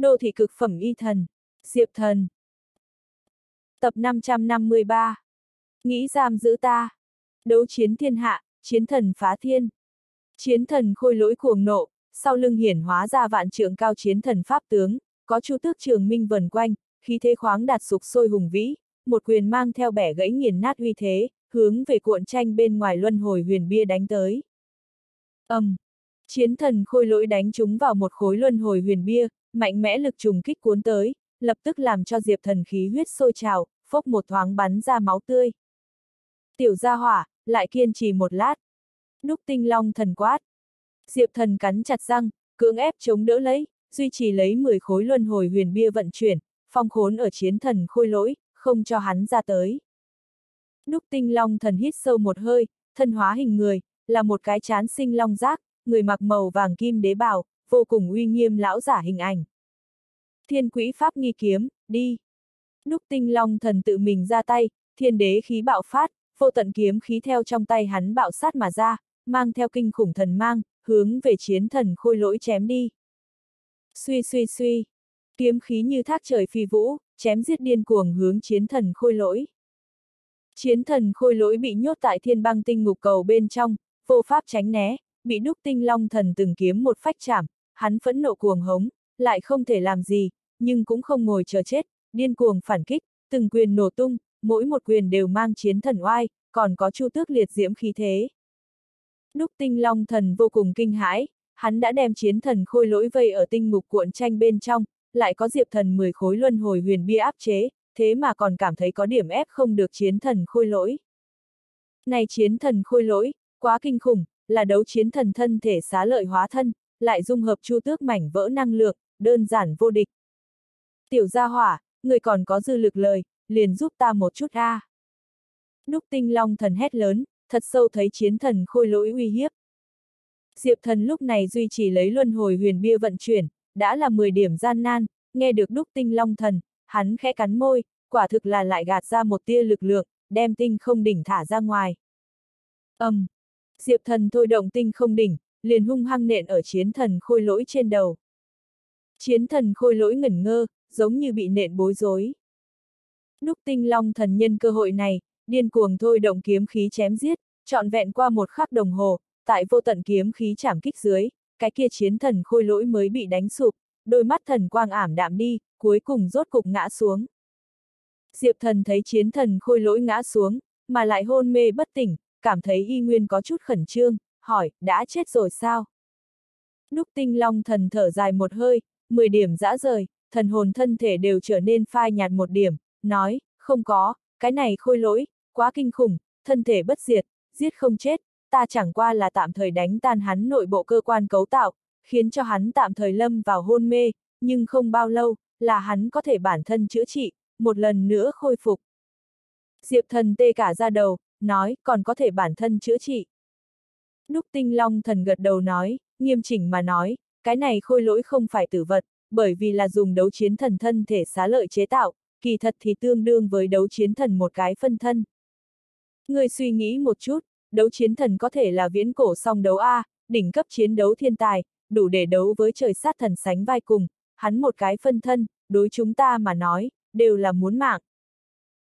Đô thị cực phẩm y thần. Diệp thần. Tập 553. Nghĩ giam giữ ta. Đấu chiến thiên hạ, chiến thần phá thiên. Chiến thần khôi lỗi cuồng nộ, sau lưng hiển hóa ra vạn trượng cao chiến thần pháp tướng, có chu tước trường minh vần quanh, khí thế khoáng đạt sục sôi hùng vĩ, một quyền mang theo bẻ gãy nghiền nát uy thế, hướng về cuộn tranh bên ngoài luân hồi huyền bia đánh tới. ầm, um, chiến thần khôi lỗi đánh chúng vào một khối luân hồi huyền bia, mạnh mẽ lực trùng kích cuốn tới, lập tức làm cho diệp thần khí huyết sôi trào, phốc một thoáng bắn ra máu tươi. Tiểu gia hỏa, lại kiên trì một lát. Núc tinh long thần quát. Diệp thần cắn chặt răng, cưỡng ép chống đỡ lấy, duy trì lấy 10 khối luân hồi huyền bia vận chuyển, phong khốn ở chiến thần khôi lỗi, không cho hắn ra tới. Núc tinh long thần hít sâu một hơi, thân hóa hình người, là một cái chán sinh long giác, người mặc màu vàng kim đế bào, vô cùng uy nghiêm lão giả hình ảnh. Thiên quỹ pháp nghi kiếm, đi. Núc tinh long thần tự mình ra tay, thiên đế khí bạo phát, vô tận kiếm khí theo trong tay hắn bạo sát mà ra, mang theo kinh khủng thần mang, hướng về chiến thần khôi lỗi chém đi. Suy suy suy, kiếm khí như thác trời phi vũ, chém giết điên cuồng hướng chiến thần khôi lỗi. Chiến thần khôi lỗi bị nhốt tại thiên băng tinh ngục cầu bên trong, vô pháp tránh né, bị đúc tinh long thần từng kiếm một phách chạm, hắn phẫn nộ cuồng hống, lại không thể làm gì, nhưng cũng không ngồi chờ chết, điên cuồng phản kích, từng quyền nổ tung, mỗi một quyền đều mang chiến thần oai, còn có chu tước liệt diễm khí thế. Đúc tinh long thần vô cùng kinh hãi, hắn đã đem chiến thần khôi lỗi vây ở tinh ngục cuộn tranh bên trong, lại có diệp thần 10 khối luân hồi huyền bia áp chế, thế mà còn cảm thấy có điểm ép không được chiến thần khôi lỗi. Này chiến thần khôi lỗi, quá kinh khủng, là đấu chiến thần thân thể xá lợi hóa thân, lại dung hợp chu tước mảnh vỡ năng lượng, đơn giản vô địch. Tiểu gia hỏa, người còn có dư lực lời, liền giúp ta một chút a. À. Tinh long thần hét lớn, thật sâu thấy chiến thần khôi lỗi uy hiếp. Diệp thần lúc này duy trì lấy luân hồi huyền bia vận chuyển, đã là 10 điểm gian nan, nghe được đúc tinh long thần, hắn khẽ cắn môi, quả thực là lại gạt ra một tia lực lượng, đem tinh không đỉnh thả ra ngoài. ầm, um, Diệp thần thôi động tinh không đỉnh, liền hung hăng nện ở chiến thần khôi lỗi trên đầu. Chiến thần khôi lỗi ngẩn ngơ, giống như bị nện bối rối. Đúc tinh long thần nhân cơ hội này, điên cuồng thôi động kiếm khí chém giết, trọn vẹn qua một khắc đồng hồ, tại vô tận kiếm khí chảm kích dưới, cái kia chiến thần khôi lỗi mới bị đánh sụp, đôi mắt thần quang ảm đạm đi, cuối cùng rốt cục ngã xuống. Diệp thần thấy chiến thần khôi lỗi ngã xuống, mà lại hôn mê bất tỉnh, cảm thấy y nguyên có chút khẩn trương, hỏi, đã chết rồi sao? Đúc tinh long thần thở dài một hơi, 10 điểm dã rời, thần hồn thân thể đều trở nên phai nhạt một điểm, nói, không có, cái này khôi lỗi, quá kinh khủng, thân thể bất diệt, giết không chết, ta chẳng qua là tạm thời đánh tan hắn nội bộ cơ quan cấu tạo, khiến cho hắn tạm thời lâm vào hôn mê, nhưng không bao lâu, là hắn có thể bản thân chữa trị, một lần nữa khôi phục. Diệp thần tê cả ra đầu, nói, còn có thể bản thân chữa trị. Núc tinh long thần gật đầu nói, nghiêm chỉnh mà nói, cái này khôi lỗi không phải tử vật, bởi vì là dùng đấu chiến thần thân thể xá lợi chế tạo, kỳ thật thì tương đương với đấu chiến thần một cái phân thân. Người suy nghĩ một chút, đấu chiến thần có thể là viễn cổ song đấu A, đỉnh cấp chiến đấu thiên tài, đủ để đấu với trời sát thần sánh vai cùng, hắn một cái phân thân, đối chúng ta mà nói, đều là muốn mạng.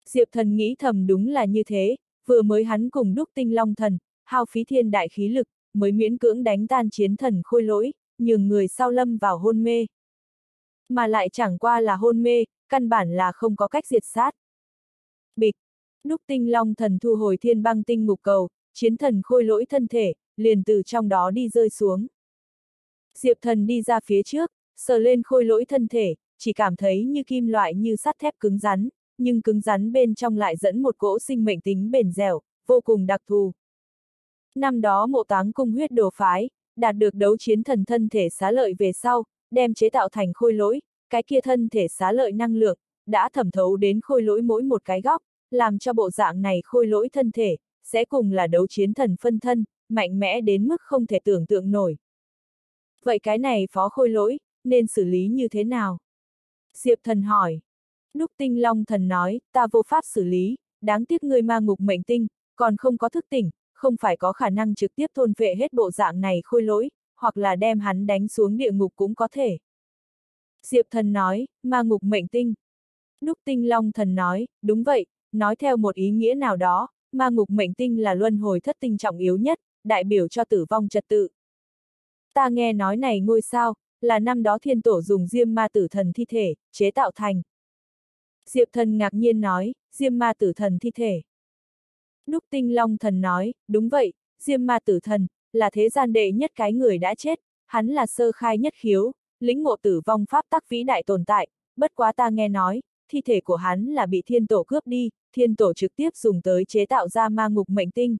Diệp thần nghĩ thầm đúng là như thế, vừa mới hắn cùng đúc tinh long thần, hao phí thiên đại khí lực, mới miễn cưỡng đánh tan chiến thần khôi lỗi, nhường người sau lâm vào hôn mê. Mà lại chẳng qua là hôn mê, căn bản là không có cách diệt sát. Bịch, núc tinh long thần thu hồi thiên băng tinh ngục cầu, chiến thần khôi lỗi thân thể, liền từ trong đó đi rơi xuống. Diệp thần đi ra phía trước, sờ lên khôi lỗi thân thể, chỉ cảm thấy như kim loại như sắt thép cứng rắn, nhưng cứng rắn bên trong lại dẫn một cỗ sinh mệnh tính bền dẻo, vô cùng đặc thù. Năm đó mộ táng cung huyết đồ phái, đạt được đấu chiến thần thân thể xá lợi về sau, đem chế tạo thành khôi lỗi, cái kia thân thể xá lợi năng lượng, đã thẩm thấu đến khôi lỗi mỗi một cái góc, làm cho bộ dạng này khôi lỗi thân thể, sẽ cùng là đấu chiến thần phân thân, mạnh mẽ đến mức không thể tưởng tượng nổi. Vậy cái này phó khôi lỗi, nên xử lý như thế nào? Diệp thần hỏi. Đúc tinh long thần nói, ta vô pháp xử lý, đáng tiếc người ma ngục mệnh tinh, còn không có thức tỉnh, không phải có khả năng trực tiếp thôn vệ hết bộ dạng này khôi lỗi, hoặc là đem hắn đánh xuống địa ngục cũng có thể. Diệp thần nói, ma ngục mệnh tinh. Đúc tinh long thần nói, đúng vậy, nói theo một ý nghĩa nào đó, ma ngục mệnh tinh là luân hồi thất tinh trọng yếu nhất, đại biểu cho tử vong trật tự. Ta nghe nói này ngôi sao, là năm đó thiên tổ dùng diêm ma tử thần thi thể, chế tạo thành. Diệp thần ngạc nhiên nói, diêm ma tử thần thi thể. Đúc tinh long thần nói, đúng vậy, diêm ma tử thần, là thế gian đệ nhất cái người đã chết, hắn là sơ khai nhất khiếu, lĩnh ngộ tử vong pháp tắc vĩ đại tồn tại, bất quá ta nghe nói, thi thể của hắn là bị thiên tổ cướp đi, thiên tổ trực tiếp dùng tới chế tạo ra ma ngục mệnh tinh.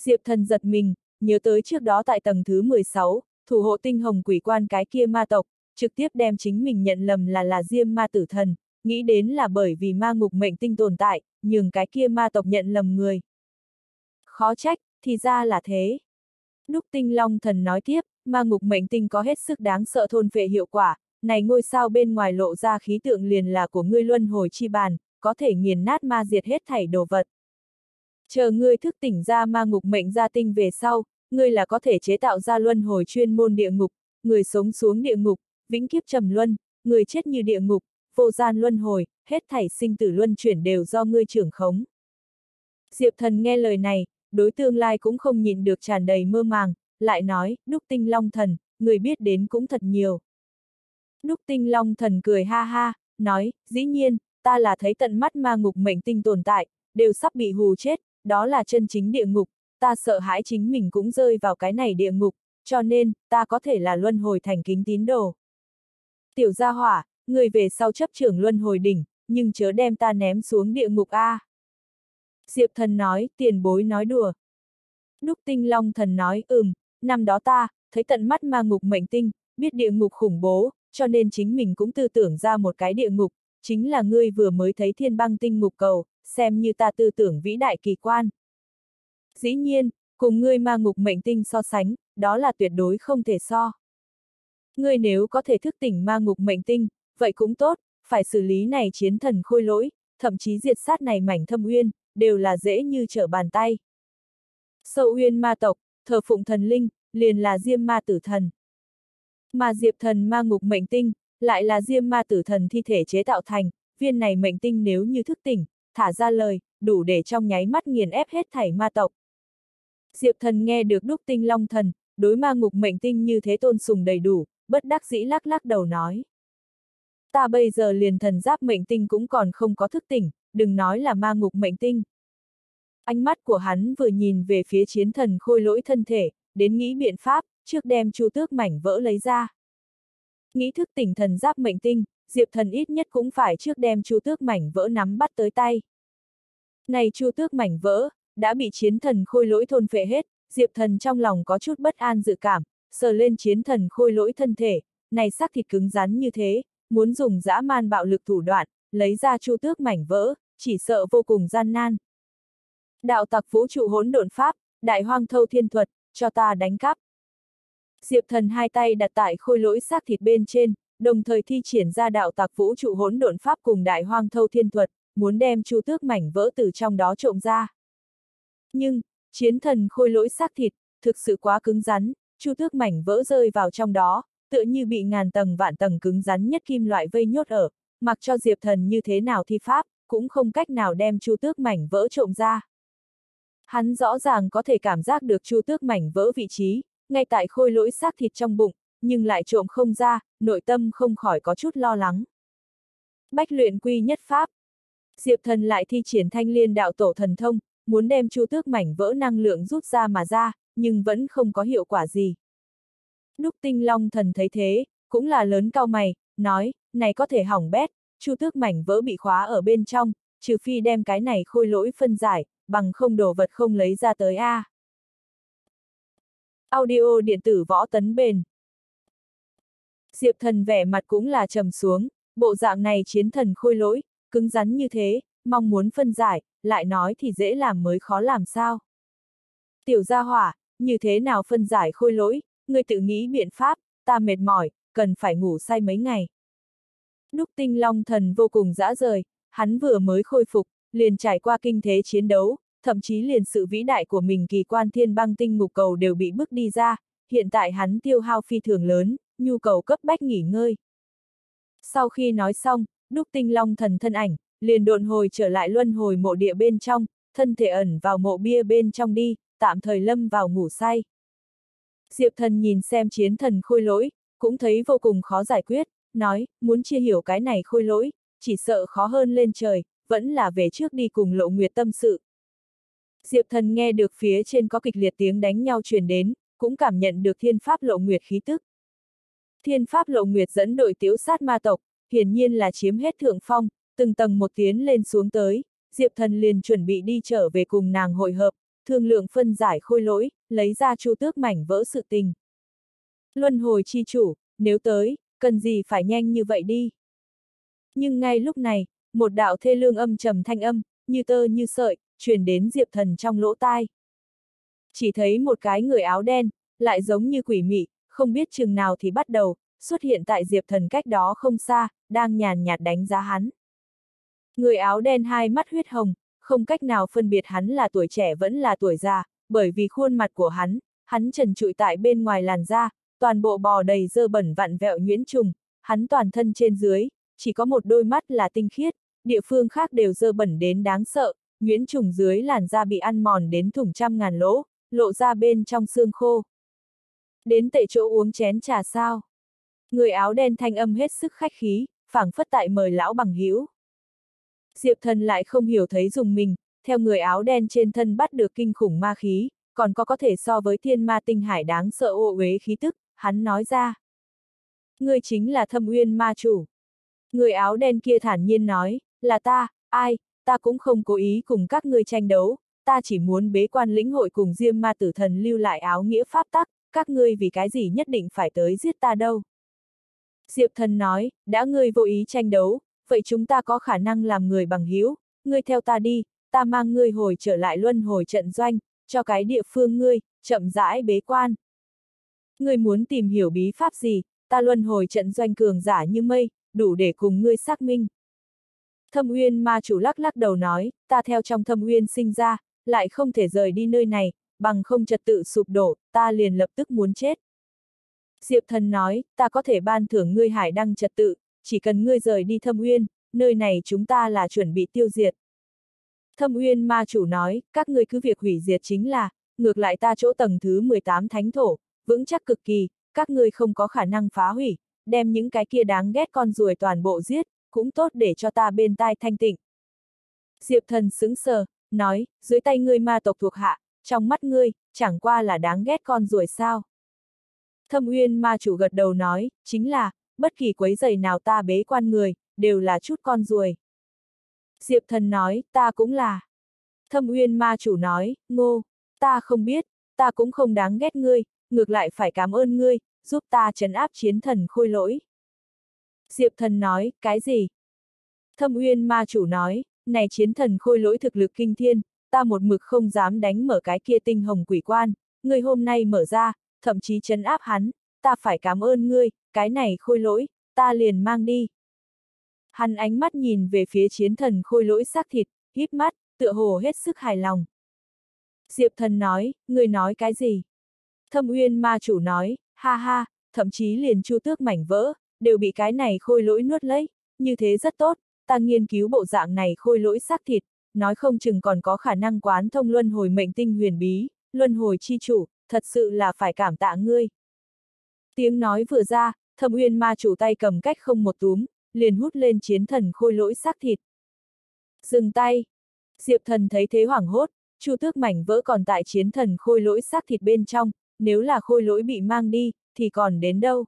Diệp thần giật mình, nhớ tới trước đó tại tầng thứ 16, thủ hộ tinh hồng quỷ quan cái kia ma tộc, trực tiếp đem chính mình nhận lầm là là diêm ma tử thần, nghĩ đến là bởi vì ma ngục mệnh tinh tồn tại, nhường cái kia ma tộc nhận lầm người. Khó trách, thì ra là thế. Đúc tinh long thần nói tiếp, ma ngục mệnh tinh có hết sức đáng sợ thôn phệ hiệu quả, này ngôi sao bên ngoài lộ ra khí tượng liền là của ngươi luân hồi chi bàn, có thể nghiền nát ma diệt hết thảy đồ vật. Chờ ngươi thức tỉnh ra ma ngục mệnh gia tinh về sau, ngươi là có thể chế tạo ra luân hồi chuyên môn địa ngục, người sống xuống địa ngục, vĩnh kiếp trầm luân, người chết như địa ngục, vô gian luân hồi, hết thảy sinh tử luân chuyển đều do ngươi trưởng khống. Diệp thần nghe lời này, đối tương lai cũng không nhìn được tràn đầy mơ màng, lại nói, đúc tinh long thần, người biết đến cũng thật nhiều. Đúc tinh long thần cười ha ha, nói, dĩ nhiên, ta là thấy tận mắt ma ngục mệnh tinh tồn tại, đều sắp bị hù chết, đó là chân chính địa ngục, ta sợ hãi chính mình cũng rơi vào cái này địa ngục, cho nên, ta có thể là luân hồi thành kính tín đồ. Tiểu gia hỏa, người về sau chấp trưởng luân hồi đỉnh, nhưng chớ đem ta ném xuống địa ngục A. Diệp thần nói, tiền bối nói đùa. Đúc tinh long thần nói, ừm, năm đó ta, thấy tận mắt ma ngục mệnh tinh, biết địa ngục khủng bố, cho nên chính mình cũng tư tưởng ra một cái địa ngục, chính là ngươi vừa mới thấy thiên băng tinh ngục cầu, xem như ta tư tưởng vĩ đại kỳ quan. Dĩ nhiên, cùng ngươi ma ngục mệnh tinh so sánh, đó là tuyệt đối không thể so. Ngươi nếu có thể thức tỉnh ma ngục mệnh tinh, vậy cũng tốt, phải xử lý này chiến thần khôi lỗi, thậm chí diệt sát này mảnh thâm uyên, đều là dễ như trở bàn tay. Sâu uyên ma tộc, thờ phụng thần linh, liền là diêm ma tử thần. Mà diệp thần ma ngục mệnh tinh, lại là diêm ma tử thần thi thể chế tạo thành, viên này mệnh tinh nếu như thức tỉnh, thả ra lời, đủ để trong nháy mắt nghiền ép hết thảy ma tộc. Diệp thần nghe được đúc tinh long thần, đối ma ngục mệnh tinh như thế tôn sùng đầy đủ, bất đắc dĩ lắc lắc đầu nói. Ta bây giờ liền thần giáp mệnh tinh cũng còn không có thức tỉnh, đừng nói là ma ngục mệnh tinh. Ánh mắt của hắn vừa nhìn về phía chiến thần khôi lỗi thân thể, đến nghĩ biện pháp, trước đem chu tước mảnh vỡ lấy ra. Nghĩ thức tỉnh thần giáp mệnh tinh, Diệp thần ít nhất cũng phải trước đem chu tước mảnh vỡ nắm bắt tới tay. Này chu tước mảnh vỡ, đã bị chiến thần khôi lỗi thôn phệ hết, Diệp thần trong lòng có chút bất an dự cảm, sờ lên chiến thần khôi lỗi thân thể, này xác thịt cứng rắn như thế, muốn dùng dã man bạo lực thủ đoạn, lấy ra chu tước mảnh vỡ, chỉ sợ vô cùng gian nan. Đạo tặc vũ trụ hỗn độn pháp, đại hoang thâu thiên thuật, cho ta đánh cắp. Diệp thần hai tay đặt tại khôi lỗi xác thịt bên trên, đồng thời thi triển ra đạo tặc vũ trụ hỗn độn pháp cùng đại hoang thâu thiên thuật, muốn đem chu tước mảnh vỡ từ trong đó trộm ra. Nhưng, chiến thần khôi lỗi xác thịt, thực sự quá cứng rắn, chu tước mảnh vỡ rơi vào trong đó, tựa như bị ngàn tầng vạn tầng cứng rắn nhất kim loại vây nhốt ở, mặc cho diệp thần như thế nào thi pháp, cũng không cách nào đem chu tước mảnh vỡ trộm ra. Hắn rõ ràng có thể cảm giác được chu tước mảnh vỡ vị trí, ngay tại khôi lỗi xác thịt trong bụng, nhưng lại trộm không ra, nội tâm không khỏi có chút lo lắng. Bách luyện quy nhất pháp. Diệp thần lại thi triển thanh liên đạo tổ thần thông, muốn đem chu tước mảnh vỡ năng lượng rút ra mà ra, nhưng vẫn không có hiệu quả gì. Đúc tinh long thần thấy thế, cũng là lớn cao mày, nói, này có thể hỏng bét, chu tước mảnh vỡ bị khóa ở bên trong, trừ phi đem cái này khôi lỗi phân giải, bằng không đồ vật không lấy ra tới A. À. Audio điện tử võ tấn bền. Diệp thần vẻ mặt cũng là trầm xuống, bộ dạng này chiến thần khôi lỗi, cứng rắn như thế, mong muốn phân giải, lại nói thì dễ làm mới khó làm sao. Tiểu gia hỏa, như thế nào phân giải khôi lỗi, người tự nghĩ biện pháp, ta mệt mỏi, cần phải ngủ say mấy ngày. Đúc tinh long thần vô cùng dã rời, hắn vừa mới khôi phục, liền trải qua kinh thế chiến đấu, thậm chí liền sự vĩ đại của mình kỳ quan thiên băng tinh ngục cầu đều bị bước đi ra, hiện tại hắn tiêu hao phi thường lớn, nhu cầu cấp bách nghỉ ngơi. Sau khi nói xong, đúc tinh long thần thân ảnh, liền độn hồi trở lại luân hồi mộ địa bên trong, thân thể ẩn vào mộ bia bên trong đi, tạm thời lâm vào ngủ say. Diệp thần nhìn xem chiến thần khôi lỗi, cũng thấy vô cùng khó giải quyết, nói, muốn chia hiểu cái này khôi lỗi, chỉ sợ khó hơn lên trời, vẫn là về trước đi cùng lộ nguyệt tâm sự. Diệp thần nghe được phía trên có kịch liệt tiếng đánh nhau truyền đến, cũng cảm nhận được thiên pháp lộ nguyệt khí tức. Thiên pháp lộ nguyệt dẫn đội tiếu sát ma tộc, hiển nhiên là chiếm hết thượng phong, từng tầng một tiến lên xuống tới, Diệp thần liền chuẩn bị đi trở về cùng nàng hội hợp, thương lượng phân giải khôi lỗi, lấy ra chu tước mảnh vỡ sự tình. Luân hồi chi chủ, nếu tới, cần gì phải nhanh như vậy đi. Nhưng ngay lúc này, một đạo thê lương âm trầm thanh âm, như tơ như sợi, truyền đến Diệp Thần trong lỗ tai. Chỉ thấy một cái người áo đen, lại giống như quỷ mị, không biết chừng nào thì bắt đầu, xuất hiện tại Diệp Thần cách đó không xa, đang nhàn nhạt đánh giá hắn. Người áo đen hai mắt huyết hồng, không cách nào phân biệt hắn là tuổi trẻ vẫn là tuổi già, bởi vì khuôn mặt của hắn, hắn trần trụi tại bên ngoài làn da, toàn bộ bò đầy dơ bẩn vặn vẹo nhuyễn trùng, hắn toàn thân trên dưới, chỉ có một đôi mắt là tinh khiết, địa phương khác đều dơ bẩn đến đáng sợ, nhuyễn trùng dưới làn da bị ăn mòn đến thủng trăm ngàn lỗ, lộ ra bên trong xương khô. Đến tệ chỗ uống chén trà sao? Người áo đen thanh âm hết sức khách khí, phảng phất tại mời lão bằng hữu. Diệp thần lại không hiểu thấy dùng mình, theo người áo đen trên thân bắt được kinh khủng ma khí, còn có có thể so với thiên ma tinh hải đáng sợ ô uế khí tức, hắn nói ra. Ngươi chính là thâm uyên ma chủ. Người áo đen kia thản nhiên nói, là ta, ai, ta cũng không cố ý cùng các ngươi tranh đấu, ta chỉ muốn bế quan lĩnh hội cùng diêm ma tử thần lưu lại áo nghĩa pháp tắc, các ngươi vì cái gì nhất định phải tới giết ta đâu. Diệp thần nói, đã ngươi vô ý tranh đấu, vậy chúng ta có khả năng làm người bằng hữu, ngươi theo ta đi, ta mang ngươi hồi trở lại luân hồi trận doanh, cho cái địa phương ngươi, chậm rãi bế quan. Ngươi muốn tìm hiểu bí pháp gì, ta luân hồi trận doanh cường giả như mây, đủ để cùng ngươi xác minh. Thâm Uyên ma chủ lắc lắc đầu nói, ta theo trong thâm Uyên sinh ra, lại không thể rời đi nơi này, bằng không trật tự sụp đổ, ta liền lập tức muốn chết. Diệp thần nói, ta có thể ban thưởng ngươi hải đăng trật tự, chỉ cần ngươi rời đi thâm Uyên, nơi này chúng ta là chuẩn bị tiêu diệt. Thâm Uyên ma chủ nói, các ngươi cứ việc hủy diệt chính là, ngược lại ta chỗ tầng thứ 18 thánh thổ, vững chắc cực kỳ, các ngươi không có khả năng phá hủy, đem những cái kia đáng ghét con ruồi toàn bộ giết, cũng tốt để cho ta bên tai thanh tịnh. Diệp thần sững sờ, nói, dưới tay ngươi ma tộc thuộc hạ, trong mắt ngươi, chẳng qua là đáng ghét con ruồi sao. Thâm Uyên ma chủ gật đầu nói, chính là, bất kỳ quấy giày nào ta bế quan người, đều là chút con ruồi. Diệp thần nói, ta cũng là. Thâm Uyên ma chủ nói, ngô, ta không biết, ta cũng không đáng ghét ngươi, ngược lại phải cảm ơn ngươi, giúp ta trấn áp chiến thần khôi lỗi. Diệp thần nói, cái gì? Thâm Uyên ma chủ nói, này chiến thần khôi lỗi thực lực kinh thiên, ta một mực không dám đánh mở cái kia tinh hồng quỷ quan, ngươi hôm nay mở ra, thậm chí trấn áp hắn, ta phải cảm ơn ngươi, cái này khôi lỗi, ta liền mang đi. Hắn ánh mắt nhìn về phía chiến thần khôi lỗi xác thịt, híp mắt, tựa hồ hết sức hài lòng. Diệp thần nói, ngươi nói cái gì? Thâm uyên ma chủ nói, ha ha, thậm chí liền chu tước mảnh vỡ, đều bị cái này khôi lỗi nuốt lấy, như thế rất tốt, ta nghiên cứu bộ dạng này khôi lỗi xác thịt, nói không chừng còn có khả năng quán thông luân hồi mệnh tinh huyền bí, luân hồi chi chủ, thật sự là phải cảm tạ ngươi. Tiếng nói vừa ra, thâm uyên ma chủ tay cầm cách không một túm, liền hút lên chiến thần khôi lỗi xác thịt. Dừng tay. Diệp thần thấy thế hoảng hốt, chu tước mảnh vỡ còn tại chiến thần khôi lỗi xác thịt bên trong, nếu là khôi lỗi bị mang đi, thì còn đến đâu.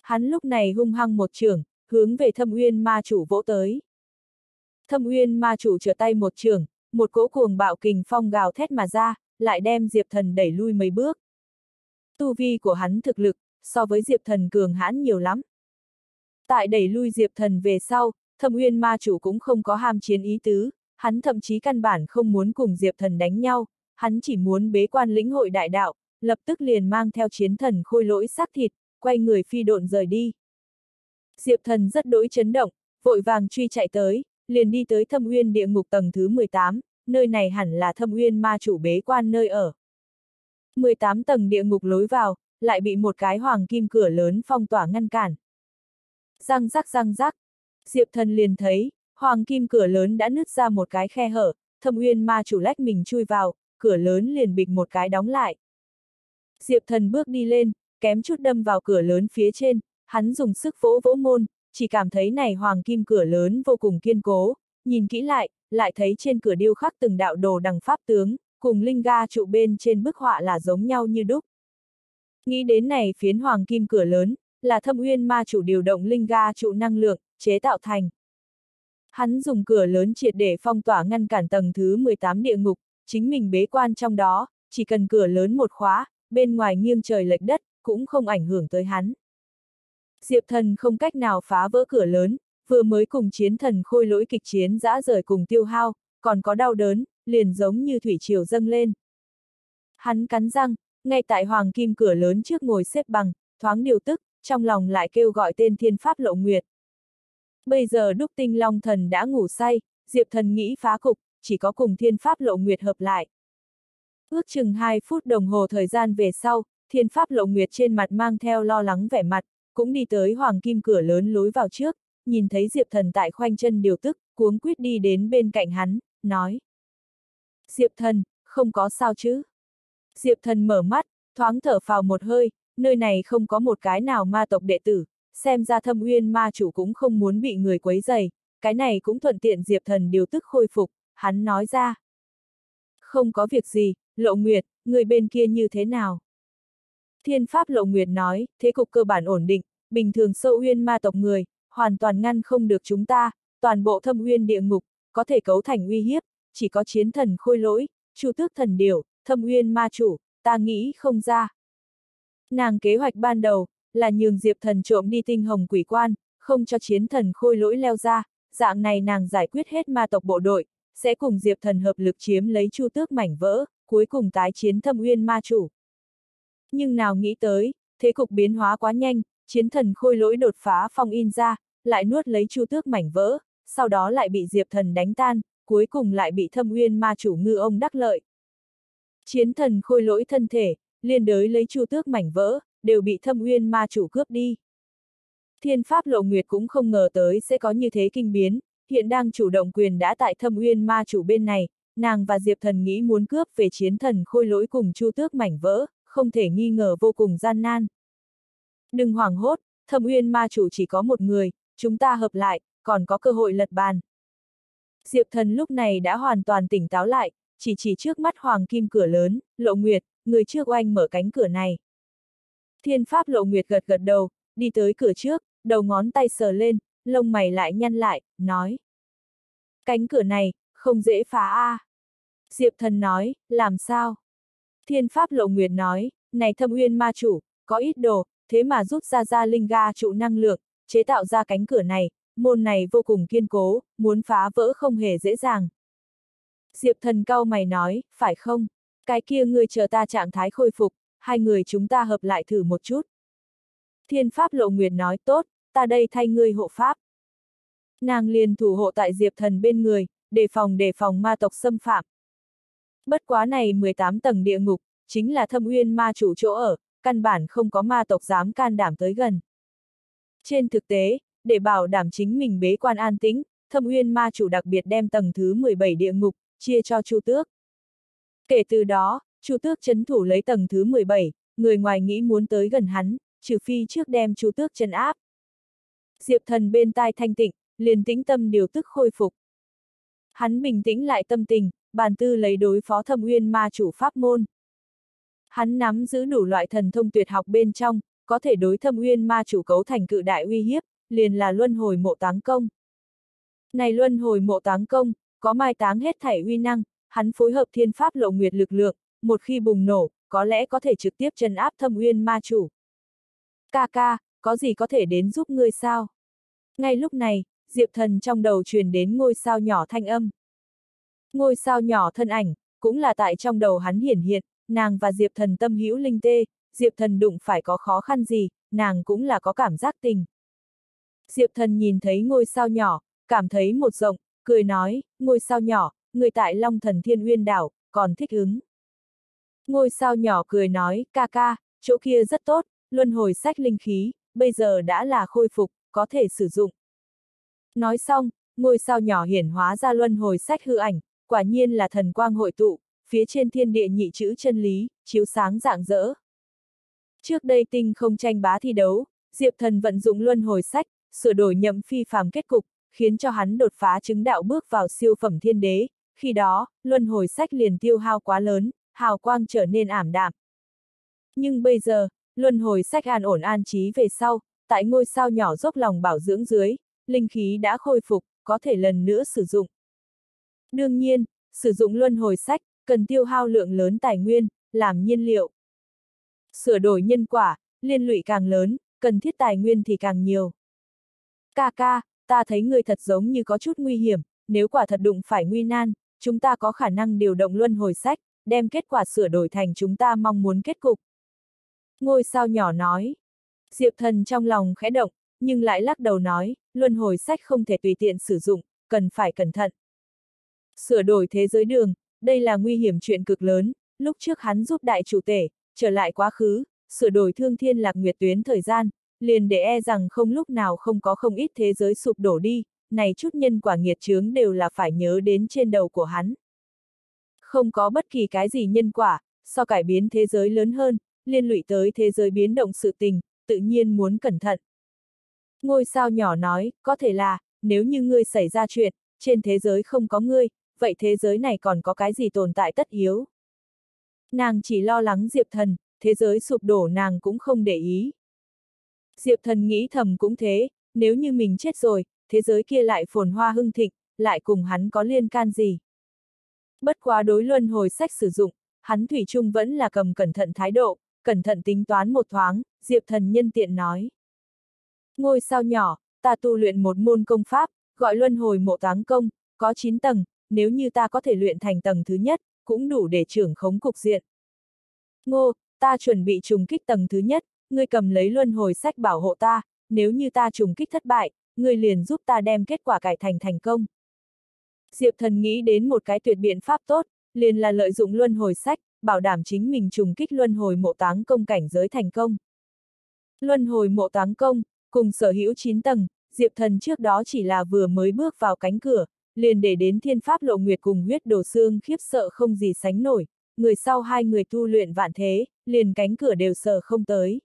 Hắn lúc này hung hăng một trường, hướng về thâm uyên ma chủ vỗ tới. Thâm uyên ma chủ trở tay một trường, một cỗ cuồng bạo kình phong gào thét mà ra, lại đem Diệp thần đẩy lui mấy bước. Tu vi của hắn thực lực, so với Diệp thần cường hãn nhiều lắm. Tại đẩy lui Diệp thần về sau, thâm uyên ma chủ cũng không có ham chiến ý tứ, hắn thậm chí căn bản không muốn cùng Diệp thần đánh nhau, hắn chỉ muốn bế quan lĩnh hội đại đạo, lập tức liền mang theo chiến thần khôi lỗi xác thịt, quay người phi độn rời đi. Diệp thần rất đối chấn động, vội vàng truy chạy tới, liền đi tới thâm uyên địa ngục tầng thứ 18, nơi này hẳn là thâm uyên ma chủ bế quan nơi ở. 18 tầng địa ngục lối vào, lại bị một cái hoàng kim cửa lớn phong tỏa ngăn cản. Răng rắc răng rắc. Diệp thần liền thấy, hoàng kim cửa lớn đã nứt ra một cái khe hở, thâm uyên ma chủ lách mình chui vào, cửa lớn liền bịch một cái đóng lại. Diệp thần bước đi lên, kém chút đâm vào cửa lớn phía trên, hắn dùng sức vỗ vỗ môn, chỉ cảm thấy này hoàng kim cửa lớn vô cùng kiên cố, nhìn kỹ lại, lại thấy trên cửa điêu khắc từng đạo đồ đằng pháp tướng, cùng linh ga trụ bên trên bức họa là giống nhau như đúc. Nghĩ đến này phiến hoàng kim cửa lớn, là thâm uyên ma chủ điều động linh ga trụ năng lượng, chế tạo thành. Hắn dùng cửa lớn triệt để phong tỏa ngăn cản tầng thứ 18 địa ngục, chính mình bế quan trong đó, chỉ cần cửa lớn một khóa, bên ngoài nghiêng trời lệch đất, cũng không ảnh hưởng tới hắn. Diệp thần không cách nào phá vỡ cửa lớn, vừa mới cùng chiến thần khôi lỗi kịch chiến dã rời cùng tiêu hao, còn có đau đớn, liền giống như thủy triều dâng lên. Hắn cắn răng, ngay tại hoàng kim cửa lớn trước ngồi xếp bằng, thoáng điều tức, trong lòng lại kêu gọi tên thiên pháp lộ nguyệt. Bây giờ đúc tinh long thần đã ngủ say, diệp thần nghĩ phá cục, chỉ có cùng thiên pháp lộ nguyệt hợp lại. Ước chừng 2 phút đồng hồ thời gian về sau, thiên pháp lộ nguyệt trên mặt mang theo lo lắng vẻ mặt, cũng đi tới hoàng kim cửa lớn lối vào trước, nhìn thấy Diệp Thần tại khoanh chân điều tức, cuống quyết đi đến bên cạnh hắn, nói. Diệp Thần, không có sao chứ? Diệp Thần mở mắt, thoáng thở phào một hơi, nơi này không có một cái nào ma tộc đệ tử, xem ra thâm uyên ma chủ cũng không muốn bị người quấy dày, cái này cũng thuận tiện Diệp Thần điều tức khôi phục, hắn nói ra. Không có việc gì, Lộ Nguyệt, người bên kia như thế nào? Thiên Pháp Lộ Nguyệt nói, thế cục cơ bản ổn định, bình thường sâu uyên ma tộc người, hoàn toàn ngăn không được chúng ta, toàn bộ thâm uyên địa ngục, có thể cấu thành uy hiếp, chỉ có chiến thần khôi lỗi, chu tước thần điểu, thâm uyên ma chủ, ta nghĩ không ra. Nàng kế hoạch ban đầu, là nhường diệp thần trộm đi tinh hồng quỷ quan, không cho chiến thần khôi lỗi leo ra, dạng này nàng giải quyết hết ma tộc bộ đội, sẽ cùng diệp thần hợp lực chiếm lấy chu tước mảnh vỡ, cuối cùng tái chiến thâm uyên ma chủ. Nhưng nào nghĩ tới, thế cục biến hóa quá nhanh, chiến thần khôi lỗi đột phá phong in ra, lại nuốt lấy chu tước mảnh vỡ, sau đó lại bị diệp thần đánh tan, cuối cùng lại bị thâm uyên ma chủ ngư ông đắc lợi. Chiến thần khôi lỗi thân thể, liên đới lấy chu tước mảnh vỡ, đều bị thâm uyên ma chủ cướp đi. Thiên pháp lộ nguyệt cũng không ngờ tới sẽ có như thế kinh biến, hiện đang chủ động quyền đã tại thâm uyên ma chủ bên này, nàng và Diệp thần nghĩ muốn cướp về chiến thần khôi lỗi cùng chu tước mảnh vỡ, không thể nghi ngờ vô cùng gian nan. Đừng hoảng hốt, thâm uyên ma chủ chỉ có một người, chúng ta hợp lại, còn có cơ hội lật bàn. Diệp thần lúc này đã hoàn toàn tỉnh táo lại, chỉ chỉ trước mắt hoàng kim cửa lớn, lộ nguyệt, người trước oanh mở cánh cửa này. Thiên pháp lộ nguyệt gật gật đầu, đi tới cửa trước, đầu ngón tay sờ lên, lông mày lại nhăn lại, nói. Cánh cửa này, không dễ phá a. À. Diệp thần nói, làm sao? Thiên pháp lộ nguyệt nói, này thâm uyên ma chủ, có ít đồ, thế mà rút ra ra linh ga trụ năng lượng, chế tạo ra cánh cửa này, môn này vô cùng kiên cố, muốn phá vỡ không hề dễ dàng. Diệp thần cao mày nói, phải không? Cái kia người chờ ta trạng thái khôi phục, hai người chúng ta hợp lại thử một chút. Thiên Pháp Lộ Nguyệt nói tốt, ta đây thay ngươi hộ Pháp. Nàng liền thủ hộ tại Diệp thần bên người, đề phòng đề phòng ma tộc xâm phạm. Bất quá này 18 tầng địa ngục, chính là thâm uyên ma chủ chỗ ở, căn bản không có ma tộc dám can đảm tới gần. Trên thực tế, để bảo đảm chính mình bế quan an tĩnh, thâm uyên ma chủ đặc biệt đem tầng thứ 17 địa ngục, chia cho Chu Tước. Kể từ đó, Chu Tước chấn thủ lấy tầng thứ 17, người ngoài nghĩ muốn tới gần hắn, trừ phi trước đem Chu Tước chân áp. Diệp thần bên tai thanh tịnh, liền tĩnh tâm điều tức khôi phục. Hắn bình tĩnh lại tâm tình, bàn tư lấy đối phó thâm uyên ma chủ pháp môn. Hắn nắm giữ đủ loại thần thông tuyệt học bên trong, có thể đối thâm uyên ma chủ cấu thành cự đại uy hiếp, liền là luân hồi mộ táng công. Này luân hồi mộ táng công, có mai táng hết thảy uy năng, hắn phối hợp thiên pháp lộ nguyệt lực lượng, một khi bùng nổ, có lẽ có thể trực tiếp trấn áp thâm uyên ma chủ. Ca ca, có gì có thể đến giúp ngươi sao? Ngay lúc này, Diệp thần trong đầu truyền đến ngôi sao nhỏ thanh âm. Ngôi sao nhỏ thân ảnh, cũng là tại trong đầu hắn hiển hiện, nàng và Diệp thần tâm hữu linh tê, Diệp thần đụng phải có khó khăn gì, nàng cũng là có cảm giác tình. Diệp thần nhìn thấy ngôi sao nhỏ, cảm thấy một rộng, cười nói, ngôi sao nhỏ, người tại Long thần thiên uyên đảo, còn thích ứng. Ngôi sao nhỏ cười nói, ca ca, chỗ kia rất tốt, luân hồi sách linh khí, bây giờ đã là khôi phục, có thể sử dụng. Nói xong, ngôi sao nhỏ hiển hóa ra luân hồi sách hư ảnh, quả nhiên là thần quang hội tụ, phía trên thiên địa nhị chữ chân lý, chiếu sáng dạng dỡ. Trước đây tinh không tranh bá thi đấu, Diệp Thần vận dụng luân hồi sách, sửa đổi nhậm phi phàm kết cục, khiến cho hắn đột phá chứng đạo bước vào siêu phẩm thiên đế, khi đó, luân hồi sách liền tiêu hao quá lớn, hào quang trở nên ảm đạm. Nhưng bây giờ, luân hồi sách an ổn an trí về sau, tại ngôi sao nhỏ dốc lòng bảo dưỡng dưới, linh khí đã khôi phục, có thể lần nữa sử dụng. Đương nhiên, sử dụng luân hồi sách, cần tiêu hao lượng lớn tài nguyên, làm nhiên liệu. Sửa đổi nhân quả, liên lụy càng lớn, cần thiết tài nguyên thì càng nhiều. Ca ca, ta thấy người thật giống như có chút nguy hiểm, nếu quả thật đụng phải nguy nan, chúng ta có khả năng điều động luân hồi sách, đem kết quả sửa đổi thành chúng ta mong muốn kết cục. Ngôi sao nhỏ nói. Diệp thần trong lòng khẽ động, nhưng lại lắc đầu nói, luân hồi sách không thể tùy tiện sử dụng, cần phải cẩn thận. Sửa đổi thế giới đường, đây là nguy hiểm chuyện cực lớn, lúc trước hắn giúp đại chủ tể, trở lại quá khứ, sửa đổi thương thiên lạc nguyệt tuyến thời gian, liền để e rằng không lúc nào không có không ít thế giới sụp đổ đi, này chút nhân quả nghiệt chướng đều là phải nhớ đến trên đầu của hắn. Không có bất kỳ cái gì nhân quả, so cải biến thế giới lớn hơn, liên lụy tới thế giới biến động sự tình, tự nhiên muốn cẩn thận. Ngôi sao nhỏ nói, có thể là, nếu như ngươi xảy ra chuyện, trên thế giới không có ngươi, vậy thế giới này còn có cái gì tồn tại tất yếu? Nàng chỉ lo lắng Diệp Thần, thế giới sụp đổ nàng cũng không để ý. Diệp Thần nghĩ thầm cũng thế, nếu như mình chết rồi, thế giới kia lại phồn hoa hưng thịnh, lại cùng hắn có liên can gì? Bất quá đối luân hồi sách sử dụng, hắn Thủy chung vẫn là cầm cẩn thận thái độ, cẩn thận tính toán một thoáng, Diệp Thần nhân tiện nói. Ngôi sao nhỏ, ta tu luyện một môn công pháp, gọi luân hồi mộ táng công, có 9 tầng, nếu như ta có thể luyện thành tầng thứ nhất, cũng đủ để trưởng khống cục diện. Ngô, ta chuẩn bị trùng kích tầng thứ nhất, ngươi cầm lấy luân hồi sách bảo hộ ta, nếu như ta trùng kích thất bại, ngươi liền giúp ta đem kết quả cải thành thành công. Diệp thần nghĩ đến một cái tuyệt biện pháp tốt, liền là lợi dụng luân hồi sách, bảo đảm chính mình trùng kích luân hồi mộ táng công cảnh giới thành công. Luân hồi mộ táng công, cùng sở hữu 9 tầng, Diệp thần trước đó chỉ là vừa mới bước vào cánh cửa, liền để đến thiên pháp lộ nguyệt cùng huyết đồ xương khiếp sợ không gì sánh nổi, người sau hai người tu luyện vạn thế, liền cánh cửa đều sợ không tới.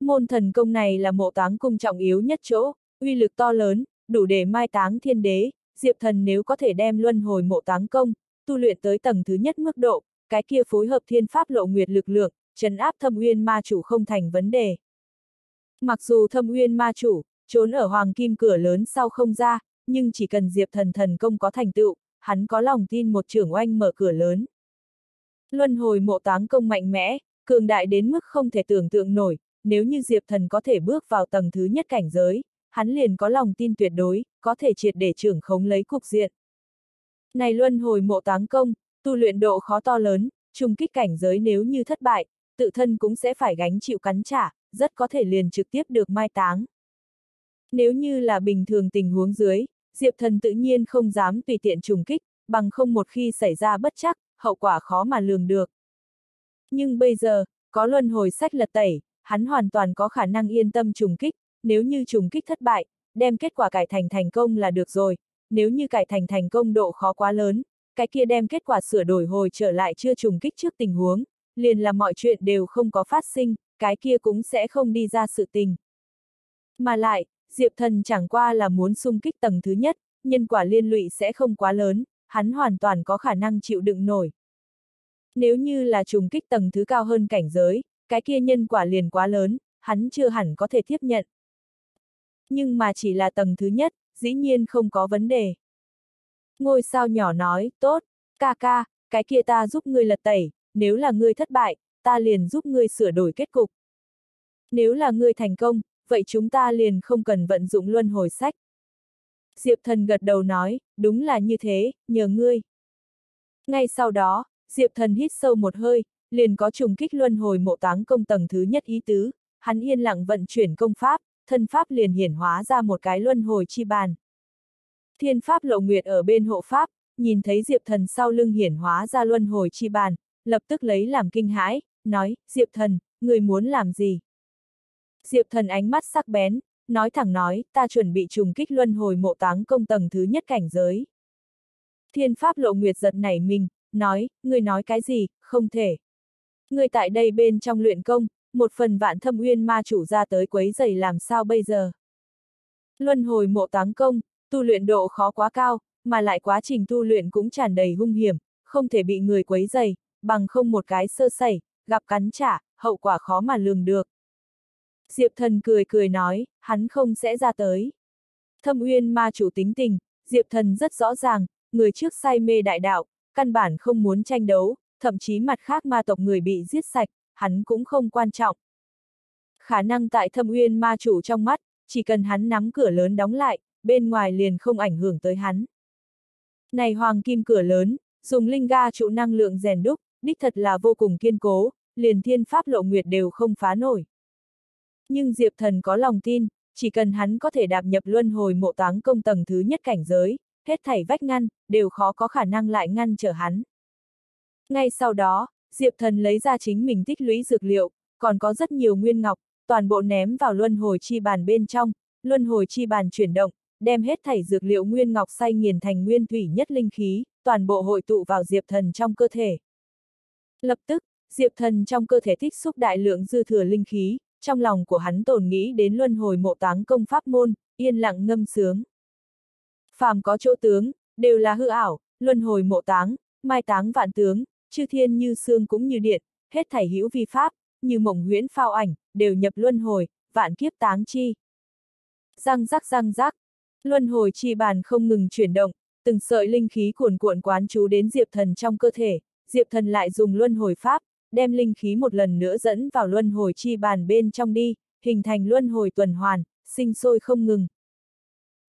Môn thần công này là mộ táng cung trọng yếu nhất chỗ, uy lực to lớn, đủ để mai táng thiên đế, diệp thần nếu có thể đem luân hồi mộ táng công, tu luyện tới tầng thứ nhất mức độ, cái kia phối hợp thiên pháp lộ nguyệt lực lượng, trấn áp thâm uyên ma chủ không thành vấn đề. Mặc dù thâm uyên ma chủ, trốn ở hoàng kim cửa lớn sau không ra, nhưng chỉ cần Diệp Thần thần công có thành tựu, hắn có lòng tin một trưởng oanh mở cửa lớn. Luân hồi mộ táng công mạnh mẽ, cường đại đến mức không thể tưởng tượng nổi, nếu như Diệp Thần có thể bước vào tầng thứ nhất cảnh giới, hắn liền có lòng tin tuyệt đối, có thể triệt để trưởng khống lấy cục diện. Này luân hồi mộ táng công, tu luyện độ khó to lớn, trùng kích cảnh giới nếu như thất bại, tự thân cũng sẽ phải gánh chịu cắn trả, rất có thể liền trực tiếp được mai táng. Nếu như là bình thường tình huống dưới, Diệp Thần tự nhiên không dám tùy tiện trùng kích, bằng không một khi xảy ra bất chắc, hậu quả khó mà lường được. Nhưng bây giờ, có luân hồi sách lật tẩy, hắn hoàn toàn có khả năng yên tâm trùng kích, nếu như trùng kích thất bại, đem kết quả cải thành thành công là được rồi, nếu như cải thành thành công độ khó quá lớn, cái kia đem kết quả sửa đổi hồi trở lại chưa trùng kích trước tình huống, liền là mọi chuyện đều không có phát sinh, cái kia cũng sẽ không đi ra sự tình. Mà lại, Diệp Thần chẳng qua là muốn xung kích tầng thứ nhất, nhân quả liên lụy sẽ không quá lớn, hắn hoàn toàn có khả năng chịu đựng nổi. Nếu như là trùng kích tầng thứ cao hơn cảnh giới, cái kia nhân quả liền quá lớn, hắn chưa hẳn có thể tiếp nhận. Nhưng mà chỉ là tầng thứ nhất, dĩ nhiên không có vấn đề. Ngôi sao nhỏ nói, tốt, ca ca, cái kia ta giúp ngươi lật tẩy, nếu là ngươi thất bại, ta liền giúp ngươi sửa đổi kết cục. Nếu là ngươi thành công, vậy chúng ta liền không cần vận dụng luân hồi sách. Diệp thần gật đầu nói, đúng là như thế, nhờ ngươi. Ngay sau đó, Diệp thần hít sâu một hơi, liền có trùng kích luân hồi mộ táng công tầng thứ nhất ý tứ, hắn yên lặng vận chuyển công pháp, thân pháp liền hiển hóa ra một cái luân hồi chi bàn. Thiên pháp lộ nguyệt ở bên hộ pháp, nhìn thấy Diệp thần sau lưng hiển hóa ra luân hồi chi bàn, lập tức lấy làm kinh hãi, nói, Diệp thần, người muốn làm gì? Diệp thần ánh mắt sắc bén, nói thẳng nói, ta chuẩn bị trùng kích luân hồi mộ táng công tầng thứ nhất cảnh giới. Thiên Pháp Lộ Nguyệt giật nảy mình, nói, người nói cái gì, không thể. Người tại đây bên trong luyện công, một phần vạn thâm uyên ma chủ ra tới quấy giày làm sao bây giờ. Luân hồi mộ táng công, tu luyện độ khó quá cao, mà lại quá trình tu luyện cũng tràn đầy hung hiểm, không thể bị người quấy giày, bằng không một cái sơ sẩy, gặp cắn trả, hậu quả khó mà lường được. Diệp thần cười cười nói, hắn không sẽ ra tới. Thâm uyên ma chủ tính tình, Diệp thần rất rõ ràng, người trước say mê đại đạo, căn bản không muốn tranh đấu, thậm chí mặt khác ma tộc người bị giết sạch, hắn cũng không quan trọng. Khả năng tại thâm uyên ma chủ trong mắt, chỉ cần hắn nắm cửa lớn đóng lại, bên ngoài liền không ảnh hưởng tới hắn. Này hoàng kim cửa lớn, dùng linh ga trụ năng lượng rèn đúc, đích thật là vô cùng kiên cố, liền thiên pháp lộ nguyệt đều không phá nổi. Nhưng Diệp Thần có lòng tin, chỉ cần hắn có thể đạp nhập luân hồi mộ táng công tầng thứ nhất cảnh giới, hết thảy vách ngăn, đều khó có khả năng lại ngăn trở hắn. Ngay sau đó, Diệp Thần lấy ra chính mình tích lũy dược liệu, còn có rất nhiều nguyên ngọc, toàn bộ ném vào luân hồi chi bàn bên trong, luân hồi chi bàn chuyển động, đem hết thảy dược liệu nguyên ngọc xay nghiền thành nguyên thủy nhất linh khí, toàn bộ hội tụ vào Diệp Thần trong cơ thể. Lập tức, Diệp Thần trong cơ thể thích xúc đại lượng dư thừa linh khí, trong lòng của hắn tồn nghĩ đến luân hồi mộ táng công pháp môn, yên lặng ngâm sướng. Phàm có chỗ tướng, đều là hư ảo, luân hồi mộ táng, mai táng vạn tướng, chư thiên như xương cũng như điện, hết thảy hữu vi pháp, như mộng huyễn phao ảnh, đều nhập luân hồi, vạn kiếp táng chi. Răng rắc răng rắc, luân hồi chi bàn không ngừng chuyển động, từng sợi linh khí cuồn cuộn quán chú đến Diệp Thần trong cơ thể, Diệp Thần lại dùng luân hồi pháp, đem linh khí một lần nữa dẫn vào luân hồi chi bàn bên trong đi, hình thành luân hồi tuần hoàn, sinh sôi không ngừng.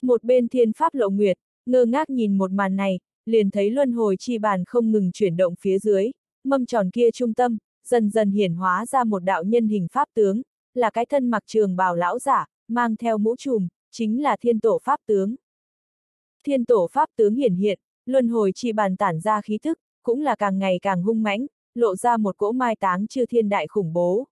Một bên thiên pháp lộ nguyệt, ngơ ngác nhìn một màn này, liền thấy luân hồi chi bàn không ngừng chuyển động phía dưới, mâm tròn kia trung tâm, dần dần hiển hóa ra một đạo nhân hình pháp tướng, là cái thân mặc trường bào lão giả, mang theo mũ trùm, chính là thiên tổ pháp tướng. Thiên tổ pháp tướng hiển hiện, luân hồi chi bàn tản ra khí thức, cũng là càng ngày càng hung mãnh, lộ ra một cỗ mai táng chư thiên đại khủng bố.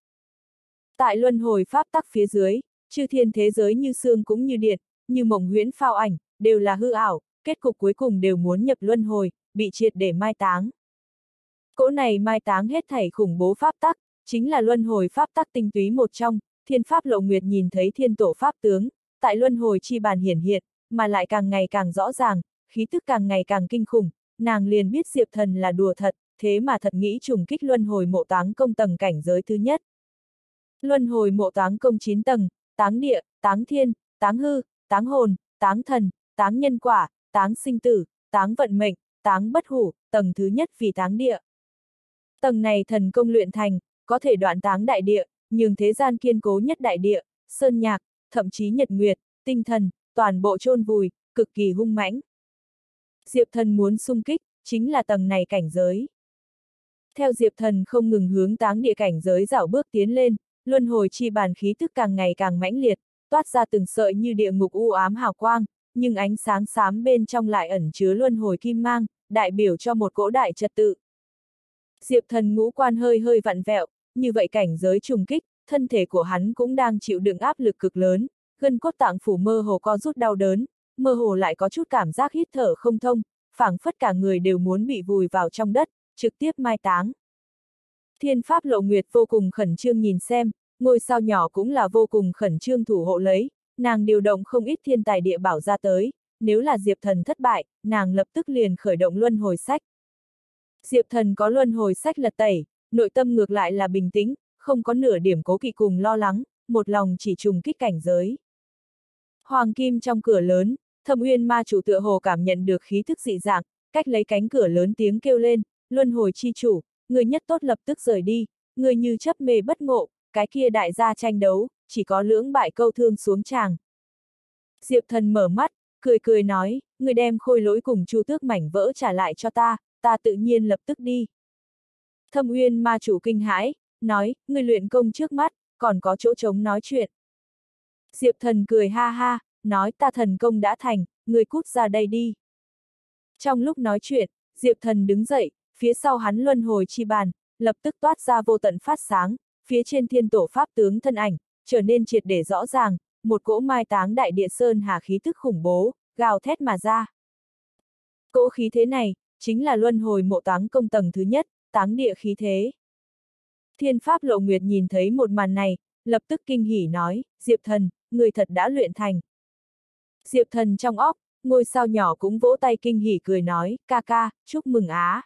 Tại luân hồi pháp tắc phía dưới, chư thiên thế giới như xương cũng như điện, như mộng huyễn phao ảnh, đều là hư ảo, kết cục cuối cùng đều muốn nhập luân hồi, bị triệt để mai táng. Cỗ này mai táng hết thảy khủng bố pháp tắc, chính là luân hồi pháp tắc tinh túy một trong, thiên pháp lộ nguyệt nhìn thấy thiên tổ pháp tướng, tại luân hồi chi bàn hiển hiện, mà lại càng ngày càng rõ ràng, khí tức càng ngày càng kinh khủng, nàng liền biết Diệp Thần là đùa thật, thế mà thật nghĩ trùng kích luân hồi mộ táng công tầng cảnh giới thứ nhất. Luân hồi mộ táng công 9 tầng, táng địa, táng thiên, táng hư, táng hồn, táng thần, táng nhân quả, táng sinh tử, táng vận mệnh, táng bất hủ, tầng thứ nhất vì táng địa. Tầng này thần công luyện thành, có thể đoạn táng đại địa, nhưng thế gian kiên cố nhất đại địa, sơn nhạc, thậm chí nhật nguyệt, tinh thần, toàn bộ chôn vùi, cực kỳ hung mãnh. Diệp thần muốn sung kích, chính là tầng này cảnh giới. Theo Diệp thần không ngừng hướng táng địa cảnh giới dạo bước tiến lên, luân hồi chi bàn khí thức càng ngày càng mãnh liệt, toát ra từng sợi như địa ngục u ám hào quang, nhưng ánh sáng xám bên trong lại ẩn chứa luân hồi kim mang, đại biểu cho một cỗ đại trật tự. Diệp thần ngũ quan hơi hơi vặn vẹo, như vậy cảnh giới trùng kích, thân thể của hắn cũng đang chịu đựng áp lực cực lớn, gân cốt tạng phủ mơ hồ co rút đau đớn, mơ hồ lại có chút cảm giác hít thở không thông, phảng phất cả người đều muốn bị vùi vào trong đất, trực tiếp mai táng. Thiên Pháp Lộ Nguyệt vô cùng khẩn trương nhìn xem, ngôi sao nhỏ cũng là vô cùng khẩn trương thủ hộ lấy, nàng điều động không ít thiên tài địa bảo ra tới, nếu là Diệp Thần thất bại, nàng lập tức liền khởi động luân hồi sách. Diệp Thần có luân hồi sách lật tẩy, nội tâm ngược lại là bình tĩnh, không có nửa điểm cố kỵ cùng lo lắng, một lòng chỉ trùng kích cảnh giới. Hoàng kim trong cửa lớn, thâm uyên ma chủ tựa hồ cảm nhận được khí thức dị dạng, cách lấy cánh cửa lớn tiếng kêu lên, luân hồi chi chủ, người nhất tốt lập tức rời đi, người như chấp mê bất ngộ, cái kia đại gia tranh đấu, chỉ có lưỡng bại câu thương xuống chàng Diệp thần mở mắt, cười cười nói, người đem khôi lỗi cùng chu tước mảnh vỡ trả lại cho ta, ta tự nhiên lập tức đi. Thâm uyên ma chủ kinh hãi, nói, người luyện công trước mắt, còn có chỗ trống nói chuyện. Diệp thần cười ha ha, nói ta thần công đã thành, người cút ra đây đi. Trong lúc nói chuyện, Diệp thần đứng dậy, phía sau hắn luân hồi chi bàn, lập tức toát ra vô tận phát sáng, phía trên thiên tổ pháp tướng thân ảnh, trở nên triệt để rõ ràng, một cỗ mai táng đại địa sơn hà khí tức khủng bố, gào thét mà ra. Cỗ khí thế này, chính là luân hồi mộ táng công tầng thứ nhất, táng địa khí thế. Thiên Pháp Lộ Nguyệt nhìn thấy một màn này, lập tức kinh hỉ nói, Diệp Thần, người thật đã luyện thành. Diệp Thần trong óc, ngôi sao nhỏ cũng vỗ tay kinh hỉ cười nói, ca ca, chúc mừng á.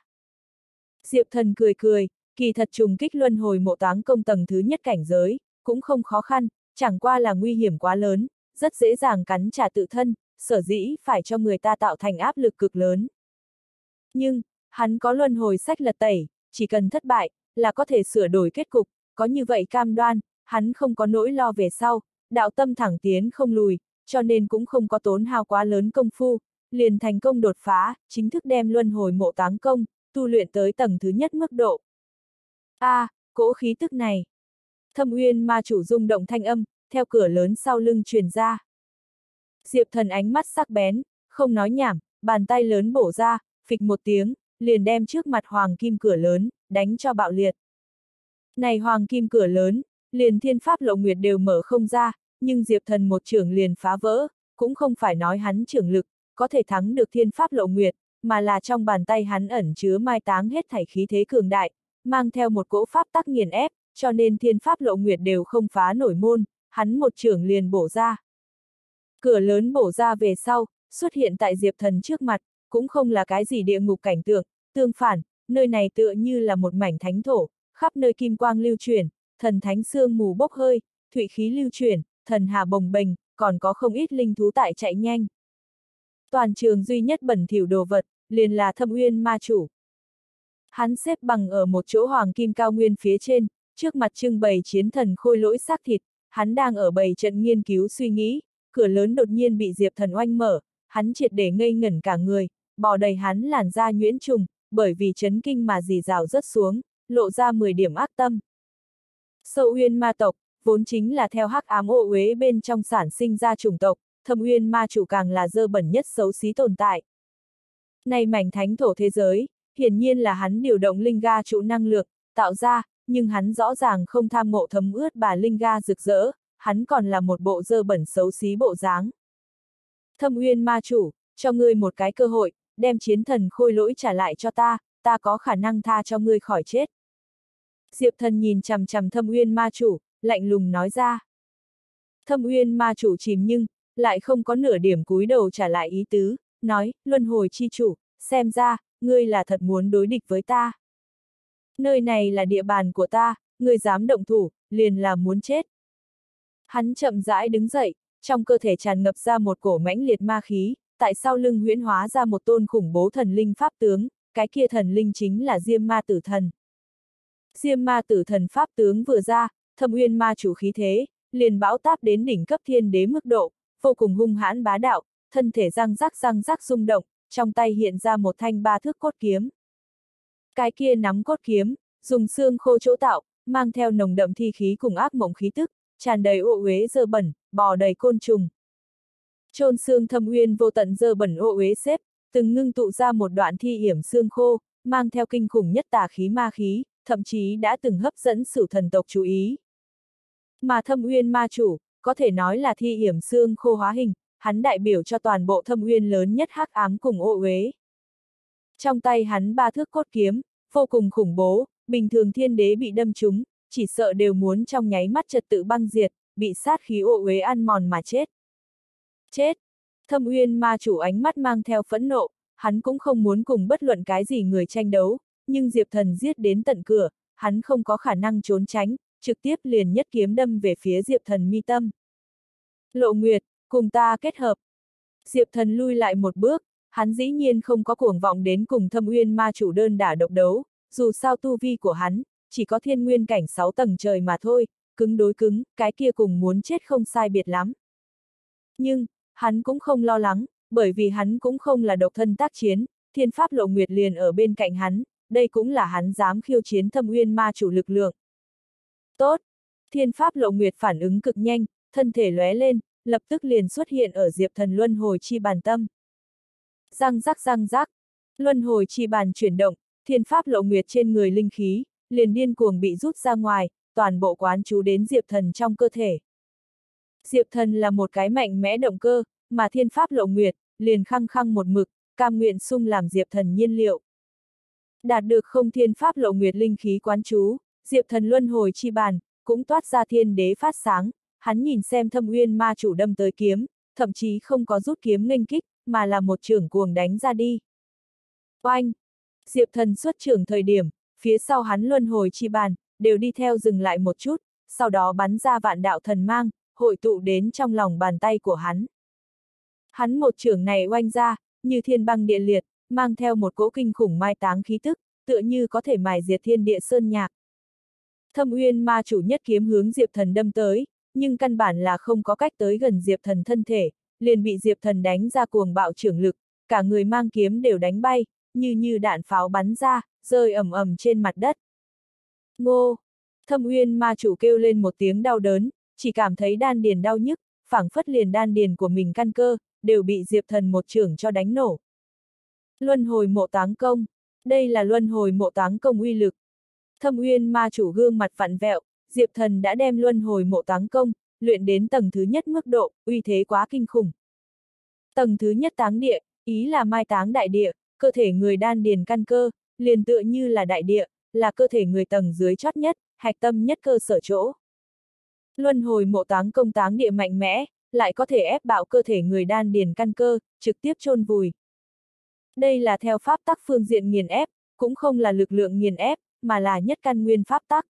Diệp Thần cười cười, kỳ thật trùng kích luân hồi mộ táng công tầng thứ nhất cảnh giới, cũng không khó khăn, chẳng qua là nguy hiểm quá lớn, rất dễ dàng cắn trả tự thân, sở dĩ phải cho người ta tạo thành áp lực cực lớn. Nhưng, hắn có luân hồi sách lật tẩy, chỉ cần thất bại, là có thể sửa đổi kết cục, có như vậy cam đoan, hắn không có nỗi lo về sau, đạo tâm thẳng tiến không lùi, cho nên cũng không có tốn hao quá lớn công phu, liền thành công đột phá, chính thức đem luân hồi mộ táng công, tu luyện tới tầng thứ nhất mức độ. A, à, cỗ khí tức này. Thâm uyên ma chủ rung động thanh âm, theo cửa lớn sau lưng truyền ra. Diệp thần ánh mắt sắc bén, không nói nhảm, bàn tay lớn bổ ra, phịch một tiếng, liền đem trước mặt hoàng kim cửa lớn, đánh cho bạo liệt. Này hoàng kim cửa lớn, liền thiên pháp lộ nguyệt đều mở không ra, nhưng Diệp thần một trưởng liền phá vỡ, cũng không phải nói hắn trưởng lực, có thể thắng được thiên pháp lộ nguyệt, mà là trong bàn tay hắn ẩn chứa mai táng hết thảy khí thế cường đại, mang theo một cỗ pháp tắc nghiền ép, cho nên thiên pháp lộ nguyệt đều không phá nổi môn, hắn một trưởng liền bổ ra. Cửa lớn bổ ra về sau, xuất hiện tại Diệp Thần trước mặt, cũng không là cái gì địa ngục cảnh tượng, tương phản, nơi này tựa như là một mảnh thánh thổ, khắp nơi kim quang lưu chuyển, thần thánh xương mù bốc hơi, thụy khí lưu chuyển, thần hà bồng bềnh, còn có không ít linh thú tại chạy nhanh. Toàn trường duy nhất bẩn thỉu đồ vật, liền là thâm uyên ma chủ. Hắn xếp bằng ở một chỗ hoàng kim cao nguyên phía trên, trước mặt trưng bày chiến thần khôi lỗi xác thịt, hắn đang ở bầy trận nghiên cứu suy nghĩ, cửa lớn đột nhiên bị Diệp Thần oanh mở, hắn triệt để ngây ngẩn cả người, bò đầy hắn làn da nhuyễn trùng, bởi vì chấn kinh mà dì rào rớt xuống, lộ ra 10 điểm ác tâm. Sâu uyên ma tộc, vốn chính là theo hắc ám ô uế bên trong sản sinh ra chủng tộc, thâm uyên ma chủ càng là dơ bẩn nhất xấu xí tồn tại. Này mảnh thánh thổ thế giới, hiển nhiên là hắn điều động linh ga trụ năng lượng, tạo ra, nhưng hắn rõ ràng không tham ngộ thấm ướt bà linh ga rực rỡ, hắn còn là một bộ dơ bẩn xấu xí bộ dáng. Thâm uyên ma chủ, cho ngươi một cái cơ hội, đem chiến thần khôi lỗi trả lại cho ta, ta có khả năng tha cho ngươi khỏi chết. Diệp thần nhìn chằm chằm thâm uyên ma chủ, lạnh lùng nói ra. Thâm uyên ma chủ chìm nhưng, lại không có nửa điểm cúi đầu trả lại ý tứ, nói, luân hồi chi chủ, xem ra, ngươi là thật muốn đối địch với ta. Nơi này là địa bàn của ta, ngươi dám động thủ, liền là muốn chết. Hắn chậm rãi đứng dậy, trong cơ thể tràn ngập ra một cổ mãnh liệt ma khí, tại sau lưng huyễn hóa ra một tôn khủng bố thần linh pháp tướng, cái kia thần linh chính là Diêm Ma Tử Thần. Diêm Ma Tử Thần pháp tướng vừa ra, thâm uyên ma chủ khí thế, liền bão táp đến đỉnh cấp thiên đế mức độ, vô cùng hung hãn bá đạo, thân thể răng rắc răng rắc rung động, trong tay hiện ra một thanh ba thước cốt kiếm. Cái kia nắm cốt kiếm, dùng xương khô chỗ tạo, mang theo nồng đậm thi khí cùng ác mộng khí tức, tràn đầy ô uế dơ bẩn, bò đầy côn trùng. Trôn xương thâm uyên vô tận dơ bẩn ô uế xếp, từng ngưng tụ ra một đoạn thi hiểm xương khô, mang theo kinh khủng nhất tà khí ma khí, thậm chí đã từng hấp dẫn sử thần tộc chú ý. Mà thâm uyên ma chủ, có thể nói là thi hiểm xương khô hóa hình, hắn đại biểu cho toàn bộ thâm uyên lớn nhất hắc ám cùng ô uế. Trong tay hắn ba thước cốt kiếm, vô cùng khủng bố, bình thường thiên đế bị đâm trúng, chỉ sợ đều muốn trong nháy mắt trật tự băng diệt, bị sát khí ô uế ăn mòn mà chết. Chết! Thâm uyên ma chủ ánh mắt mang theo phẫn nộ, hắn cũng không muốn cùng bất luận cái gì người tranh đấu, nhưng Diệp Thần giết đến tận cửa, hắn không có khả năng trốn tránh, trực tiếp liền nhất kiếm đâm về phía Diệp Thần mi tâm. Lộ Nguyệt, cùng ta kết hợp. Diệp Thần lui lại một bước, hắn dĩ nhiên không có cuồng vọng đến cùng thâm uyên ma chủ đơn đả độc đấu, dù sao tu vi của hắn, chỉ có thiên nguyên cảnh 6 tầng trời mà thôi, cứng đối cứng, cái kia cùng muốn chết không sai biệt lắm. Nhưng, hắn cũng không lo lắng, bởi vì hắn cũng không là độc thân tác chiến, thiên pháp lộ nguyệt liền ở bên cạnh hắn, đây cũng là hắn dám khiêu chiến thâm uyên ma chủ lực lượng. Tốt! Thiên pháp lộ nguyệt phản ứng cực nhanh, thân thể lóe lên, lập tức liền xuất hiện ở diệp thần luân hồi chi bàn tâm. Răng rắc răng rắc, luân hồi chi bàn chuyển động, thiên pháp lộ nguyệt trên người linh khí, liền điên cuồng bị rút ra ngoài, toàn bộ quán chú đến diệp thần trong cơ thể. Diệp thần là một cái mạnh mẽ động cơ, mà thiên pháp lộ nguyệt, liền khăng khăng một mực, cam nguyện sung làm diệp thần nhiên liệu. Đạt được không thiên pháp lộ nguyệt linh khí quán chú, diệp thần luân hồi chi bàn, cũng toát ra thiên đế phát sáng, hắn nhìn xem thâm uyên ma chủ đâm tới kiếm, thậm chí không có rút kiếm nghênh kích, mà là một trưởng cuồng đánh ra đi. Oanh! Diệp thần xuất trưởng thời điểm, phía sau hắn luân hồi chi bàn, đều đi theo dừng lại một chút, sau đó bắn ra vạn đạo thần mang, hội tụ đến trong lòng bàn tay của hắn. Hắn một trưởng này oanh ra, như thiên băng địa liệt, mang theo một cỗ kinh khủng mai táng khí tức, tựa như có thể mài diệt thiên địa sơn nhạc. Thâm uyên ma chủ nhất kiếm hướng Diệp Thần đâm tới, nhưng căn bản là không có cách tới gần Diệp Thần thân thể, liền bị Diệp Thần đánh ra cuồng bạo trưởng lực, cả người mang kiếm đều đánh bay, như như đạn pháo bắn ra, rơi ầm ầm trên mặt đất. Ngô! Thâm uyên ma chủ kêu lên một tiếng đau đớn, chỉ cảm thấy đan điền đau nhức, phảng phất liền đan điền của mình căn cơ, đều bị Diệp Thần một trưởng cho đánh nổ. Luân hồi mộ táng công. Đây là luân hồi mộ táng công uy lực. Thâm uyên ma chủ gương mặt vặn vẹo, Diệp Thần đã đem luân hồi mộ táng công, luyện đến tầng thứ nhất mức độ, uy thế quá kinh khủng. Tầng thứ nhất táng địa, ý là mai táng đại địa, cơ thể người đan điền căn cơ, liền tựa như là đại địa, là cơ thể người tầng dưới chót nhất, hạch tâm nhất cơ sở chỗ. Luân hồi mộ táng công táng địa mạnh mẽ, lại có thể ép bạo cơ thể người đan điền căn cơ, trực tiếp chôn vùi. Đây là theo pháp tắc phương diện nghiền ép, cũng không là lực lượng nghiền ép, mà là nhất căn nguyên pháp tắc.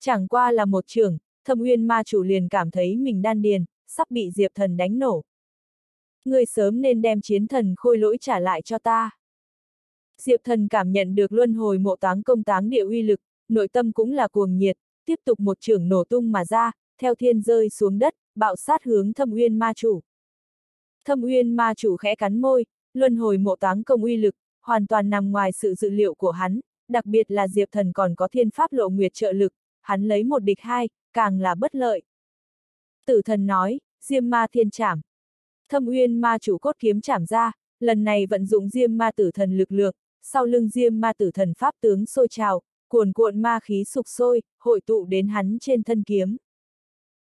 Chẳng qua là một trường, thâm uyên ma chủ liền cảm thấy mình đan điền, sắp bị diệp thần đánh nổ. Người sớm nên đem chiến thần khôi lỗi trả lại cho ta. Diệp thần cảm nhận được luân hồi mộ táng công táng địa uy lực, nội tâm cũng là cuồng nhiệt, tiếp tục một trường nổ tung mà ra, theo thiên rơi xuống đất, bạo sát hướng thâm uyên ma chủ. Thâm uyên ma chủ khẽ cắn môi, luân hồi mộ táng công uy lực, hoàn toàn nằm ngoài sự dự liệu của hắn, đặc biệt là Diệp Thần còn có thiên pháp lộ nguyệt trợ lực, hắn lấy một địch hai, càng là bất lợi. Tử thần nói, Diêm ma thiên trảm. Thâm uyên ma chủ cốt kiếm trảm ra, lần này vận dụng Diêm ma tử thần lực lượng, sau lưng Diêm ma tử thần pháp tướng sôi trào, cuồn cuộn ma khí sục sôi, hội tụ đến hắn trên thân kiếm.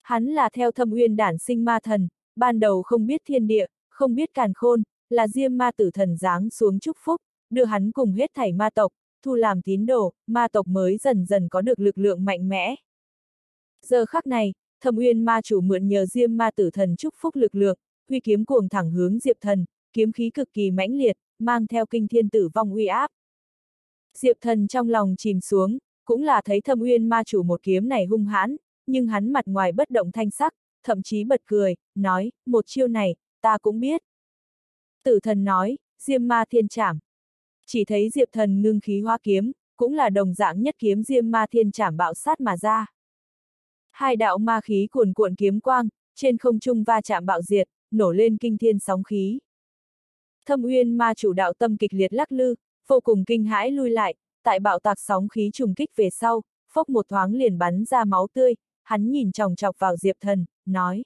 Hắn là theo thâm uyên đản sinh ma thần, ban đầu không biết thiên địa, không biết càn khôn, là diêm ma tử thần giáng xuống chúc phúc, đưa hắn cùng hết thảy ma tộc, thu làm tín đồ, ma tộc mới dần dần có được lực lượng mạnh mẽ. Giờ khắc này, thâm uyên ma chủ mượn nhờ diêm ma tử thần chúc phúc lực lượng, huy kiếm cuồng thẳng hướng diệp thần, kiếm khí cực kỳ mãnh liệt, mang theo kinh thiên tử vong uy áp. Diệp thần trong lòng chìm xuống, cũng là thấy thâm uyên ma chủ một kiếm này hung hãn, nhưng hắn mặt ngoài bất động thanh sắc, thậm chí bật cười, nói, một chiêu này, ta cũng biết. Tử thần nói, diêm ma thiên trảm. Chỉ thấy diệp thần ngưng khí hóa kiếm, cũng là đồng dạng nhất kiếm diêm ma thiên trảm bạo sát mà ra. Hai đạo ma khí cuồn cuộn kiếm quang, trên không trung va chạm bạo diệt, nổ lên kinh thiên sóng khí. Thâm uyên ma chủ đạo tâm kịch liệt lắc lư, vô cùng kinh hãi lui lại, tại bạo tạc sóng khí trùng kích về sau, phốc một thoáng liền bắn ra máu tươi, hắn nhìn chòng chọc vào Diệp Thần, nói.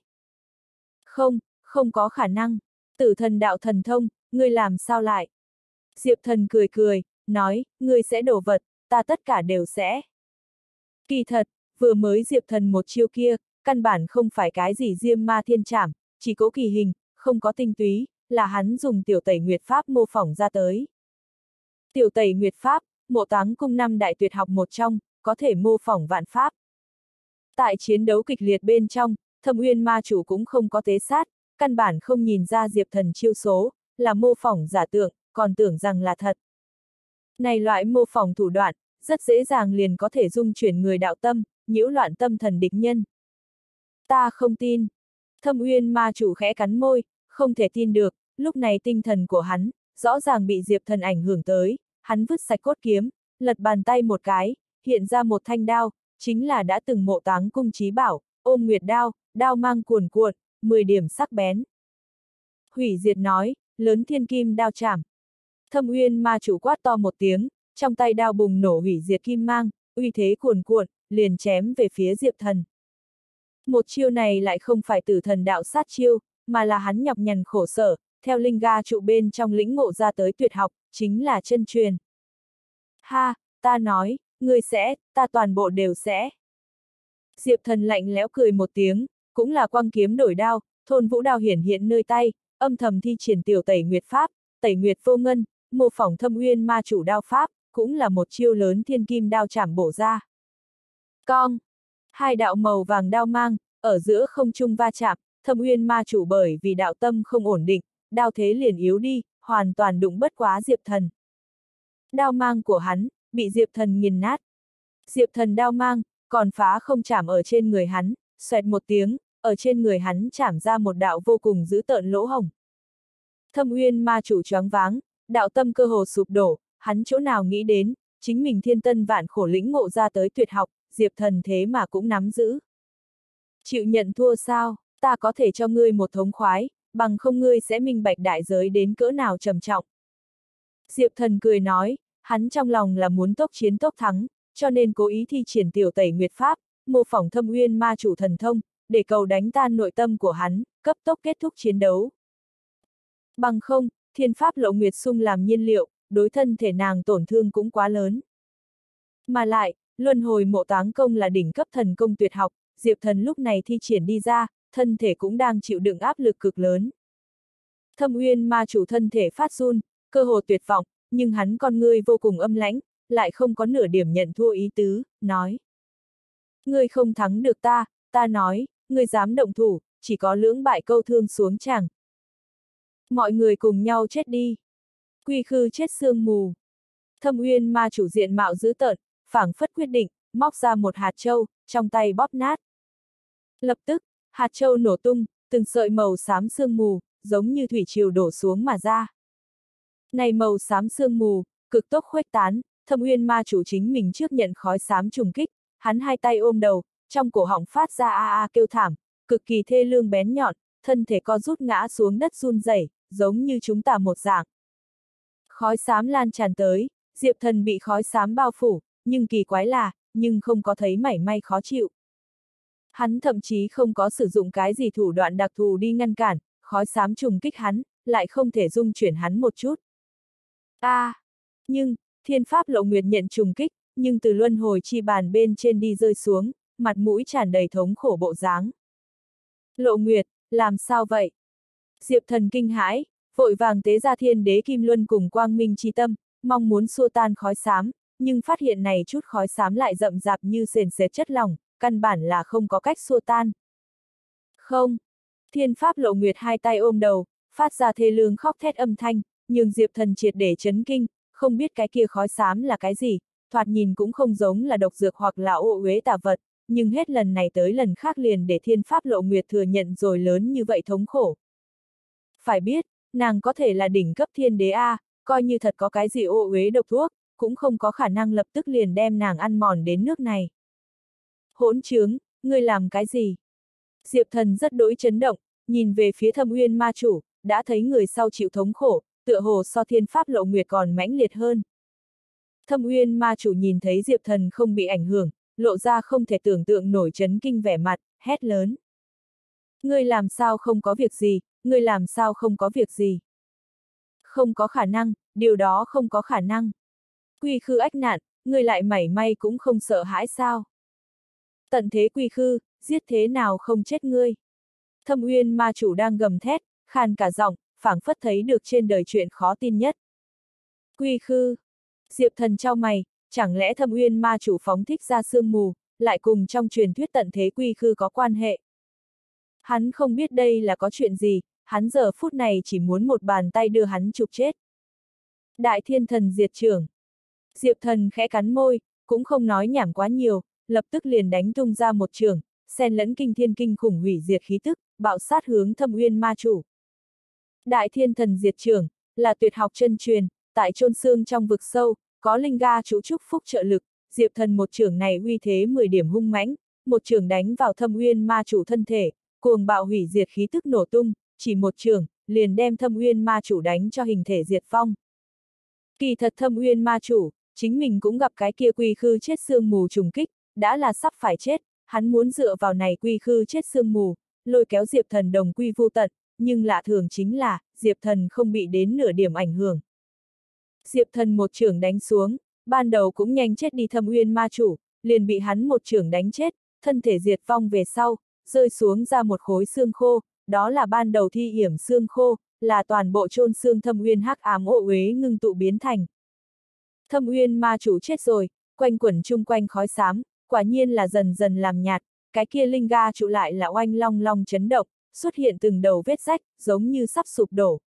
Không, không có khả năng, tử thần đạo thần thông, ngươi làm sao lại? Diệp Thần cười cười, nói, ngươi sẽ đổ vật, ta tất cả đều sẽ. Kỳ thật, vừa mới Diệp Thần một chiêu kia, căn bản không phải cái gì diêm ma thiên trảm, chỉ cố kỳ hình, không có tinh túy, là hắn dùng tiểu tẩy nguyệt pháp mô phỏng ra tới. Tiểu tẩy nguyệt pháp, mộ táng cung năm đại tuyệt học một trong, có thể mô phỏng vạn pháp. Tại chiến đấu kịch liệt bên trong, thâm uyên ma chủ cũng không có tế sát, căn bản không nhìn ra diệp thần chiêu số, là mô phỏng giả tượng, còn tưởng rằng là thật. Này loại mô phỏng thủ đoạn, rất dễ dàng liền có thể dung chuyển người đạo tâm, nhiễu loạn tâm thần địch nhân. Ta không tin. Thâm uyên ma chủ khẽ cắn môi, không thể tin được, lúc này tinh thần của hắn, rõ ràng bị diệp thần ảnh hưởng tới, hắn vứt sạch cốt kiếm, lật bàn tay một cái, hiện ra một thanh đao, chính là đã từng mộ táng cung trí bảo, ôm nguyệt đao, đao mang cuồn cuộn, 10 điểm sắc bén. Hủy diệt nói, lớn thiên kim đao chảm. Thâm uyên ma chủ quát to một tiếng, trong tay đao bùng nổ hủy diệt kim mang, uy thế cuồn cuộn, liền chém về phía diệp thần. Một chiêu này lại không phải tử thần đạo sát chiêu, mà là hắn nhọc nhằn khổ sở, theo linh ga trụ bên trong lĩnh ngộ ra tới tuyệt học, chính là chân truyền. Ha, ta nói, ngươi sẽ, ta toàn bộ đều sẽ. Diệp thần lạnh lẽo cười một tiếng, cũng là quang kiếm đổi đao, thôn vũ đao hiển hiện nơi tay, âm thầm thi triển tiểu tẩy nguyệt pháp, tẩy nguyệt vô ngân, mô phỏng thâm uyên ma chủ đao pháp, cũng là một chiêu lớn thiên kim đao chảm bổ ra. Cong! Hai đạo màu vàng đao mang, ở giữa không trung va chạm, thâm uyên ma chủ bởi vì đạo tâm không ổn định, đao thế liền yếu đi, hoàn toàn đụng bất quá Diệp Thần. Đao mang của hắn, bị Diệp Thần nghiền nát. Diệp Thần đao mang, còn phá không chạm ở trên người hắn, xoẹt một tiếng, ở trên người hắn chạm ra một đạo vô cùng dữ tợn lỗ hồng. Thâm uyên ma chủ choáng váng, đạo tâm cơ hồ sụp đổ, hắn chỗ nào nghĩ đến, chính mình thiên tân vạn khổ lĩnh ngộ ra tới tuyệt học, Diệp Thần thế mà cũng nắm giữ. Chịu nhận thua sao, ta có thể cho ngươi một thống khoái, bằng không ngươi sẽ minh bạch đại giới đến cỡ nào trầm trọng. Diệp Thần cười nói, hắn trong lòng là muốn tốc chiến tốc thắng, cho nên cố ý thi triển tiểu tẩy nguyệt pháp, mô phỏng thâm uyên ma chủ thần thông, để cầu đánh tan nội tâm của hắn, cấp tốc kết thúc chiến đấu. Bằng không, thiên pháp lộ nguyệt sung làm nhiên liệu, đối thân thể nàng tổn thương cũng quá lớn. Mà lại, luân hồi mộ táng công là đỉnh cấp thần công tuyệt học, Diệp Thần lúc này thi triển đi ra, thân thể cũng đang chịu đựng áp lực cực lớn. Thâm uyên ma chủ thân thể phát run, cơ hồ tuyệt vọng, nhưng hắn con ngươi vô cùng âm lãnh, lại không có nửa điểm nhận thua ý tứ, nói. Ngươi không thắng được ta, ta nói, ngươi dám động thủ, chỉ có lưỡng bại câu thương xuống chẳng. Mọi người cùng nhau chết đi. Quy khư chết sương mù. Thâm uyên ma chủ diện mạo dữ tợn, phảng phất quyết định, móc ra một hạt châu, trong tay bóp nát. Lập tức, hạt châu nổ tung, từng sợi màu xám sương mù, giống như thủy triều đổ xuống mà ra. Này màu xám sương mù, cực tốc khuếch tán, thâm uyên ma chủ chính mình trước nhận khói xám trùng kích, hắn hai tay ôm đầu, trong cổ họng phát ra a a kêu thảm, cực kỳ thê lương bén nhọn, thân thể co rút ngã xuống đất run rẩy, giống như chúng ta một dạng. Khói xám lan tràn tới, Diệp Thần bị khói xám bao phủ, nhưng kỳ quái là, nhưng không có thấy mảy may khó chịu. Hắn thậm chí không có sử dụng cái gì thủ đoạn đặc thù đi ngăn cản, khói xám trùng kích hắn, lại không thể dung chuyển hắn một chút. A, à, nhưng, thiên pháp lộ nguyệt nhận trùng kích, nhưng từ luân hồi chi bàn bên trên đi rơi xuống, mặt mũi tràn đầy thống khổ bộ dáng. Lộ nguyệt, làm sao vậy? Diệp thần kinh hãi, vội vàng tế ra thiên đế kim luân cùng quang minh chi tâm, mong muốn xua tan khói xám, nhưng phát hiện này chút khói xám lại rậm rạp như sền sệt chất lỏng, căn bản là không có cách xua tan. Không. Thiên pháp lộ nguyệt hai tay ôm đầu, phát ra thê lương khóc thét âm thanh, nhưng Diệp thần triệt để chấn kinh, không biết cái kia khói xám là cái gì, thoạt nhìn cũng không giống là độc dược hoặc là ô uế tà vật, nhưng hết lần này tới lần khác liền để thiên pháp lộ nguyệt thừa nhận rồi lớn như vậy thống khổ. Phải biết, nàng có thể là đỉnh cấp thiên đế A, coi như thật có cái gì ô uế độc thuốc, cũng không có khả năng lập tức liền đem nàng ăn mòn đến nước này. Hỗn trướng, ngươi làm cái gì? Diệp thần rất đối chấn động, nhìn về phía thâm uyên ma chủ, đã thấy người sau chịu thống khổ, tựa hồ so thiên pháp lộ nguyệt còn mãnh liệt hơn. Thâm uyên ma chủ nhìn thấy Diệp thần không bị ảnh hưởng, lộ ra không thể tưởng tượng nổi chấn kinh vẻ mặt, hét lớn. Ngươi làm sao không có việc gì, ngươi làm sao không có việc gì. Không có khả năng, điều đó không có khả năng. Quy khư ách nạn, ngươi lại mảy may cũng không sợ hãi sao. Tận thế quy khư, giết thế nào không chết ngươi. Thâm uyên ma chủ đang gầm thét, khàn cả giọng, phảng phất thấy được trên đời chuyện khó tin nhất. Quy khư. Diệp thần trao mày, chẳng lẽ thâm uyên ma chủ phóng thích ra sương mù, lại cùng trong truyền thuyết tận thế quy khư có quan hệ. Hắn không biết đây là có chuyện gì, hắn giờ phút này chỉ muốn một bàn tay đưa hắn chụp chết. Đại thiên thần diệt trưởng. Diệp thần khẽ cắn môi, cũng không nói nhảm quá nhiều, lập tức liền đánh tung ra một trường, xen lẫn kinh thiên kinh khủng hủy diệt khí tức, bạo sát hướng thâm uyên ma chủ. Đại thiên thần diệt trưởng, là tuyệt học chân truyền, tại trôn xương trong vực sâu, có linh ga chủ trúc phúc trợ lực, diệp thần một trường này uy thế 10 điểm hung mãnh, một trường đánh vào thâm uyên ma chủ thân thể, cuồng bạo hủy diệt khí tức nổ tung, chỉ một trường, liền đem thâm uyên ma chủ đánh cho hình thể diệt phong Kỳ thật thâm uyên ma chủ, chính mình cũng gặp cái kia quy khư chết xương mù trùng kích, đã là sắp phải chết, hắn muốn dựa vào này quy khư chết xương mù, lôi kéo Diệp Thần đồng quy vô tận, nhưng lạ thường chính là, Diệp Thần không bị đến nửa điểm ảnh hưởng. Diệp Thần một trưởng đánh xuống, ban đầu cũng nhanh chết đi thâm uyên ma chủ, liền bị hắn một trưởng đánh chết, thân thể diệt vong về sau, rơi xuống ra một khối xương khô, đó là ban đầu thi hiểm xương khô, là toàn bộ chôn xương thâm uyên hắc ám ộ uế ngưng tụ biến thành. Thâm uyên ma chủ chết rồi, quanh quẩn chung quanh khói xám, quả nhiên là dần dần làm nhạt, cái kia linh ga trụ lại là oanh long long chấn động, xuất hiện từng đầu vết rách, giống như sắp sụp đổ.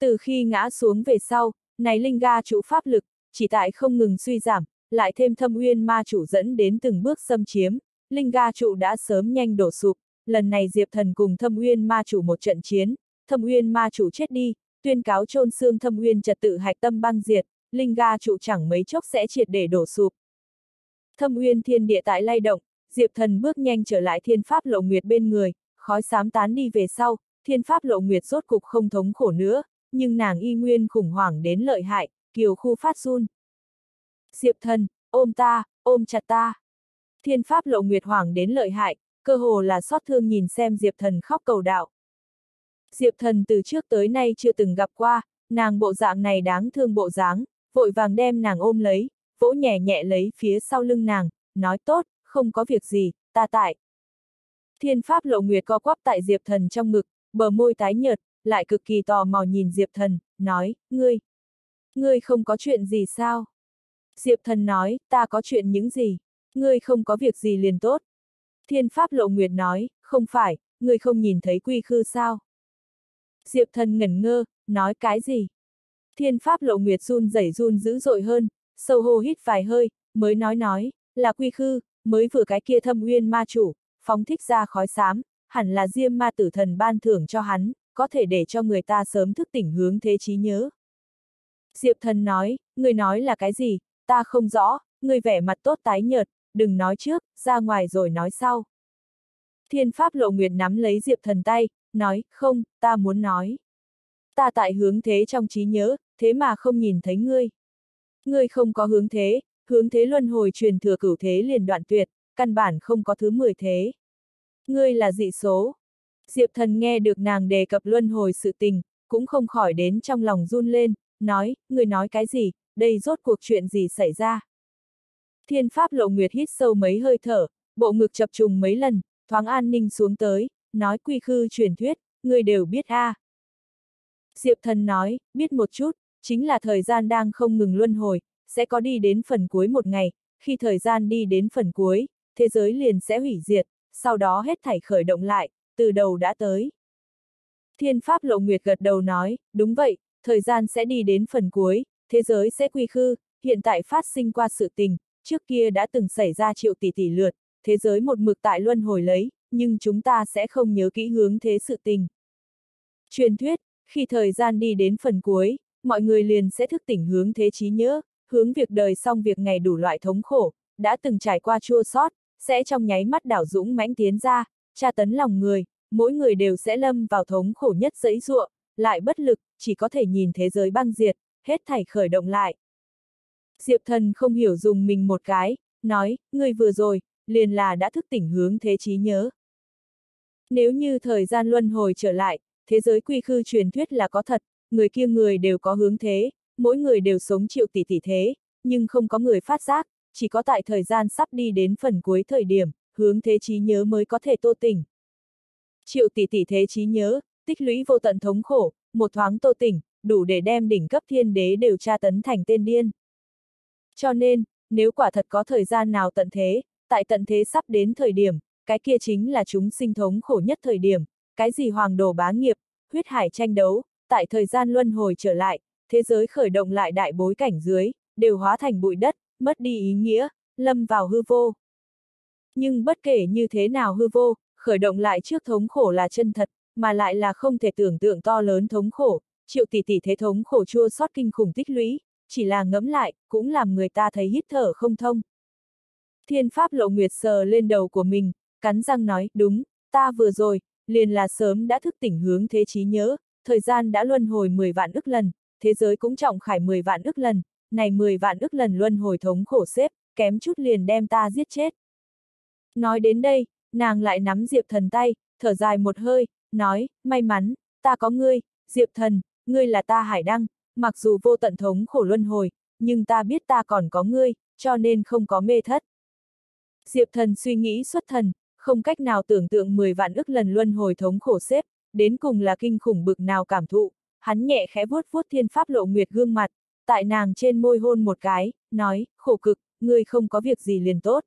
Từ khi ngã xuống về sau, này linh ga trụ pháp lực, chỉ tại không ngừng suy giảm, lại thêm thâm uyên ma chủ dẫn đến từng bước xâm chiếm, linh ga trụ đã sớm nhanh đổ sụp, lần này Diệp Thần cùng thâm uyên ma chủ một trận chiến, thâm uyên ma chủ chết đi, tuyên cáo trôn xương thâm uyên trật tự hạch tâm băng diệt, linh ga trụ chẳng mấy chốc sẽ triệt để đổ sụp. Thâm uyên thiên địa tại lay động, Diệp Thần bước nhanh trở lại thiên pháp lộ nguyệt bên người, khói xám tán đi về sau, thiên pháp lộ nguyệt rốt cục không thống khổ nữa, nhưng nàng y nguyên khủng hoảng đến lợi hại, kiều khu phát run. Diệp Thần, ôm ta, ôm chặt ta. Thiên pháp lộ nguyệt hoàng đến lợi hại, cơ hồ là xót thương nhìn xem Diệp Thần khóc cầu đạo. Diệp Thần từ trước tới nay chưa từng gặp qua, nàng bộ dạng này đáng thương bộ dáng, vội vàng đem nàng ôm lấy, vỗ nhẹ nhẹ lấy phía sau lưng nàng, nói tốt, không có việc gì, ta tại. Thiên pháp lộ nguyệt co quắp tại Diệp Thần trong ngực, bờ môi tái nhợt, lại cực kỳ tò mò nhìn Diệp Thần, nói, ngươi, ngươi không có chuyện gì sao? Diệp Thần nói, ta có chuyện những gì? Ngươi không có việc gì liền tốt. Thiên pháp lộ nguyệt nói, không phải, người không nhìn thấy quy khư sao? Diệp Thần ngẩn ngơ, nói cái gì? Thiên pháp lộ nguyệt run rẩy run dữ dội hơn, sâu hô hít vài hơi, mới nói nói, là quy khư, mới vừa cái kia thâm uyên ma chủ, phóng thích ra khói xám, hẳn là diêm ma tử thần ban thưởng cho hắn, có thể để cho người ta sớm thức tỉnh hướng thế trí nhớ. Diệp thần nói, người nói là cái gì, ta không rõ, người vẻ mặt tốt tái nhợt, đừng nói trước, ra ngoài rồi nói sau. Thiên pháp lộ nguyệt nắm lấy Diệp thần tay, nói, không, ta muốn nói. Ta tại hướng thế trong trí nhớ, thế mà không nhìn thấy ngươi. Ngươi không có hướng thế, hướng thế luân hồi truyền thừa cửu thế liền đoạn tuyệt, căn bản không có thứ mười thế. Ngươi là dị số. Diệp thần nghe được nàng đề cập luân hồi sự tình, cũng không khỏi đến trong lòng run lên, nói, ngươi nói cái gì, đây rốt cuộc chuyện gì xảy ra. Thiên pháp lộ nguyệt hít sâu mấy hơi thở, bộ ngực chập trùng mấy lần, thoáng an ninh xuống tới, nói quy khư truyền thuyết, người đều biết a. À. Diệp thần nói, biết một chút, chính là thời gian đang không ngừng luân hồi, sẽ có đi đến phần cuối một ngày, khi thời gian đi đến phần cuối, thế giới liền sẽ hủy diệt, sau đó hết thảy khởi động lại, từ đầu đã tới. Thiên Pháp Lộ Nguyệt gật đầu nói, đúng vậy, thời gian sẽ đi đến phần cuối, thế giới sẽ quy khư, hiện tại phát sinh qua sự tình, trước kia đã từng xảy ra triệu tỷ tỷ lượt, thế giới một mực tại luân hồi lấy, nhưng chúng ta sẽ không nhớ kỹ hướng thế sự tình. Truyền thuyết, khi thời gian đi đến phần cuối, mọi người liền sẽ thức tỉnh hướng thế trí nhớ, hướng việc đời xong việc ngày đủ loại thống khổ, đã từng trải qua chua sót, sẽ trong nháy mắt đảo dũng mãnh tiến ra, tra tấn lòng người, mỗi người đều sẽ lâm vào thống khổ nhất dẫy ruộng, lại bất lực, chỉ có thể nhìn thế giới băng diệt, hết thảy khởi động lại. Diệp thần không hiểu dùng mình một cái, nói, người vừa rồi, liền là đã thức tỉnh hướng thế trí nhớ. Nếu như thời gian luân hồi trở lại, thế giới quy khư truyền thuyết là có thật, người kia người đều có hướng thế, mỗi người đều sống triệu tỷ tỷ thế, nhưng không có người phát giác, chỉ có tại thời gian sắp đi đến phần cuối thời điểm, hướng thế trí nhớ mới có thể tô tỉnh. Triệu tỷ tỷ thế trí nhớ, tích lũy vô tận thống khổ, một thoáng tô tỉnh, đủ để đem đỉnh cấp thiên đế đều tra tấn thành tên điên. Cho nên, nếu quả thật có thời gian nào tận thế, tại tận thế sắp đến thời điểm, cái kia chính là chúng sinh thống khổ nhất thời điểm, cái gì hoàng đồ bá nghiệp, huyết hải tranh đấu, tại thời gian luân hồi trở lại, thế giới khởi động lại đại bối cảnh dưới, đều hóa thành bụi đất, mất đi ý nghĩa, lâm vào hư vô. Nhưng bất kể như thế nào hư vô, khởi động lại trước thống khổ là chân thật, mà lại là không thể tưởng tượng to lớn thống khổ, triệu tỷ tỷ thế thống khổ chua sót kinh khủng tích lũy, chỉ là ngẫm lại, cũng làm người ta thấy hít thở không thông. Thiên Pháp Lộ Nguyệt sờ lên đầu của mình, cắn răng nói, đúng, ta vừa rồi, liền là sớm đã thức tỉnh hướng thế trí nhớ, thời gian đã luân hồi 10 vạn ức lần, thế giới cũng trọng khải 10 vạn ức lần, này 10 vạn ức lần luân hồi thống khổ xếp, kém chút liền đem ta giết chết. Nói đến đây, nàng lại nắm Diệp Thần tay, thở dài một hơi, nói, may mắn, ta có ngươi, Diệp Thần, ngươi là ta hải đăng, mặc dù vô tận thống khổ luân hồi, nhưng ta biết ta còn có ngươi, cho nên không có mê thất. Diệp Thần suy nghĩ xuất thần, không cách nào tưởng tượng 10 vạn ức lần luân hồi thống khổ xếp, đến cùng là kinh khủng bực nào cảm thụ, hắn nhẹ khẽ vuốt vuốt thiên pháp lộ nguyệt gương mặt, tại nàng trên môi hôn một cái, nói, khổ cực, ngươi không có việc gì liền tốt.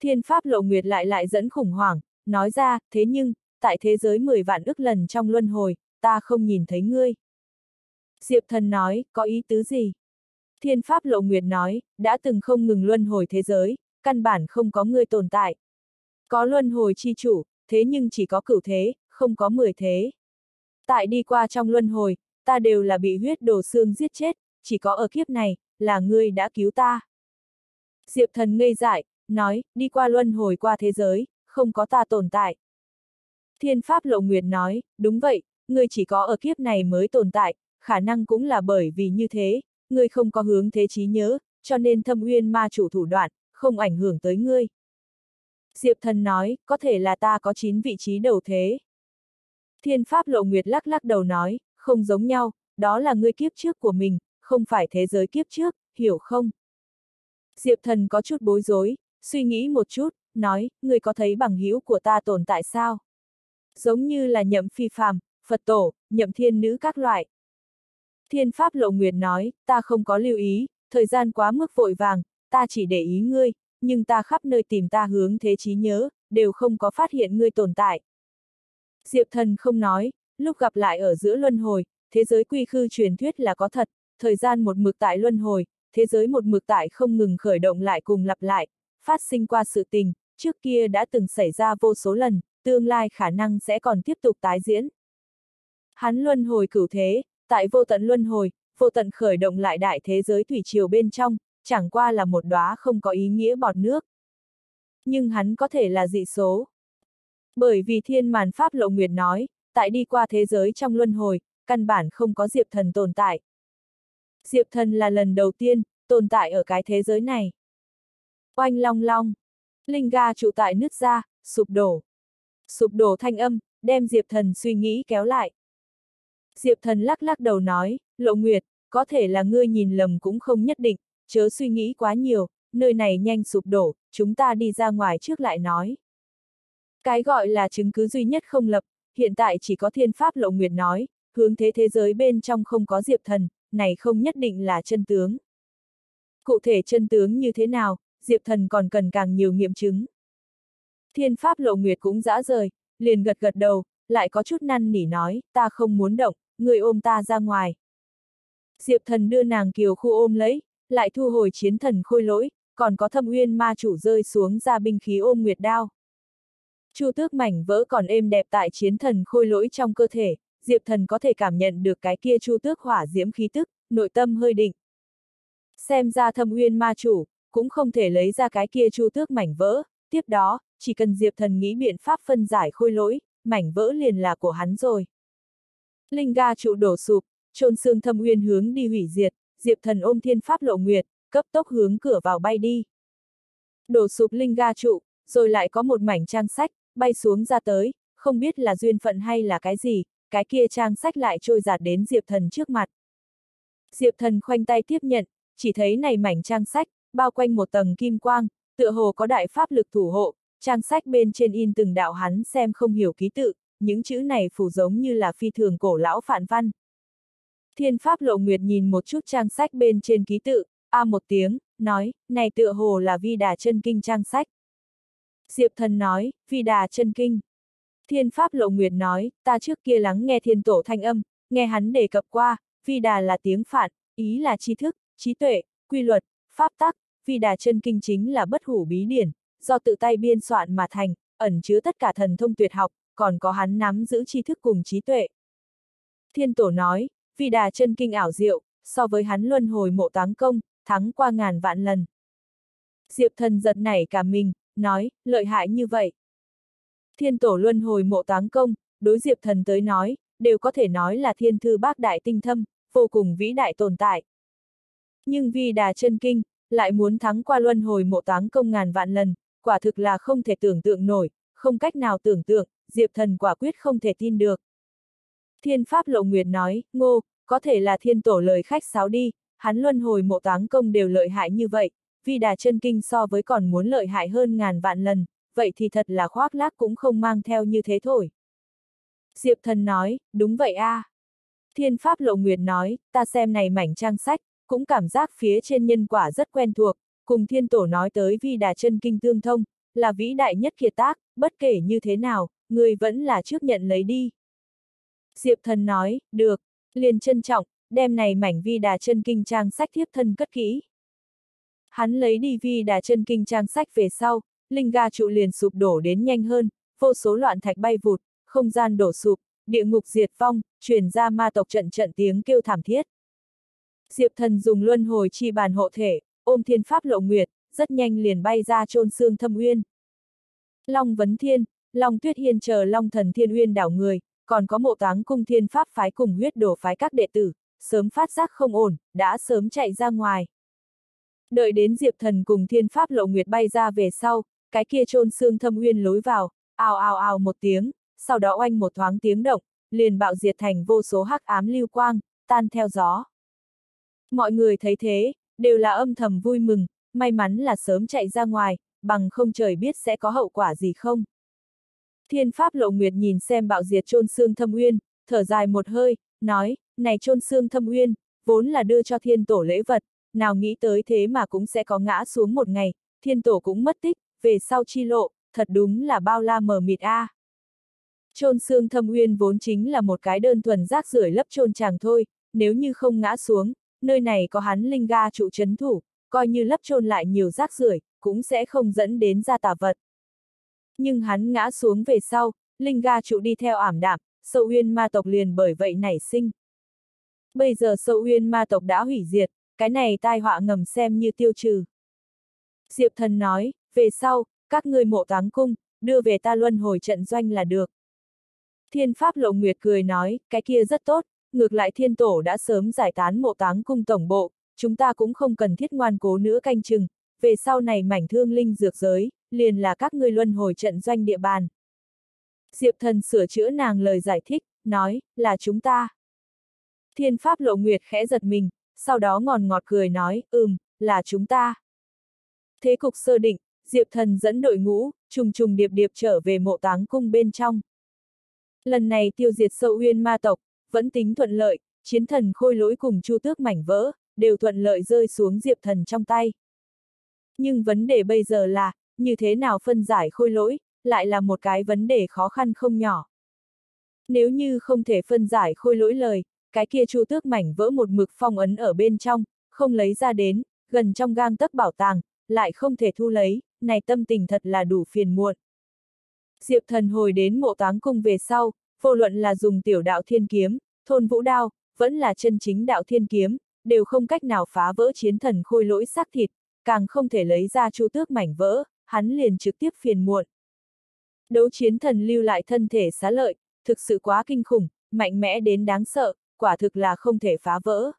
Thiên pháp lộ nguyệt lại lại dẫn khủng hoảng, nói ra, thế nhưng, tại thế giới 10 vạn ức lần trong luân hồi, ta không nhìn thấy ngươi. Diệp thần nói, có ý tứ gì? Thiên pháp lộ nguyệt nói, đã từng không ngừng luân hồi thế giới, căn bản không có người tồn tại. Có luân hồi chi chủ, thế nhưng chỉ có cửu thế, không có mười thế. Tại đi qua trong luân hồi, ta đều là bị huyết đồ xương giết chết, chỉ có ở kiếp này, là ngươi đã cứu ta. Diệp thần ngây dại, nói, đi qua luân hồi qua thế giới, không có ta tồn tại. Thiên Pháp Lộ Nguyệt nói, đúng vậy, ngươi chỉ có ở kiếp này mới tồn tại, khả năng cũng là bởi vì như thế, ngươi không có hướng thế trí nhớ, cho nên thâm uyên ma chủ thủ đoạn, không ảnh hưởng tới ngươi. Diệp thần nói, có thể là ta có 9 vị trí đầu thế. Thiên Pháp Lộ Nguyệt lắc lắc đầu nói, không giống nhau, đó là ngươi kiếp trước của mình, không phải thế giới kiếp trước, hiểu không? Diệp thần có chút bối rối, suy nghĩ một chút, nói, ngươi có thấy bằng hữu của ta tồn tại sao? Giống như là nhậm phi phàm, Phật tổ, nhậm thiên nữ các loại. Thiên Pháp Lộ Nguyệt nói, ta không có lưu ý, thời gian quá mức vội vàng, ta chỉ để ý ngươi, nhưng ta khắp nơi tìm ta hướng thế trí nhớ, đều không có phát hiện ngươi tồn tại. Diệp thần không nói, lúc gặp lại ở giữa luân hồi, thế giới quy khư truyền thuyết là có thật, thời gian một mực tại luân hồi, thế giới một mực tại không ngừng khởi động lại cùng lặp lại, phát sinh qua sự tình, trước kia đã từng xảy ra vô số lần, tương lai khả năng sẽ còn tiếp tục tái diễn. Hắn luân hồi cửu thế, tại vô tận luân hồi, vô tận khởi động lại đại thế giới thủy triều bên trong, chẳng qua là một đóa không có ý nghĩa bọt nước. Nhưng hắn có thể là dị số. Bởi vì thiên màn pháp lộ nguyệt nói, tại đi qua thế giới trong luân hồi, căn bản không có Diệp Thần tồn tại. Diệp Thần là lần đầu tiên, tồn tại ở cái thế giới này. Oanh long long, linh ga trụ tại nứt ra, sụp đổ. Sụp đổ thanh âm, đem Diệp Thần suy nghĩ kéo lại. Diệp Thần lắc lắc đầu nói, Lộ Nguyệt, có thể là ngươi nhìn lầm cũng không nhất định, chớ suy nghĩ quá nhiều, nơi này nhanh sụp đổ, chúng ta đi ra ngoài trước lại nói. Cái gọi là chứng cứ duy nhất không lập, hiện tại chỉ có thiên pháp Lộ Nguyệt nói, hướng thế thế giới bên trong không có Diệp Thần, này không nhất định là chân tướng. Cụ thể chân tướng như thế nào, Diệp Thần còn cần càng nhiều nghiệm chứng. Thiên Pháp Lộ Nguyệt cũng dã rời, liền gật gật đầu, lại có chút năn nỉ nói, ta không muốn động, người ôm ta ra ngoài. Diệp Thần đưa nàng kiều khu ôm lấy, lại thu hồi chiến thần khôi lỗi, còn có thâm uyên ma chủ rơi xuống ra binh khí ôm nguyệt đao. Chu tước mảnh vỡ còn êm đẹp tại chiến thần khôi lỗi trong cơ thể, Diệp Thần có thể cảm nhận được cái kia chu tước hỏa diễm khí tức, nội tâm hơi định. Xem ra thâm uyên ma chủ, cũng không thể lấy ra cái kia chu tước mảnh vỡ, tiếp đó, chỉ cần Diệp Thần nghĩ biện pháp phân giải khôi lỗi, mảnh vỡ liền là của hắn rồi. Linh ga trụ đổ sụp, trôn xương thâm uyên hướng đi hủy diệt, Diệp Thần ôm thiên pháp lộ nguyệt, cấp tốc hướng cửa vào bay đi. Đổ sụp linh ga trụ, rồi lại có một mảnh trang sách, bay xuống ra tới, không biết là duyên phận hay là cái gì, cái kia trang sách lại trôi giạt đến Diệp Thần trước mặt. Diệp Thần khoanh tay tiếp nhận, chỉ thấy này mảnh trang sách, bao quanh một tầng kim quang, tựa hồ có đại pháp lực thủ hộ, trang sách bên trên in từng đạo hắn xem không hiểu ký tự, những chữ này phủ giống như là phi thường cổ lão phản văn. Thiên Pháp Lộ Nguyệt nhìn một chút trang sách bên trên ký tự, a một tiếng, nói, này tựa hồ là vi đà chân kinh trang sách. Diệp Thần nói, vi đà chân kinh. Thiên Pháp Lộ Nguyệt nói, ta trước kia lắng nghe thiên tổ thanh âm, nghe hắn đề cập qua, vi đà là tiếng phản, ý là tri thức, trí tuệ, quy luật, pháp tắc, vi đà chân kinh chính là bất hủ bí điển, do tự tay biên soạn mà thành, ẩn chứa tất cả thần thông tuyệt học, còn có hắn nắm giữ tri thức cùng trí tuệ. Thiên tổ nói, vì đà chân kinh ảo diệu, so với hắn luân hồi mộ táng công, thắng qua ngàn vạn lần. Diệp thần giật nảy cả mình, nói, lợi hại như vậy. Thiên tổ luân hồi mộ táng công, đối diệp thần tới nói, đều có thể nói là thiên thư bác đại tinh thâm, vô cùng vĩ đại tồn tại. Nhưng vì đà chân kinh, lại muốn thắng qua luân hồi mộ táng công ngàn vạn lần, quả thực là không thể tưởng tượng nổi, không cách nào tưởng tượng, diệp thần quả quyết không thể tin được. Thiên Pháp Lộ Nguyệt nói, ngô, có thể là thiên tổ lời khách sáo đi, hắn luân hồi mộ táng công đều lợi hại như vậy, vì đà chân kinh so với còn muốn lợi hại hơn ngàn vạn lần, vậy thì thật là khoác lác cũng không mang theo như thế thôi. Diệp thần nói, đúng vậy a. À. Thiên Pháp Lộ Nguyệt nói, ta xem này mảnh trang sách, cũng cảm giác phía trên nhân quả rất quen thuộc, cùng thiên tổ nói tới vi đà chân kinh tương thông, là vĩ đại nhất kiệt tác, bất kể như thế nào, người vẫn là trước nhận lấy đi. Diệp thần nói, được, liền trân trọng, đem này mảnh vi đà chân kinh trang sách thiếp thân cất kỹ. Hắn lấy đi vi đà chân kinh trang sách về sau, linh ga trụ liền sụp đổ đến nhanh hơn, vô số loạn thạch bay vụt, không gian đổ sụp, địa ngục diệt vong, truyền ra ma tộc trận trận tiếng kêu thảm thiết. Diệp thần dùng luân hồi chi bàn hộ thể, ôm thiên pháp lộ nguyệt, rất nhanh liền bay ra trôn xương thâm uyên. Long Vấn Thiên, Long Tuyết Hiên chờ Long Thần Thiên Uyên đảo người, còn có mộ táng cung thiên pháp phái cùng huyết đổ phái các đệ tử, sớm phát giác không ổn, đã sớm chạy ra ngoài. Đợi đến Diệp Thần cùng thiên pháp lộ nguyệt bay ra về sau, cái kia trôn xương thâm uyên lối vào, ào ào ào một tiếng, sau đó oanh một thoáng tiếng động, liền bạo diệt thành vô số hắc ám lưu quang, tan theo gió. Mọi người thấy thế, đều là âm thầm vui mừng, may mắn là sớm chạy ra ngoài, bằng không trời biết sẽ có hậu quả gì không. Thiên Pháp Lộ Nguyệt nhìn xem bạo diệt trôn xương thâm uyên, thở dài một hơi, nói, này trôn xương thâm uyên, vốn là đưa cho thiên tổ lễ vật, nào nghĩ tới thế mà cũng sẽ có ngã xuống một ngày, thiên tổ cũng mất tích, về sau chi lộ, thật đúng là bao la mờ mịt a. À. Trôn xương thâm uyên vốn chính là một cái đơn thuần rác rưởi lấp trôn chàng thôi, nếu như không ngã xuống, nơi này có hắn linh ga trụ chấn thủ, coi như lấp trôn lại nhiều rác rưởi, cũng sẽ không dẫn đến ra tà vật. Nhưng hắn ngã xuống về sau, linh ga trụ đi theo ảm đạm, sâu uyên ma tộc liền bởi vậy nảy sinh. Bây giờ sâu uyên ma tộc đã hủy diệt, cái này tai họa ngầm xem như tiêu trừ. Diệp thần nói, về sau, các ngươi mộ táng cung, đưa về ta luân hồi trận doanh là được. Thiên Pháp Lộ Nguyệt cười nói, cái kia rất tốt, ngược lại thiên tổ đã sớm giải tán mộ táng cung tổng bộ, chúng ta cũng không cần thiết ngoan cố nữa canh chừng, về sau này mảnh thương linh dược giới, liền là các ngươi luân hồi trận doanh địa bàn. Diệp thần sửa chữa nàng lời giải thích, nói, là chúng ta. Thiên Pháp Lộ Nguyệt khẽ giật mình, sau đó ngòn ngọt cười nói, ừm, là chúng ta. Thế cục sơ định, Diệp thần dẫn đội ngũ, trùng trùng điệp điệp trở về mộ táng cung bên trong. Lần này tiêu diệt sâu uyên ma tộc, vẫn tính thuận lợi, chiến thần khôi lỗi cùng chu tước mảnh vỡ, đều thuận lợi rơi xuống diệp thần trong tay. Nhưng vấn đề bây giờ là, như thế nào phân giải khôi lỗi, lại là một cái vấn đề khó khăn không nhỏ. Nếu như không thể phân giải khôi lỗi lời, cái kia chu tước mảnh vỡ một mực phong ấn ở bên trong, không lấy ra đến, gần trong gang tấc bảo tàng, lại không thể thu lấy, này tâm tình thật là đủ phiền muộn. Diệp thần hồi đến mộ táng cung về sau, vô luận là dùng tiểu đạo thiên kiếm, thôn vũ đao, vẫn là chân chính đạo thiên kiếm, đều không cách nào phá vỡ chiến thần khôi lỗi xác thịt, càng không thể lấy ra chu tước mảnh vỡ, hắn liền trực tiếp phiền muộn. Đấu chiến thần lưu lại thân thể xá lợi, thực sự quá kinh khủng, mạnh mẽ đến đáng sợ, quả thực là không thể phá vỡ.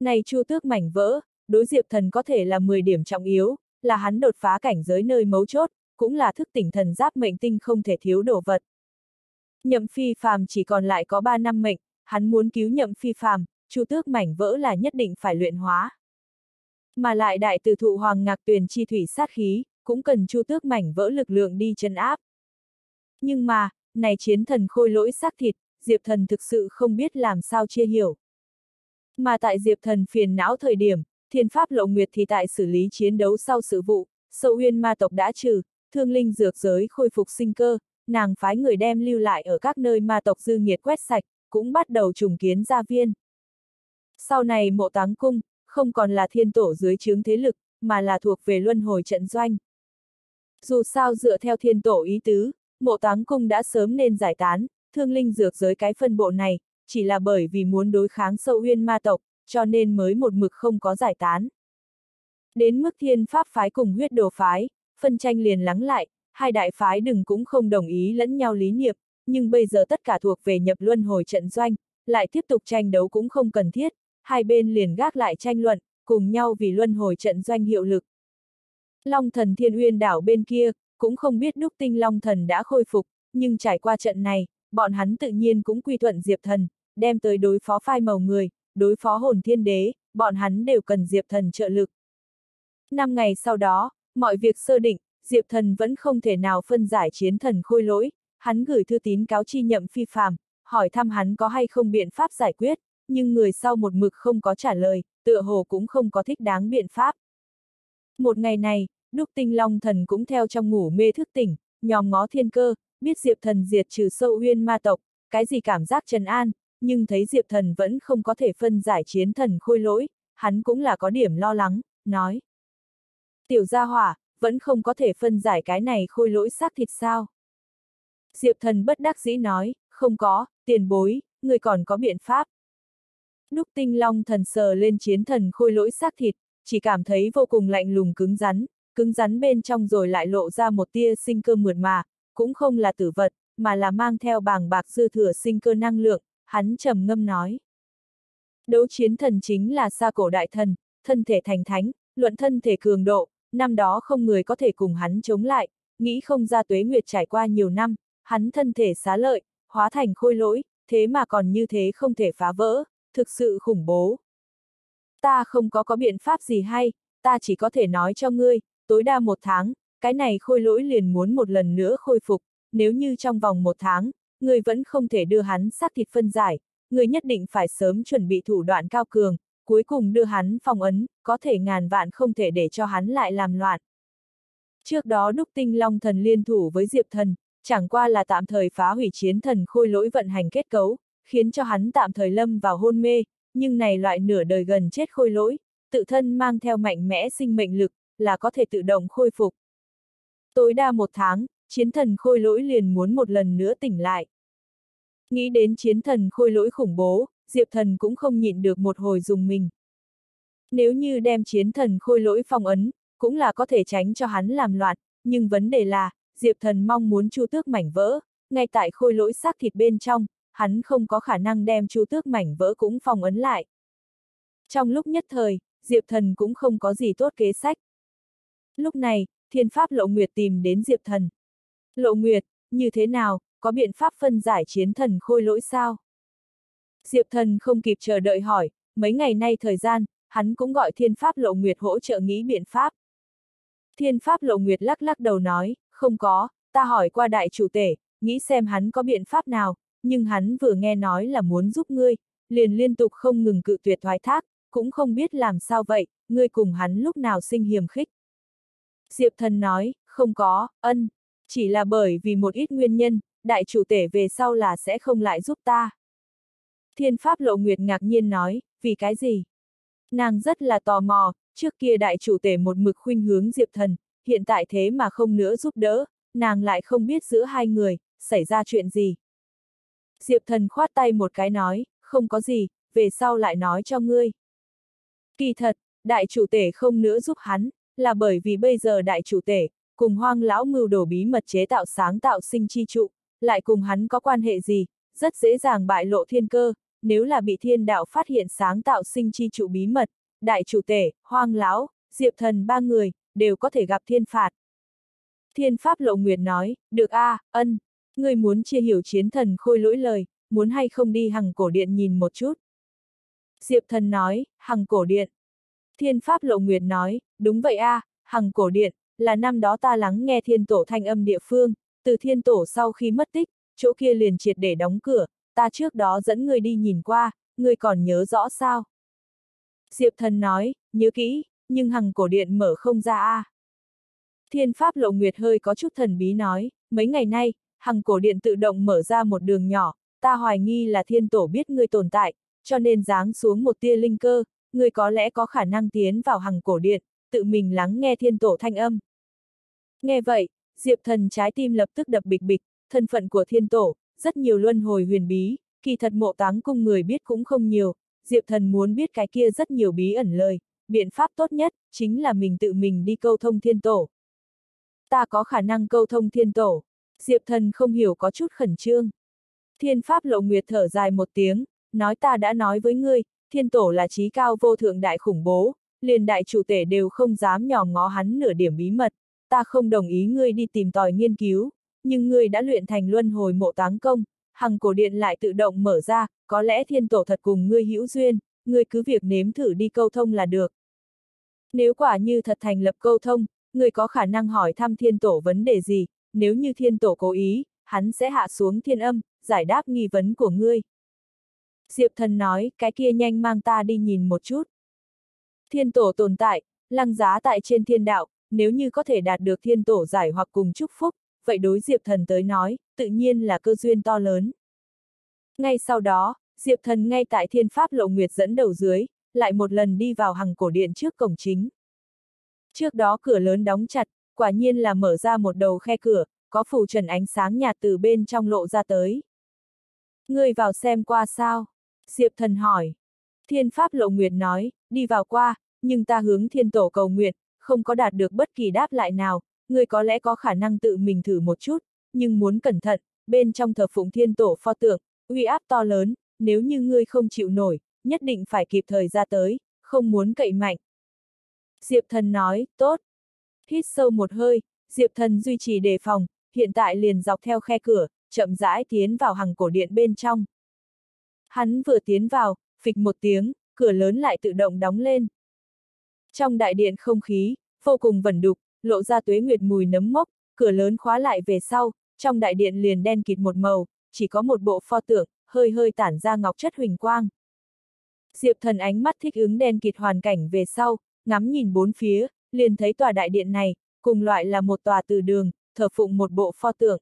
Này chu tước mảnh vỡ, đối diệp thần có thể là 10 điểm trọng yếu, là hắn đột phá cảnh giới nơi mấu chốt, cũng là thức tỉnh thần giáp mệnh tinh không thể thiếu đồ vật. Nhậm phi phàm chỉ còn lại có 3 năm mệnh, hắn muốn cứu nhậm phi phàm, chu tước mảnh vỡ là nhất định phải luyện hóa. Mà lại đại từ thụ hoàng ngạc tuyền chi thủy sát khí, cũng cần chu tước mảnh vỡ lực lượng đi chân áp. Nhưng mà, này chiến thần khôi lỗi xác thịt, Diệp thần thực sự không biết làm sao chia hiểu. Mà tại Diệp thần phiền não thời điểm, thiên pháp lộ nguyệt thì tại xử lý chiến đấu sau sự vụ, sâu uyên ma tộc đã trừ, thương linh dược giới khôi phục sinh cơ, nàng phái người đem lưu lại ở các nơi ma tộc dư nghiệt quét sạch, cũng bắt đầu trùng kiến gia viên. Sau này mộ táng cung, không còn là thiên tổ dưới chướng thế lực, mà là thuộc về luân hồi trận doanh. Dù sao dựa theo thiên tổ ý tứ, mộ táng cung đã sớm nên giải tán, thương linh dược giới cái phân bộ này, chỉ là bởi vì muốn đối kháng sâu uyên ma tộc, cho nên mới một mực không có giải tán. Đến mức thiên pháp phái cùng huyết đồ phái, phân tranh liền lắng lại, hai đại phái đừng cũng không đồng ý lẫn nhau lý niệm, nhưng bây giờ tất cả thuộc về nhập luân hồi trận doanh, lại tiếp tục tranh đấu cũng không cần thiết, hai bên liền gác lại tranh luận, cùng nhau vì luân hồi trận doanh hiệu lực. Long thần thiên uyên đảo bên kia, cũng không biết đúc tinh long thần đã khôi phục, nhưng trải qua trận này, bọn hắn tự nhiên cũng quy thuận diệp thần, đem tới đối phó phai màu người, đối phó hồn thiên đế, bọn hắn đều cần diệp thần trợ lực. Năm ngày sau đó, mọi việc sơ định, Diệp Thần vẫn không thể nào phân giải chiến thần khôi lỗi, hắn gửi thư tín cáo chi nhậm phi phàm, hỏi thăm hắn có hay không biện pháp giải quyết, nhưng người sau một mực không có trả lời, tựa hồ cũng không có thích đáng biện pháp. Một ngày này, Đúc Tinh Long Thần cũng theo trong ngủ mê thức tỉnh, nhòm ngó thiên cơ, biết Diệp Thần diệt trừ sâu uyên ma tộc, cái gì cảm giác trần an, nhưng thấy Diệp Thần vẫn không có thể phân giải chiến thần khôi lỗi, hắn cũng là có điểm lo lắng, nói. Tiểu gia hỏa, vẫn không có thể phân giải cái này khôi lỗi xác thịt sao? Diệp Thần bất đắc dĩ nói, không có, tiền bối, người còn có biện pháp. Đúc tinh long thần sờ lên chiến thần khôi lỗi xác thịt, chỉ cảm thấy vô cùng lạnh lùng cứng rắn, cứng rắn bên trong rồi lại lộ ra một tia sinh cơ mượt mà, cũng không là tử vật, mà là mang theo bàng bạc dư thừa sinh cơ năng lượng, hắn trầm ngâm nói. Đấu chiến thần chính là xa cổ đại thần, thân thể thành thánh, luận thân thể cường độ, năm đó không người có thể cùng hắn chống lại, nghĩ không ra tuế nguyệt trải qua nhiều năm, hắn thân thể xá lợi, hóa thành khôi lỗi, thế mà còn như thế không thể phá vỡ, thực sự khủng bố. Ta không có có biện pháp gì hay, ta chỉ có thể nói cho ngươi, tối đa một tháng, cái này khôi lỗi liền muốn một lần nữa khôi phục, nếu như trong vòng một tháng, ngươi vẫn không thể đưa hắn xác thịt phân giải, ngươi nhất định phải sớm chuẩn bị thủ đoạn cao cường, cuối cùng đưa hắn phong ấn, có thể ngàn vạn không thể để cho hắn lại làm loạn. Trước đó đúc tinh long thần liên thủ với Diệp thần, chẳng qua là tạm thời phá hủy chiến thần khôi lỗi vận hành kết cấu, khiến cho hắn tạm thời lâm vào hôn mê, nhưng này loại nửa đời gần chết khôi lỗi, tự thân mang theo mạnh mẽ sinh mệnh lực, là có thể tự động khôi phục. Tối đa một tháng, chiến thần khôi lỗi liền muốn một lần nữa tỉnh lại. Nghĩ đến chiến thần khôi lỗi khủng bố, Diệp thần cũng không nhịn được một hồi dùng mình. Nếu như đem chiến thần khôi lỗi phong ấn, cũng là có thể tránh cho hắn làm loạn, nhưng vấn đề là, Diệp thần mong muốn chu tước mảnh vỡ, ngay tại khôi lỗi xác thịt bên trong, hắn không có khả năng đem chu tước mảnh vỡ cũng phong ấn lại. Trong lúc nhất thời, Diệp thần cũng không có gì tốt kế sách. Lúc này, thiên pháp lộ nguyệt tìm đến Diệp thần. Lộ nguyệt, như thế nào, có biện pháp phân giải chiến thần khôi lỗi sao? Diệp thần không kịp chờ đợi hỏi, mấy ngày nay thời gian, hắn cũng gọi thiên pháp lộ nguyệt hỗ trợ nghĩ biện pháp. Thiên pháp lộ nguyệt lắc lắc đầu nói, không có, ta hỏi qua đại chủ tể, nghĩ xem hắn có biện pháp nào, nhưng hắn vừa nghe nói là muốn giúp ngươi, liền liên tục không ngừng cự tuyệt thoái thác, cũng không biết làm sao vậy, ngươi cùng hắn lúc nào sinh hiềm khích. Diệp thần nói, không có, ân, chỉ là bởi vì một ít nguyên nhân, đại chủ tể về sau là sẽ không lại giúp ta. Thiên Pháp Lộ Nguyệt ngạc nhiên nói, vì cái gì? Nàng rất là tò mò, trước kia đại chủ tể một mực khuynh hướng Diệp Thần, hiện tại thế mà không nữa giúp đỡ, nàng lại không biết giữa hai người, xảy ra chuyện gì. Diệp Thần khoát tay một cái nói, không có gì, về sau lại nói cho ngươi. Kỳ thật, đại chủ tể không nữa giúp hắn, là bởi vì bây giờ đại chủ tể, cùng hoang lão mưu đồ bí mật chế tạo sáng tạo sinh chi trụ, lại cùng hắn có quan hệ gì, rất dễ dàng bại lộ thiên cơ, nếu là bị thiên đạo phát hiện sáng tạo sinh chi trụ bí mật, đại chủ tể, hoang lão, diệp thần ba người, đều có thể gặp thiên phạt. Thiên Pháp Lộ Nguyệt nói, được a, à, ân, người muốn chia hiểu chiến thần khôi lỗi lời, muốn hay không đi hằng cổ điện nhìn một chút. Diệp thần nói, hằng cổ điện. Thiên Pháp Lộ Nguyệt nói, đúng vậy a, à, hằng cổ điện, là năm đó ta lắng nghe thiên tổ thanh âm địa phương, từ thiên tổ sau khi mất tích, chỗ kia liền triệt để đóng cửa, ta trước đó dẫn người đi nhìn qua, người còn nhớ rõ sao? Diệp thần nói, nhớ kỹ, nhưng hằng cổ điện mở không ra a. À. Thiên Pháp Lộ Nguyệt hơi có chút thần bí nói, mấy ngày nay, hằng cổ điện tự động mở ra một đường nhỏ, ta hoài nghi là thiên tổ biết ngươi tồn tại, cho nên giáng xuống một tia linh cơ, ngươi có lẽ có khả năng tiến vào hằng cổ điện, tự mình lắng nghe thiên tổ thanh âm. Nghe vậy, Diệp thần trái tim lập tức đập bịch bịch, thân phận của thiên tổ, rất nhiều luân hồi huyền bí, kỳ thật mộ táng cung người biết cũng không nhiều, Diệp thần muốn biết cái kia rất nhiều bí ẩn lời, biện pháp tốt nhất, chính là mình tự mình đi câu thông thiên tổ. Ta có khả năng câu thông thiên tổ, Diệp thần không hiểu có chút khẩn trương. Thiên pháp lộ nguyệt thở dài một tiếng, nói ta đã nói với ngươi, thiên tổ là trí cao vô thượng đại khủng bố, liền đại chủ tể đều không dám nhòm ngó hắn nửa điểm bí mật, ta không đồng ý ngươi đi tìm tòi nghiên cứu, nhưng ngươi đã luyện thành luân hồi mộ táng công, hằng cổ điện lại tự động mở ra, có lẽ thiên tổ thật cùng ngươi hữu duyên, ngươi cứ việc nếm thử đi câu thông là được. Nếu quả như thật thành lập câu thông, người có khả năng hỏi thăm thiên tổ vấn đề gì, nếu như thiên tổ cố ý, hắn sẽ hạ xuống thiên âm, giải đáp nghi vấn của ngươi. Diệp thần nói, cái kia nhanh mang ta đi nhìn một chút. Thiên tổ tồn tại, lăng giá tại trên thiên đạo, nếu như có thể đạt được thiên tổ giải hoặc cùng chúc phúc, vậy đối Diệp thần tới nói, tự nhiên là cơ duyên to lớn. Ngay sau đó, Diệp thần ngay tại thiên pháp lộ nguyệt dẫn đầu dưới, lại một lần đi vào hằng cổ điện trước cổng chính. Trước đó cửa lớn đóng chặt, quả nhiên là mở ra một đầu khe cửa, có phủ trần ánh sáng nhạt từ bên trong lộ ra tới. Ngươi vào xem qua sao? Diệp thần hỏi. Thiên Pháp Lộ Nguyệt nói, đi vào qua, nhưng ta hướng thiên tổ cầu nguyện, không có đạt được bất kỳ đáp lại nào, ngươi có lẽ có khả năng tự mình thử một chút, nhưng muốn cẩn thận, bên trong thờ phụng thiên tổ pho tượng, uy áp to lớn, nếu như ngươi không chịu nổi, nhất định phải kịp thời ra tới, không muốn cậy mạnh. Diệp thần nói, tốt. Hít sâu một hơi, Diệp thần duy trì đề phòng, hiện tại liền dọc theo khe cửa, chậm rãi tiến vào hằng cổ điện bên trong. Hắn vừa tiến vào, phịch một tiếng, cửa lớn lại tự động đóng lên. Trong đại điện không khí, vô cùng vẩn đục, lộ ra tuế nguyệt mùi nấm mốc, cửa lớn khóa lại về sau, trong đại điện liền đen kịt một màu, chỉ có một bộ pho tượng, hơi hơi tản ra ngọc chất huỳnh quang. Diệp thần ánh mắt thích ứng đen kịt hoàn cảnh về sau, ngắm nhìn bốn phía, liền thấy tòa đại điện này, cùng loại là một tòa từ đường, thờ phụng một bộ pho tượng.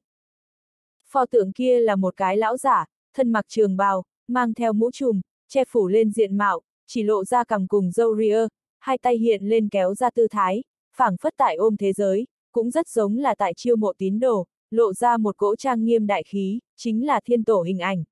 Pho tượng kia là một cái lão giả, thân mặc trường bào, mang theo mũ trùm, che phủ lên diện mạo, chỉ lộ ra cằm cùng dâu ria, hai tay hiện lên kéo ra tư thái, phảng phất tại ôm thế giới, cũng rất giống là tại chiêu mộ tín đồ, lộ ra một cỗ trang nghiêm đại khí, chính là thiên tổ hình ảnh.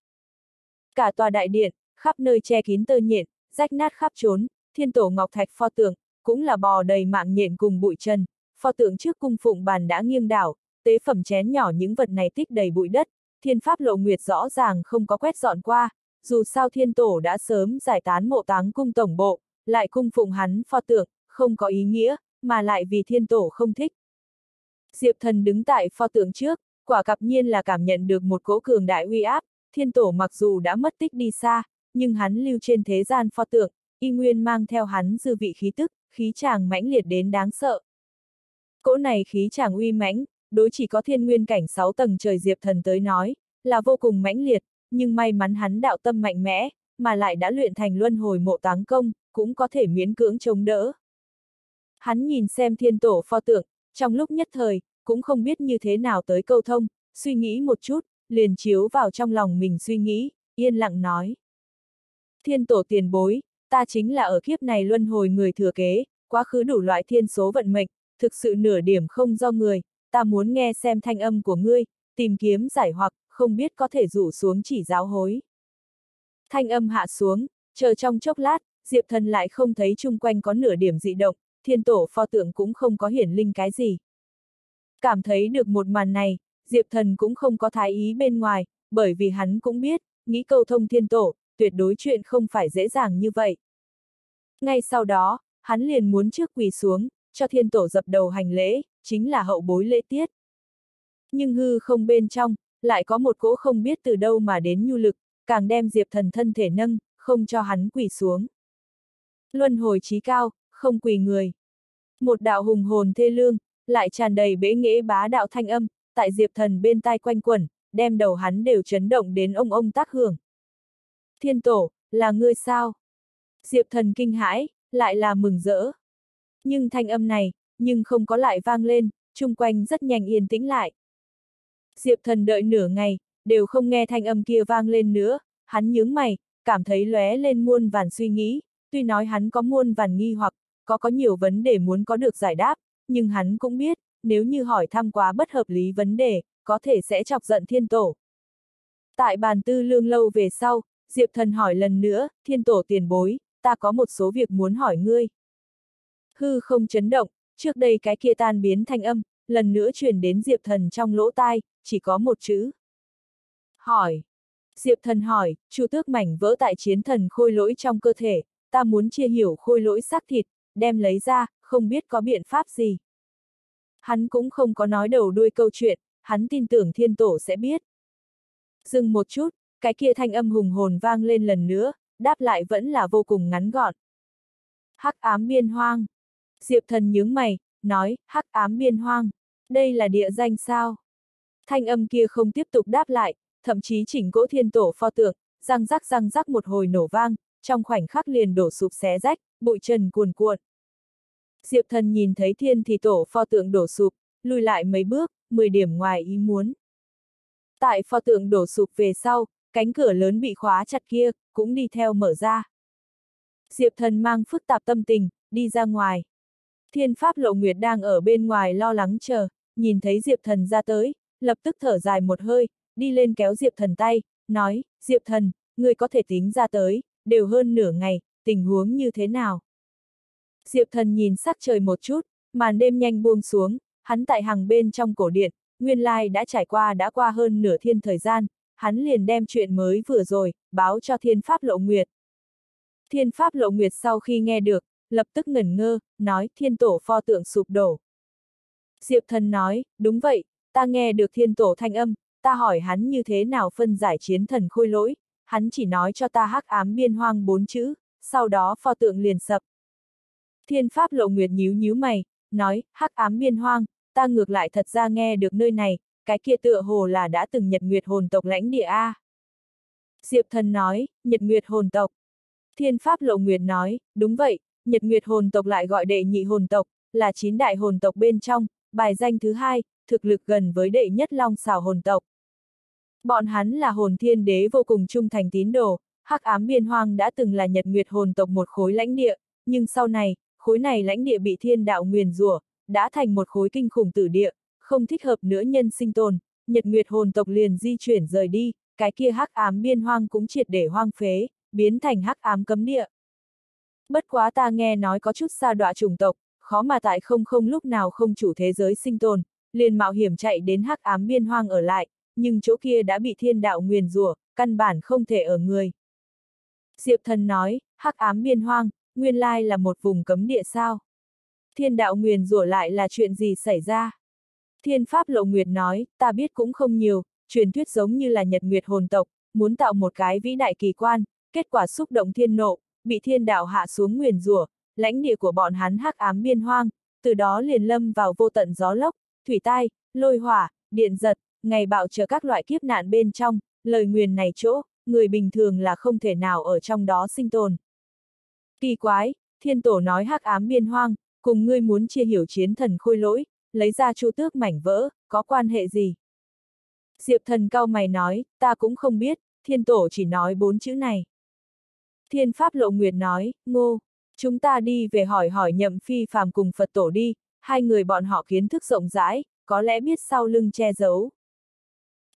Cả tòa đại điện, khắp nơi che kín tơ nhện, rách nát khắp trốn, thiên tổ ngọc thạch pho tượng, cũng là bò đầy mạng nhện cùng bụi chân, pho tượng trước cung phụng bàn đã nghiêng đảo, tế phẩm chén nhỏ những vật này tích đầy bụi đất, thiên pháp lộ nguyệt rõ ràng không có quét dọn qua, dù sao thiên tổ đã sớm giải tán mộ táng cung tổng bộ, lại cung phụng hắn pho tượng, không có ý nghĩa, mà lại vì thiên tổ không thích. Diệp thần đứng tại pho tượng trước, quả cặp nhiên là cảm nhận được một cỗ cường đại uy áp, thiên tổ mặc dù đã mất tích đi xa, nhưng hắn lưu trên thế gian pho tượng, y nguyên mang theo hắn dư vị khí tức, khí chàng mãnh liệt đến đáng sợ. Cỗ này khí chàng uy mãnh, đối chỉ có thiên nguyên cảnh 6 tầng trời diệp thần tới nói, là vô cùng mãnh liệt, nhưng may mắn hắn đạo tâm mạnh mẽ, mà lại đã luyện thành luân hồi mộ táng công, cũng có thể miễn cưỡng chống đỡ. Hắn nhìn xem thiên tổ pho tượng, trong lúc nhất thời, cũng không biết như thế nào tới câu thông, suy nghĩ một chút, liền chiếu vào trong lòng mình suy nghĩ, yên lặng nói. Thiên tổ tiền bối, ta chính là ở kiếp này luân hồi người thừa kế, quá khứ đủ loại thiên số vận mệnh, thực sự nửa điểm không do người, ta muốn nghe xem thanh âm của ngươi, tìm kiếm giải hoặc, không biết có thể rủ xuống chỉ giáo hối. Thanh âm hạ xuống, chờ trong chốc lát, Diệp thần lại không thấy chung quanh có nửa điểm dị động, thiên tổ pho tượng cũng không có hiển linh cái gì. Cảm thấy được một màn này, Diệp thần cũng không có thái ý bên ngoài, bởi vì hắn cũng biết, nghĩ câu thông thiên tổ, tuyệt đối chuyện không phải dễ dàng như vậy. Ngay sau đó, hắn liền muốn trước quỳ xuống, cho thiên tổ dập đầu hành lễ, chính là hậu bối lễ tiết. Nhưng hư không bên trong, lại có một cỗ không biết từ đâu mà đến nhu lực, càng đem Diệp thần thân thể nâng, không cho hắn quỳ xuống. Luân hồi trí cao, không quỳ người. Một đạo hùng hồn thê lương, lại tràn đầy bế nghĩa bá đạo thanh âm, tại Diệp thần bên tai quanh quẩn, đem đầu hắn đều chấn động đến ông ông tác hưởng. Thiên tổ, là ngươi sao? Diệp thần kinh hãi, lại là mừng rỡ. Nhưng thanh âm này, nhưng không có lại vang lên, chung quanh rất nhanh yên tĩnh lại. Diệp thần đợi nửa ngày, đều không nghe thanh âm kia vang lên nữa, hắn nhướng mày, cảm thấy lóe lên muôn vàn suy nghĩ, tuy nói hắn có muôn vàn nghi hoặc, có có nhiều vấn đề muốn có được giải đáp, nhưng hắn cũng biết, nếu như hỏi thăm quá bất hợp lý vấn đề, có thể sẽ chọc giận thiên tổ. Tại bàn tư lương lâu về sau, Diệp thần hỏi lần nữa, thiên tổ tiền bối, ta có một số việc muốn hỏi ngươi. Hư không chấn động, trước đây cái kia tan biến thanh âm, lần nữa truyền đến Diệp thần trong lỗ tai, chỉ có một chữ. Hỏi. Diệp thần hỏi, chu tước mảnh vỡ tại chiến thần khôi lỗi trong cơ thể, ta muốn chia hiểu khôi lỗi xác thịt, đem lấy ra, không biết có biện pháp gì. Hắn cũng không có nói đầu đuôi câu chuyện, hắn tin tưởng thiên tổ sẽ biết. Dừng một chút, cái kia thanh âm hùng hồn vang lên lần nữa, đáp lại vẫn là vô cùng ngắn gọn. Hắc ám biên hoang. Diệp thần nhướng mày, nói, hắc ám biên hoang. Đây là địa danh sao? Thanh âm kia không tiếp tục đáp lại, thậm chí chỉnh cỗ thiên tổ pho tượng, răng rắc răng rắc một hồi nổ vang, trong khoảnh khắc liền đổ sụp xé rách, bụi trần cuồn cuộn. Diệp thần nhìn thấy thiên thì tổ pho tượng đổ sụp, lùi lại mấy bước, 10 điểm ngoài ý muốn. Tại pho tượng đổ sụp về sau, cánh cửa lớn bị khóa chặt kia, cũng đi theo mở ra. Diệp thần mang phức tạp tâm tình, đi ra ngoài. Thiên Pháp Lộ Nguyệt đang ở bên ngoài lo lắng chờ, nhìn thấy Diệp thần ra tới, lập tức thở dài một hơi, đi lên kéo Diệp thần tay, nói, Diệp thần, người có thể tính ra tới, đều hơn nửa ngày, tình huống như thế nào? Diệp thần nhìn sắc trời một chút, màn đêm nhanh buông xuống, hắn tại hàng bên trong cổ điện, nguyên lai đã trải qua đã qua hơn nửa thiên thời gian, hắn liền đem chuyện mới vừa rồi, báo cho thiên pháp lộ nguyệt. Thiên pháp lộ nguyệt sau khi nghe được, lập tức ngẩn ngơ, nói thiên tổ pho tượng sụp đổ. Diệp thần nói, đúng vậy, ta nghe được thiên tổ thanh âm, ta hỏi hắn như thế nào phân giải chiến thần khôi lỗi, hắn chỉ nói cho ta hắc ám biên hoang bốn chữ, sau đó pho tượng liền sập. Thiên pháp lộ nguyệt nhíu nhíu mày, nói, hắc ám biên hoang, ta ngược lại thật ra nghe được nơi này, cái kia tựa hồ là đã từng nhật nguyệt hồn tộc lãnh địa A. Diệp thần nói, nhật nguyệt hồn tộc. Thiên pháp lộ nguyệt nói, đúng vậy, nhật nguyệt hồn tộc lại gọi đệ nhị hồn tộc, là chín đại hồn tộc bên trong, bài danh thứ hai, thực lực gần với đệ nhất long xào hồn tộc. Bọn hắn là hồn thiên đế vô cùng trung thành tín đồ, hắc ám biên hoang đã từng là nhật nguyệt hồn tộc một khối lãnh địa, nhưng sau này, khối này lãnh địa bị thiên đạo nguyền rủa, đã thành một khối kinh khủng tử địa, không thích hợp nữa nhân sinh tồn, nhật nguyệt hồn tộc liền di chuyển rời đi, cái kia hắc ám biên hoang cũng triệt để hoang phế, biến thành hắc ám cấm địa. Bất quá ta nghe nói có chút xa đọa chủng tộc, khó mà tại không không lúc nào không chủ thế giới sinh tồn, liền mạo hiểm chạy đến hắc ám biên hoang ở lại, nhưng chỗ kia đã bị thiên đạo nguyền rủa, căn bản không thể ở người. Diệp thần nói, hắc ám biên hoang, nguyên lai là một vùng cấm địa sao. Thiên đạo nguyền rủa lại là chuyện gì xảy ra? Thiên Pháp Lộ Nguyệt nói, ta biết cũng không nhiều, truyền thuyết giống như là nhật nguyệt hồn tộc, muốn tạo một cái vĩ đại kỳ quan, kết quả xúc động thiên nộ, bị thiên đạo hạ xuống nguyền rủa, lãnh địa của bọn hắn hắc ám biên hoang, từ đó liền lâm vào vô tận gió lốc, thủy tai, lôi hỏa, điện giật, ngày bạo chờ các loại kiếp nạn bên trong, lời nguyền này chỗ, người bình thường là không thể nào ở trong đó sinh tồn. Kỳ quái, thiên tổ nói hắc ám biên hoang, cùng ngươi muốn chia hiểu chiến thần khôi lỗi, lấy ra chu tước mảnh vỡ, có quan hệ gì? Diệp thần cao mày nói, ta cũng không biết, thiên tổ chỉ nói bốn chữ này. Thiên Pháp Lộ Nguyệt nói, ngô, chúng ta đi về hỏi hỏi nhậm phi phàm cùng Phật tổ đi, hai người bọn họ kiến thức rộng rãi, có lẽ biết sau lưng che giấu.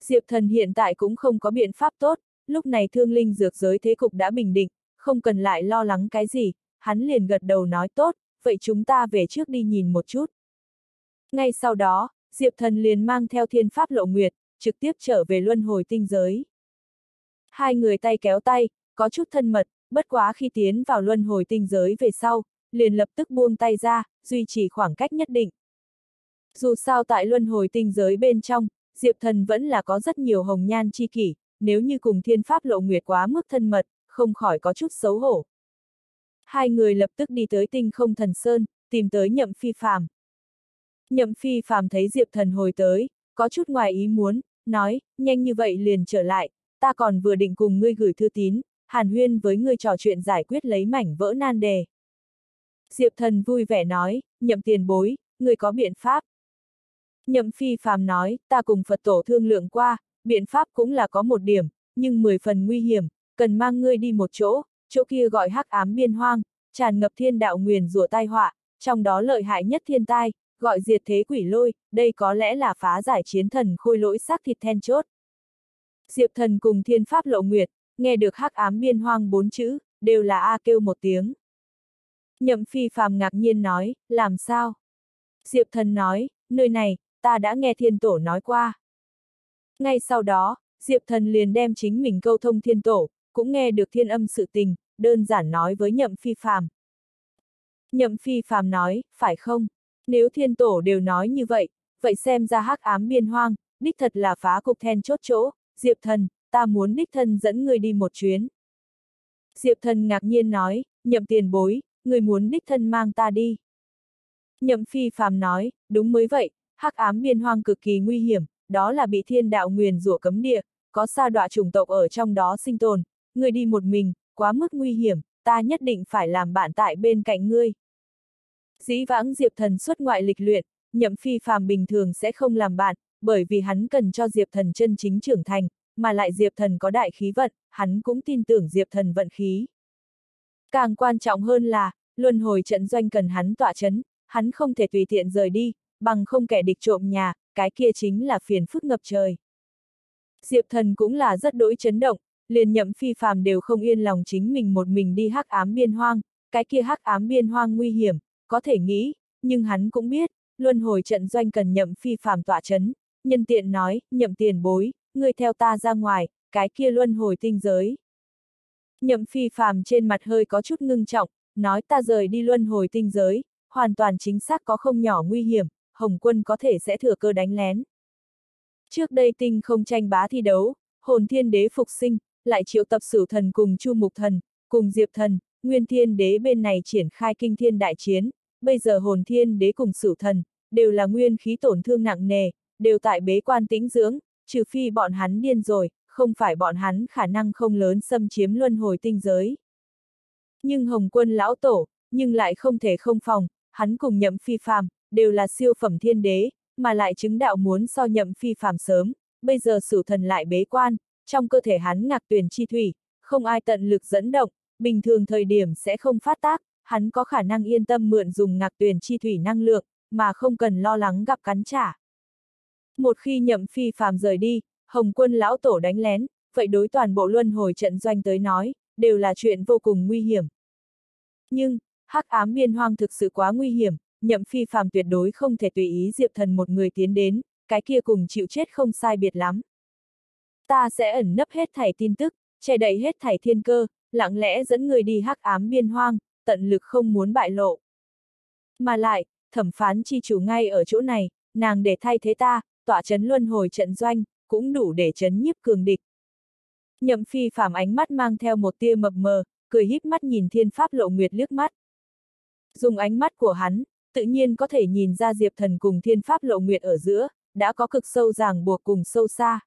Diệp thần hiện tại cũng không có biện pháp tốt, lúc này thương linh dược giới thế cục đã bình định, không cần lại lo lắng cái gì, hắn liền gật đầu nói tốt, vậy chúng ta về trước đi nhìn một chút. Ngay sau đó, Diệp thần liền mang theo thiên pháp lộ nguyệt, trực tiếp trở về luân hồi tinh giới. Hai người tay kéo tay, có chút thân mật, bất quá khi tiến vào luân hồi tinh giới về sau, liền lập tức buông tay ra, duy trì khoảng cách nhất định. Dù sao tại luân hồi tinh giới bên trong, Diệp Thần vẫn là có rất nhiều hồng nhan chi kỷ, nếu như cùng thiên pháp lộ nguyệt quá mức thân mật, không khỏi có chút xấu hổ. Hai người lập tức đi tới tinh không thần sơn, tìm tới nhậm phi phàm. Nhậm phi phàm thấy Diệp Thần hồi tới, có chút ngoài ý muốn, nói, nhanh như vậy liền trở lại, ta còn vừa định cùng ngươi gửi thư tín, hàn huyên với ngươi trò chuyện giải quyết lấy mảnh vỡ nan đề. Diệp thần vui vẻ nói, nhậm tiền bối, ngươi có biện pháp. Nhậm phi phàm nói, ta cùng Phật tổ thương lượng qua, biện pháp cũng là có một điểm, nhưng mười phần nguy hiểm, cần mang ngươi đi một chỗ, chỗ kia gọi hắc ám biên hoang, tràn ngập thiên đạo nguyền rủa tai họa, trong đó lợi hại nhất thiên tai, gọi diệt thế quỷ lôi, đây có lẽ là phá giải chiến thần khôi lỗi xác thịt then chốt. Diệp thần cùng thiên pháp lộ nguyệt, nghe được hắc ám biên hoang bốn chữ, đều là A kêu một tiếng. Nhậm phi phàm ngạc nhiên nói, làm sao? Diệp thần nói, nơi này, ta đã nghe thiên tổ nói qua. Ngay sau đó, Diệp thần liền đem chính mình câu thông thiên tổ, cũng nghe được thiên âm sự tình, đơn giản nói với nhậm phi phàm. Nhậm phi phàm nói, phải không? Nếu thiên tổ đều nói như vậy, vậy xem ra hắc ám biên hoang, đích thật là phá cục then chốt chỗ, Diệp thần, ta muốn đích thân dẫn người đi một chuyến. Diệp thần ngạc nhiên nói, nhậm tiền bối, người muốn đích thân mang ta đi. Nhậm phi phàm nói, đúng mới vậy, hắc ám biên hoang cực kỳ nguy hiểm, đó là bị thiên đạo nguyền rủa cấm địa, có sa đọa chủng tộc ở trong đó sinh tồn, Ngươi đi một mình, quá mức nguy hiểm, ta nhất định phải làm bạn tại bên cạnh ngươi. Dĩ vãng Diệp Thần xuất ngoại lịch luyện, nhậm phi phàm bình thường sẽ không làm bạn, bởi vì hắn cần cho Diệp Thần chân chính trưởng thành, mà lại Diệp Thần có đại khí vận, hắn cũng tin tưởng Diệp Thần vận khí. Càng quan trọng hơn là, luân hồi trận doanh cần hắn tọa chấn, hắn không thể tùy tiện rời đi, bằng không kẻ địch trộm nhà, cái kia chính là phiền phức ngập trời. Diệp Thần cũng là rất đối chấn động, liền nhậm phi phàm đều không yên lòng chính mình một mình đi hắc ám biên hoang, cái kia hắc ám biên hoang nguy hiểm, có thể nghĩ, nhưng hắn cũng biết, luân hồi trận doanh cần nhậm phi phàm tọa chấn, nhân tiện nói, nhậm tiền bối, người theo ta ra ngoài, cái kia luân hồi tinh giới. Nhậm phi phàm trên mặt hơi có chút ngưng trọng, nói ta rời đi luân hồi tinh giới, hoàn toàn chính xác có không nhỏ nguy hiểm, Hồng quân có thể sẽ thừa cơ đánh lén. Trước đây tinh không tranh bá thi đấu, hồn thiên đế phục sinh, lại triệu tập sử thần cùng chu mục thần, cùng diệp thần, nguyên thiên đế bên này triển khai kinh thiên đại chiến, bây giờ hồn thiên đế cùng sử thần, đều là nguyên khí tổn thương nặng nề, đều tại bế quan tĩnh dưỡng, trừ phi bọn hắn điên rồi, không phải bọn hắn khả năng không lớn xâm chiếm luân hồi tinh giới. Nhưng Hồng quân lão tổ, nhưng lại không thể không phòng, hắn cùng nhậm phi phàm, đều là siêu phẩm thiên đế, mà lại chứng đạo muốn so nhậm phi phàm sớm, bây giờ sử thần lại bế quan, trong cơ thể hắn ngạc tuyển chi thủy, không ai tận lực dẫn động, bình thường thời điểm sẽ không phát tác, hắn có khả năng yên tâm mượn dùng ngạc tuyển chi thủy năng lượng, mà không cần lo lắng gặp cắn trả. Một khi nhậm phi phàm rời đi, Hồng quân lão tổ đánh lén, vậy đối toàn bộ luân hồi trận doanh tới nói, đều là chuyện vô cùng nguy hiểm. Nhưng, hắc ám biên hoang thực sự quá nguy hiểm, nhậm phi phàm tuyệt đối không thể tùy ý Diệp Thần một người tiến đến, cái kia cùng chịu chết không sai biệt lắm. Ta sẽ ẩn nấp hết thảy tin tức, che đậy hết thảy thiên cơ, lặng lẽ dẫn người đi hắc ám biên hoang, tận lực không muốn bại lộ. Mà lại, thẩm phán chi chủ ngay ở chỗ này, nàng để thay thế ta, tỏa chấn luân hồi trận doanh, cũng đủ để chấn nhiếp cường địch. Nhậm phi phàm ánh mắt mang theo một tia mập mờ, cười híp mắt nhìn thiên pháp lộ nguyệt liếc mắt. Dùng ánh mắt của hắn, tự nhiên có thể nhìn ra Diệp Thần cùng thiên pháp lộ nguyệt ở giữa, đã có cực sâu ràng buộc cùng sâu xa.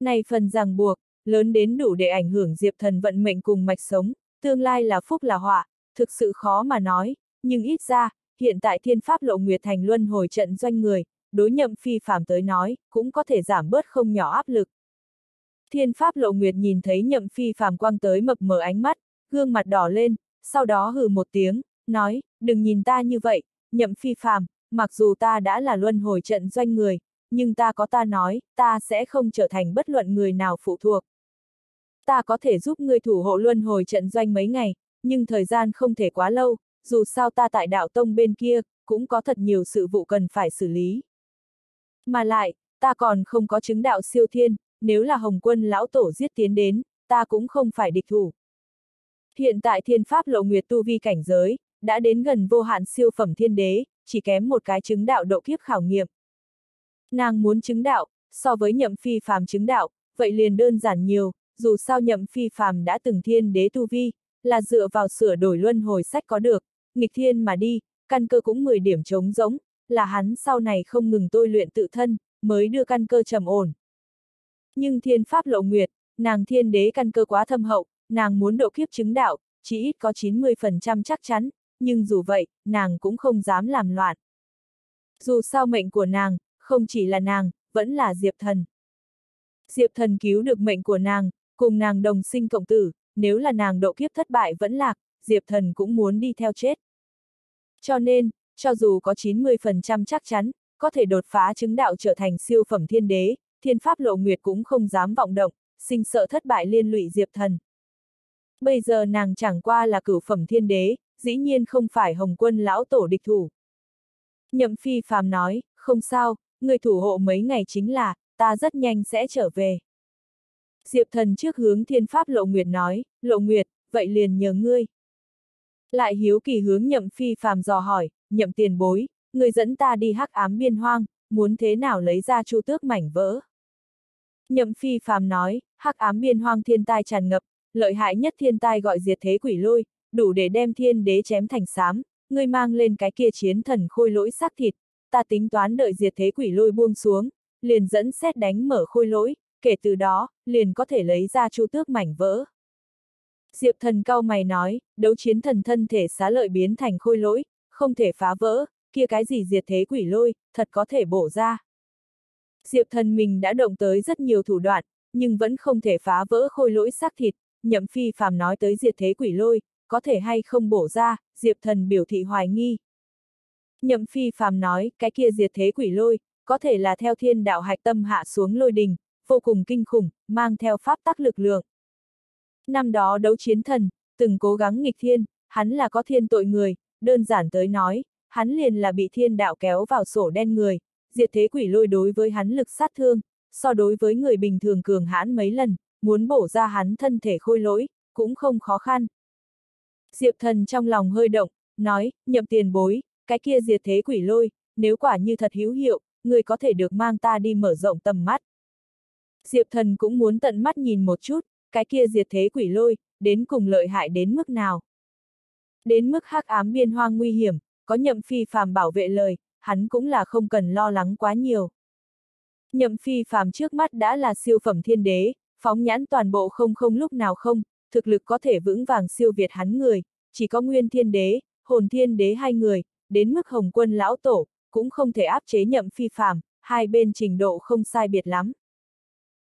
Này phần ràng buộc, lớn đến đủ để ảnh hưởng Diệp Thần vận mệnh cùng mạch sống, tương lai là phúc là họa, thực sự khó mà nói, nhưng ít ra, hiện tại thiên pháp lộ nguyệt thành luân hồi trận doanh người, đối nhậm phi phàm tới nói, cũng có thể giảm bớt không nhỏ áp lực. Thiên pháp lộ nguyệt nhìn thấy nhậm phi phàm quang tới mập mờ ánh mắt, gương mặt đỏ lên, sau đó hừ một tiếng, nói, đừng nhìn ta như vậy, nhậm phi phàm, mặc dù ta đã là luân hồi trận doanh người, nhưng ta có ta nói, ta sẽ không trở thành bất luận người nào phụ thuộc. Ta có thể giúp ngươi thủ hộ luân hồi trận doanh mấy ngày, nhưng thời gian không thể quá lâu, dù sao ta tại đạo tông bên kia, cũng có thật nhiều sự vụ cần phải xử lý. Mà lại, ta còn không có chứng đạo siêu thiên, nếu là Hồng quân lão tổ giết tiến đến, ta cũng không phải địch thủ. Hiện tại thiên pháp lộ nguyệt tu vi cảnh giới, đã đến gần vô hạn siêu phẩm thiên đế, chỉ kém một cái chứng đạo độ kiếp khảo nghiệm. Nàng muốn chứng đạo, so với nhậm phi phàm chứng đạo, vậy liền đơn giản nhiều, dù sao nhậm phi phàm đã từng thiên đế tu vi, là dựa vào sửa đổi luân hồi sách có được, nghịch thiên mà đi, căn cơ cũng 10 điểm trống rỗng, là hắn sau này không ngừng tôi luyện tự thân, mới đưa căn cơ trầm ổn. Nhưng thiên pháp lộ nguyệt, nàng thiên đế căn cơ quá thâm hậu, nàng muốn độ kiếp chứng đạo, chỉ ít có 90% chắc chắn, nhưng dù vậy, nàng cũng không dám làm loạn. Dù sao mệnh của nàng, không chỉ là nàng, vẫn là Diệp Thần. Diệp Thần cứu được mệnh của nàng, cùng nàng đồng sinh cộng tử, nếu là nàng độ kiếp thất bại vẫn lạc, Diệp Thần cũng muốn đi theo chết. Cho nên, cho dù có 90% chắc chắn, có thể đột phá chứng đạo trở thành siêu phẩm thiên đế, thiên pháp lộ nguyệt cũng không dám vọng động, sinh sợ thất bại liên lụy Diệp Thần. Bây giờ nàng chẳng qua là cửu phẩm thiên đế, dĩ nhiên không phải Hồng quân lão tổ địch thủ. Nhậm phi phàm nói, không sao, người thủ hộ mấy ngày chính là, ta rất nhanh sẽ trở về. Diệp thần trước hướng thiên pháp lộ nguyệt nói, lộ nguyệt, vậy liền nhờ ngươi. Lại hiếu kỳ hướng nhậm phi phàm dò hỏi, nhậm tiền bối, người dẫn ta đi hắc ám biên hoang, muốn thế nào lấy ra chu tước mảnh vỡ. Nhậm phi phàm nói, hắc ám biên hoang thiên tai tràn ngập, lợi hại nhất thiên tai gọi diệt thế quỷ lôi, đủ để đem thiên đế chém thành xám, ngươi mang lên cái kia chiến thần khôi lỗi xác thịt, ta tính toán đợi diệt thế quỷ lôi buông xuống, liền dẫn xét đánh mở khôi lỗi, kể từ đó, liền có thể lấy ra chu tước mảnh vỡ. Diệp thần cao mày nói, đấu chiến thần thân thể xá lợi biến thành khôi lỗi, không thể phá vỡ, kia cái gì diệt thế quỷ lôi, thật có thể bổ ra. Diệp thần mình đã động tới rất nhiều thủ đoạn, nhưng vẫn không thể phá vỡ khôi lỗi xác thịt, nhậm phi phàm nói tới diệt thế quỷ lôi, có thể hay không bổ ra, Diệp thần biểu thị hoài nghi. Nhậm phi phàm nói, cái kia diệt thế quỷ lôi, có thể là theo thiên đạo hạch tâm hạ xuống lôi đình, vô cùng kinh khủng, mang theo pháp tắc lực lượng. Năm đó đấu chiến thần, từng cố gắng nghịch thiên, hắn là có thiên tội người, đơn giản tới nói, hắn liền là bị thiên đạo kéo vào sổ đen người, diệt thế quỷ lôi đối với hắn lực sát thương, so đối với người bình thường cường hãn mấy lần, muốn bổ ra hắn thân thể khôi lỗi, cũng không khó khăn. Diệp thần trong lòng hơi động, nói, nhậm tiền bối, cái kia diệt thế quỷ lôi, nếu quả như thật hữu hiệu, người có thể được mang ta đi mở rộng tầm mắt. Diệp thần cũng muốn tận mắt nhìn một chút, cái kia diệt thế quỷ lôi, đến cùng lợi hại đến mức nào. Đến mức hắc ám biên hoang nguy hiểm, có nhậm phi phàm bảo vệ lời, hắn cũng là không cần lo lắng quá nhiều. Nhậm phi phàm trước mắt đã là siêu phẩm thiên đế, phóng nhãn toàn bộ không không lúc nào không, thực lực có thể vững vàng siêu việt hắn người, chỉ có nguyên thiên đế, hồn thiên đế hai người, đến mức hồng quân lão tổ, cũng không thể áp chế nhậm phi phàm, hai bên trình độ không sai biệt lắm.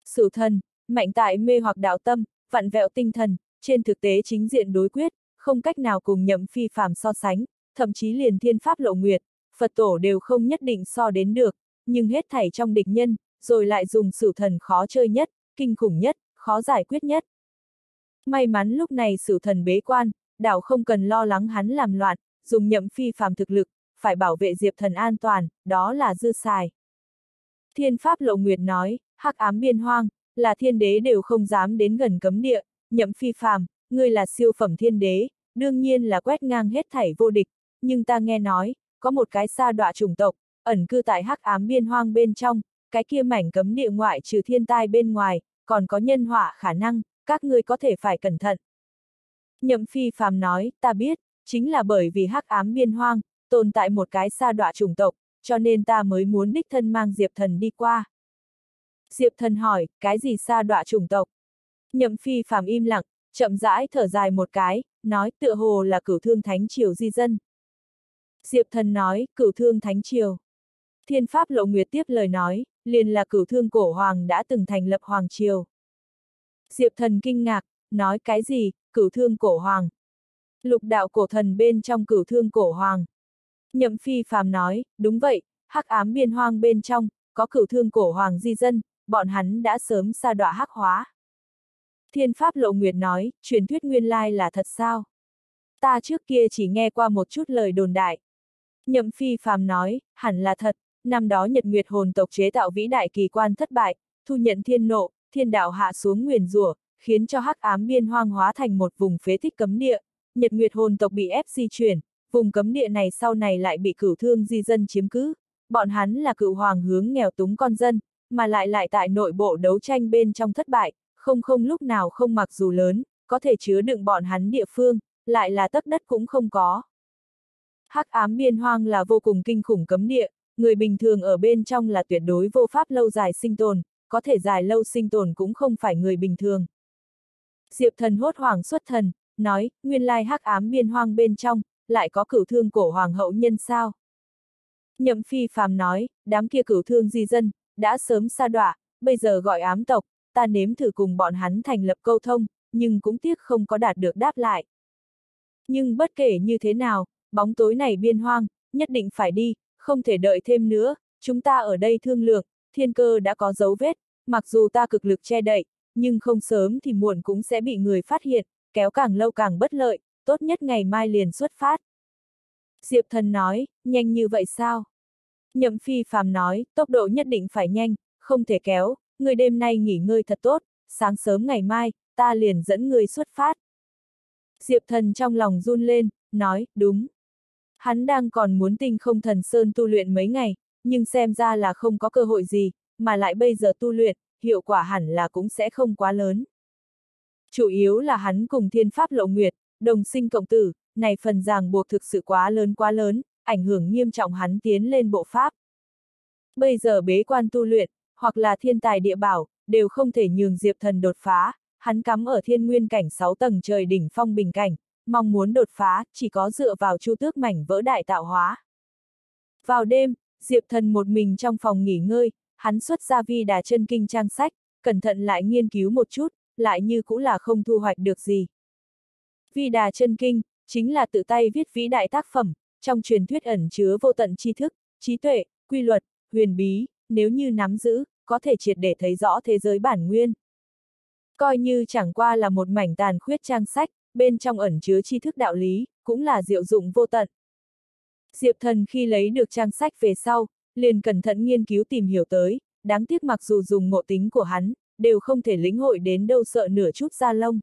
Sử thần, mạnh tại mê hoặc đạo tâm, vặn vẹo tinh thần, trên thực tế chính diện đối quyết, không cách nào cùng nhậm phi phàm so sánh, thậm chí liền thiên pháp lộ nguyệt, Phật tổ đều không nhất định so đến được, nhưng hết thảy trong địch nhân, rồi lại dùng sử thần khó chơi nhất, kinh khủng nhất, khó giải quyết nhất. May mắn lúc này sử thần bế quan, đảo không cần lo lắng hắn làm loạn, dùng nhậm phi phàm thực lực, phải bảo vệ diệp thần an toàn, đó là dư xài. Thiên Pháp Lộ Nguyệt nói, hắc ám biên hoang, là thiên đế đều không dám đến gần cấm địa, nhậm phi phàm, ngươi là siêu phẩm thiên đế, đương nhiên là quét ngang hết thảy vô địch, nhưng ta nghe nói, có một cái sa đọa chủng tộc, ẩn cư tại hắc ám biên hoang bên trong, cái kia mảnh cấm địa ngoại trừ thiên tai bên ngoài, còn có nhân họa khả năng, các ngươi có thể phải cẩn thận. Nhậm phi phàm nói, ta biết, chính là bởi vì hắc ám biên hoang, tồn tại một cái sa đọa chủng tộc, cho nên ta mới muốn đích thân mang Diệp Thần đi qua. Diệp Thần hỏi, cái gì sa đọa chủng tộc? Nhậm phi phàm im lặng, chậm rãi thở dài một cái, nói tựa hồ là cửu thương thánh triều di dân. Diệp Thần nói, cửu thương thánh triều. Thiên Pháp Lộ Nguyệt tiếp lời nói, liền là cửu thương cổ hoàng đã từng thành lập hoàng triều. Diệp Thần kinh ngạc, nói cái gì, cửu thương cổ hoàng. Lục đạo cổ thần bên trong cửu thương cổ hoàng. Nhậm phi phàm nói, đúng vậy, hắc ám biên hoang bên trong, có cửu thương cổ hoàng di dân, bọn hắn đã sớm xa đọa hắc hóa. Thiên Pháp Lộ Nguyệt nói, truyền thuyết nguyên lai là thật sao? Ta trước kia chỉ nghe qua một chút lời đồn đại. Nhậm phi phàm nói, hẳn là thật, năm đó Nhật Nguyệt hồn tộc chế tạo vĩ đại kỳ quan thất bại, thu nhận thiên nộ, thiên đạo hạ xuống nguyền rủa, khiến cho hắc ám biên hoang hóa thành một vùng phế tích cấm địa, Nhật Nguyệt hồn tộc bị ép di chuyển, vùng cấm địa này sau này lại bị cửu thương di dân chiếm cứ. Bọn hắn là cựu hoàng hướng nghèo túng con dân, mà lại lại tại nội bộ đấu tranh bên trong thất bại, không không lúc nào không mặc dù lớn, có thể chứa đựng bọn hắn địa phương, lại là tấc đất cũng không có. Hắc ám biên hoang là vô cùng kinh khủng cấm địa, người bình thường ở bên trong là tuyệt đối vô pháp lâu dài sinh tồn, có thể dài lâu sinh tồn cũng không phải người bình thường. Diệp thần hốt hoảng xuất thần, nói, nguyên lai hắc ám biên hoang bên trong, lại có cửu thương cổ hoàng hậu nhân sao? Nhậm phi phàm nói, đám kia cửu thương di dân, đã sớm xa đọa, bây giờ gọi ám tộc, ta nếm thử cùng bọn hắn thành lập câu thông, nhưng cũng tiếc không có đạt được đáp lại. Nhưng bất kể như thế nào, bóng tối này biên hoang, nhất định phải đi, không thể đợi thêm nữa, chúng ta ở đây thương lượng, thiên cơ đã có dấu vết, mặc dù ta cực lực che đậy, nhưng không sớm thì muộn cũng sẽ bị người phát hiện, kéo càng lâu càng bất lợi, tốt nhất ngày mai liền xuất phát. Diệp thần nói, nhanh như vậy sao? Nhậm phi phàm nói, tốc độ nhất định phải nhanh, không thể kéo, người đêm nay nghỉ ngơi thật tốt, sáng sớm ngày mai, ta liền dẫn người xuất phát. Diệp thần trong lòng run lên, nói, đúng. Hắn đang còn muốn tinh không thần sơn tu luyện mấy ngày, nhưng xem ra là không có cơ hội gì, mà lại bây giờ tu luyện, hiệu quả hẳn là cũng sẽ không quá lớn. Chủ yếu là hắn cùng thiên pháp lộ nguyệt, đồng sinh cộng tử, này phần ràng buộc thực sự quá lớn quá lớn, ảnh hưởng nghiêm trọng hắn tiến lên bộ pháp. Bây giờ bế quan tu luyện, hoặc là thiên tài địa bảo, đều không thể nhường Diệp Thần đột phá, hắn cắm ở thiên nguyên cảnh 6 tầng trời đỉnh phong bình cảnh, mong muốn đột phá, chỉ có dựa vào chu tước mảnh vỡ đại tạo hóa. Vào đêm, Diệp Thần một mình trong phòng nghỉ ngơi, hắn xuất ra vi đà chân kinh trang sách, cẩn thận lại nghiên cứu một chút, lại như cũng là không thu hoạch được gì. Vi đà chân kinh, chính là tự tay viết vĩ đại tác phẩm, trong truyền thuyết ẩn chứa vô tận tri thức, trí tuệ, quy luật, huyền bí, nếu như nắm giữ, có thể triệt để thấy rõ thế giới bản nguyên. Coi như chẳng qua là một mảnh tàn khuyết trang sách, bên trong ẩn chứa tri thức đạo lý, cũng là diệu dụng vô tận. Diệp thần khi lấy được trang sách về sau, liền cẩn thận nghiên cứu tìm hiểu tới, đáng tiếc mặc dù dùng ngộ tính của hắn, đều không thể lĩnh hội đến đâu sợ nửa chút da lông.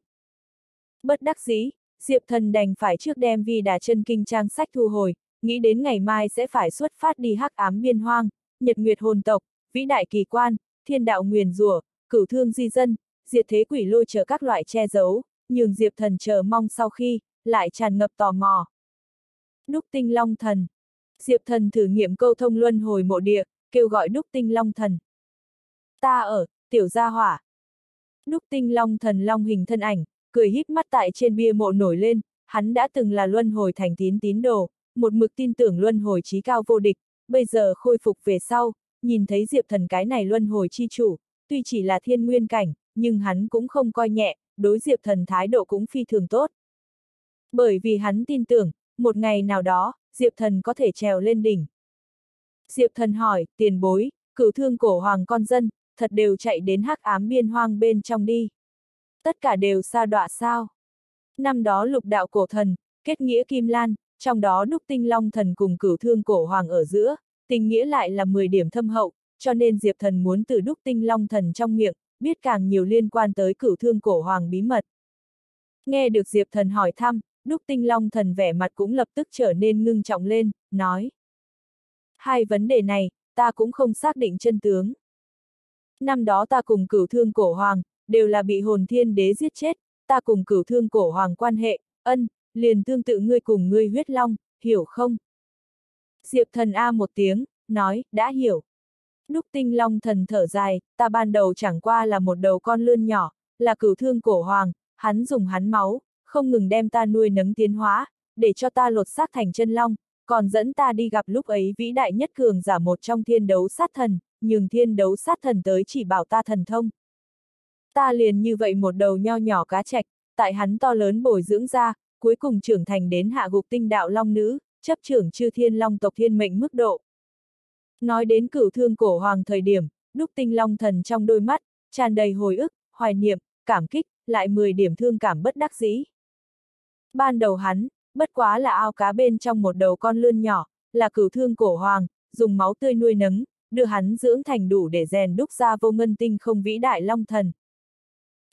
Bất đắc dĩ, Diệp thần đành phải trước đem vi đà chân kinh trang sách thu hồi, nghĩ đến ngày mai sẽ phải xuất phát đi hắc ám biên hoang, nhật nguyệt hồn tộc, vĩ đại kỳ quan, thiên đạo nguyền rủa, cửu thương di dân, diệt thế quỷ lôi chờ các loại che giấu, nhường Diệp thần chờ mong sau khi, lại tràn ngập tò mò. Đúc tinh long thần. Diệp thần thử nghiệm câu thông luân hồi mộ địa, kêu gọi đúc tinh long thần. Ta ở, tiểu gia hỏa. Đúc tinh long thần long hình thân ảnh, cười híp mắt tại trên bia mộ nổi lên, hắn đã từng là luân hồi thành tín tín đồ, một mực tin tưởng luân hồi trí cao vô địch, bây giờ khôi phục về sau, nhìn thấy Diệp thần cái này luân hồi chi chủ, tuy chỉ là thiên nguyên cảnh, nhưng hắn cũng không coi nhẹ, đối Diệp thần thái độ cũng phi thường tốt. Bởi vì hắn tin tưởng, một ngày nào đó, Diệp thần có thể trèo lên đỉnh. Diệp thần hỏi, tiền bối, cửu thương cổ hoàng con dân, thật đều chạy đến hắc ám biên hoang bên trong đi. Tất cả đều xa đọa sao. Năm đó lục đạo cổ thần, kết nghĩa kim lan, trong đó đúc tinh long thần cùng cửu thương cổ hoàng ở giữa, tình nghĩa lại là 10 điểm thâm hậu, cho nên Diệp thần muốn từ đúc tinh long thần trong miệng, biết càng nhiều liên quan tới cửu thương cổ hoàng bí mật. Nghe được Diệp thần hỏi thăm, đúc tinh long thần vẻ mặt cũng lập tức trở nên ngưng trọng lên, nói. Hai vấn đề này, ta cũng không xác định chân tướng. Năm đó ta cùng cửu thương cổ hoàng, đều là bị hồn thiên đế giết chết, ta cùng cửu thương cổ hoàng quan hệ, ân, liền tương tự ngươi cùng ngươi huyết long, hiểu không? Diệp thần A một tiếng, nói, đã hiểu. Đúc tinh long thần thở dài, ta ban đầu chẳng qua là một đầu con lươn nhỏ, là cửu thương cổ hoàng, hắn dùng hắn máu, không ngừng đem ta nuôi nấng tiến hóa, để cho ta lột xác thành chân long, còn dẫn ta đi gặp lúc ấy vĩ đại nhất cường giả một trong thiên đấu sát thần, Nhường thiên đấu sát thần tới chỉ bảo ta thần thông. Ta liền như vậy một đầu nho nhỏ cá trạch, tại hắn to lớn bồi dưỡng ra, cuối cùng trưởng thành đến hạ gục tinh đạo long nữ, chấp trưởng chư thiên long tộc thiên mệnh mức độ. Nói đến cửu thương cổ hoàng thời điểm, đúc tinh long thần trong đôi mắt, tràn đầy hồi ức, hoài niệm, cảm kích, lại 10 điểm thương cảm bất đắc dĩ. Ban đầu hắn, bất quá là ao cá bên trong một đầu con lươn nhỏ, là cửu thương cổ hoàng, dùng máu tươi nuôi nấng, đưa hắn dưỡng thành đủ để rèn đúc ra vô ngân tinh không vĩ đại long thần.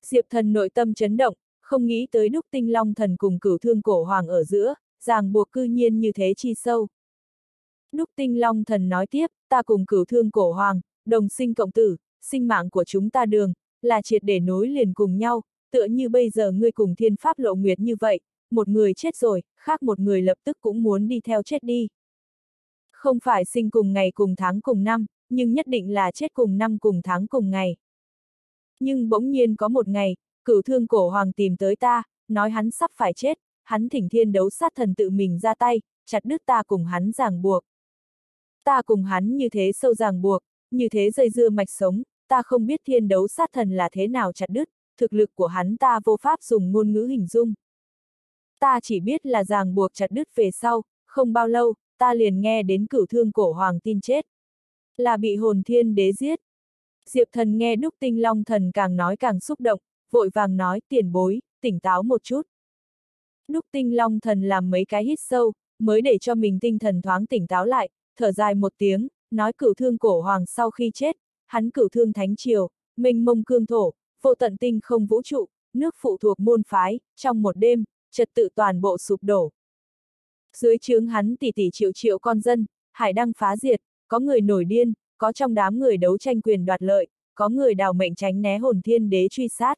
Diệp thần nội tâm chấn động, không nghĩ tới đúc tinh long thần cùng cửu thương cổ hoàng ở giữa, ràng buộc cư nhiên như thế chi sâu. Đúc tinh long thần nói tiếp, ta cùng cửu thương cổ hoàng, đồng sinh cộng tử, sinh mạng của chúng ta đường, là triệt để nối liền cùng nhau, tựa như bây giờ ngươi cùng thiên pháp lộ nguyệt như vậy, một người chết rồi, khác một người lập tức cũng muốn đi theo chết đi. Không phải sinh cùng ngày cùng tháng cùng năm, nhưng nhất định là chết cùng năm cùng tháng cùng ngày. Nhưng bỗng nhiên có một ngày, cửu thương cổ hoàng tìm tới ta, nói hắn sắp phải chết, hắn thỉnh thiên đấu sát thần tự mình ra tay, chặt đứt ta cùng hắn ràng buộc. Ta cùng hắn như thế sâu ràng buộc, như thế dây dưa mạch sống, ta không biết thiên đấu sát thần là thế nào chặt đứt, thực lực của hắn ta vô pháp dùng ngôn ngữ hình dung. Ta chỉ biết là ràng buộc chặt đứt về sau, không bao lâu, ta liền nghe đến cửu thương cổ hoàng tin chết. Là bị hồn thiên đế giết. Diệp thần nghe đúc tinh long thần càng nói càng xúc động, vội vàng nói tiền bối, tỉnh táo một chút. Đúc tinh long thần làm mấy cái hít sâu, mới để cho mình tinh thần thoáng tỉnh táo lại, thở dài một tiếng, nói cửu thương cổ hoàng sau khi chết, hắn cửu thương thánh triều, minh mông cương thổ, vô tận tinh không vũ trụ, nước phụ thuộc môn phái, trong một đêm, trật tự toàn bộ sụp đổ. Dưới trướng hắn tỷ tỷ triệu triệu con dân, hải đăng phá diệt, có người nổi điên, có trong đám người đấu tranh quyền đoạt lợi, có người đào mệnh tránh né hồn thiên đế truy sát.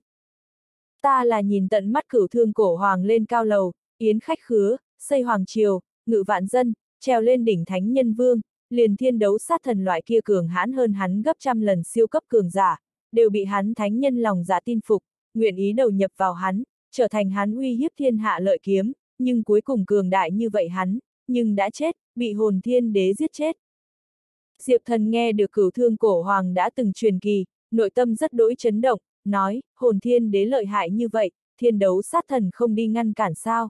Ta là nhìn tận mắt cửu thương cổ hoàng lên cao lầu, yến khách khứa, xây hoàng triều, ngự vạn dân, treo lên đỉnh thánh nhân vương, liền thiên đấu sát thần loại kia cường hãn hơn hắn gấp trăm lần siêu cấp cường giả, đều bị hắn thánh nhân lòng giả tin phục, nguyện ý đầu nhập vào hắn, trở thành hắn uy hiếp thiên hạ lợi kiếm, nhưng cuối cùng cường đại như vậy hắn, nhưng đã chết, bị hồn thiên đế giết chết. Diệp thần nghe được cửu thương cổ hoàng đã từng truyền kỳ, nội tâm rất đỗi chấn động, nói, hồn thiên đế lợi hại như vậy, thiên đấu sát thần không đi ngăn cản sao.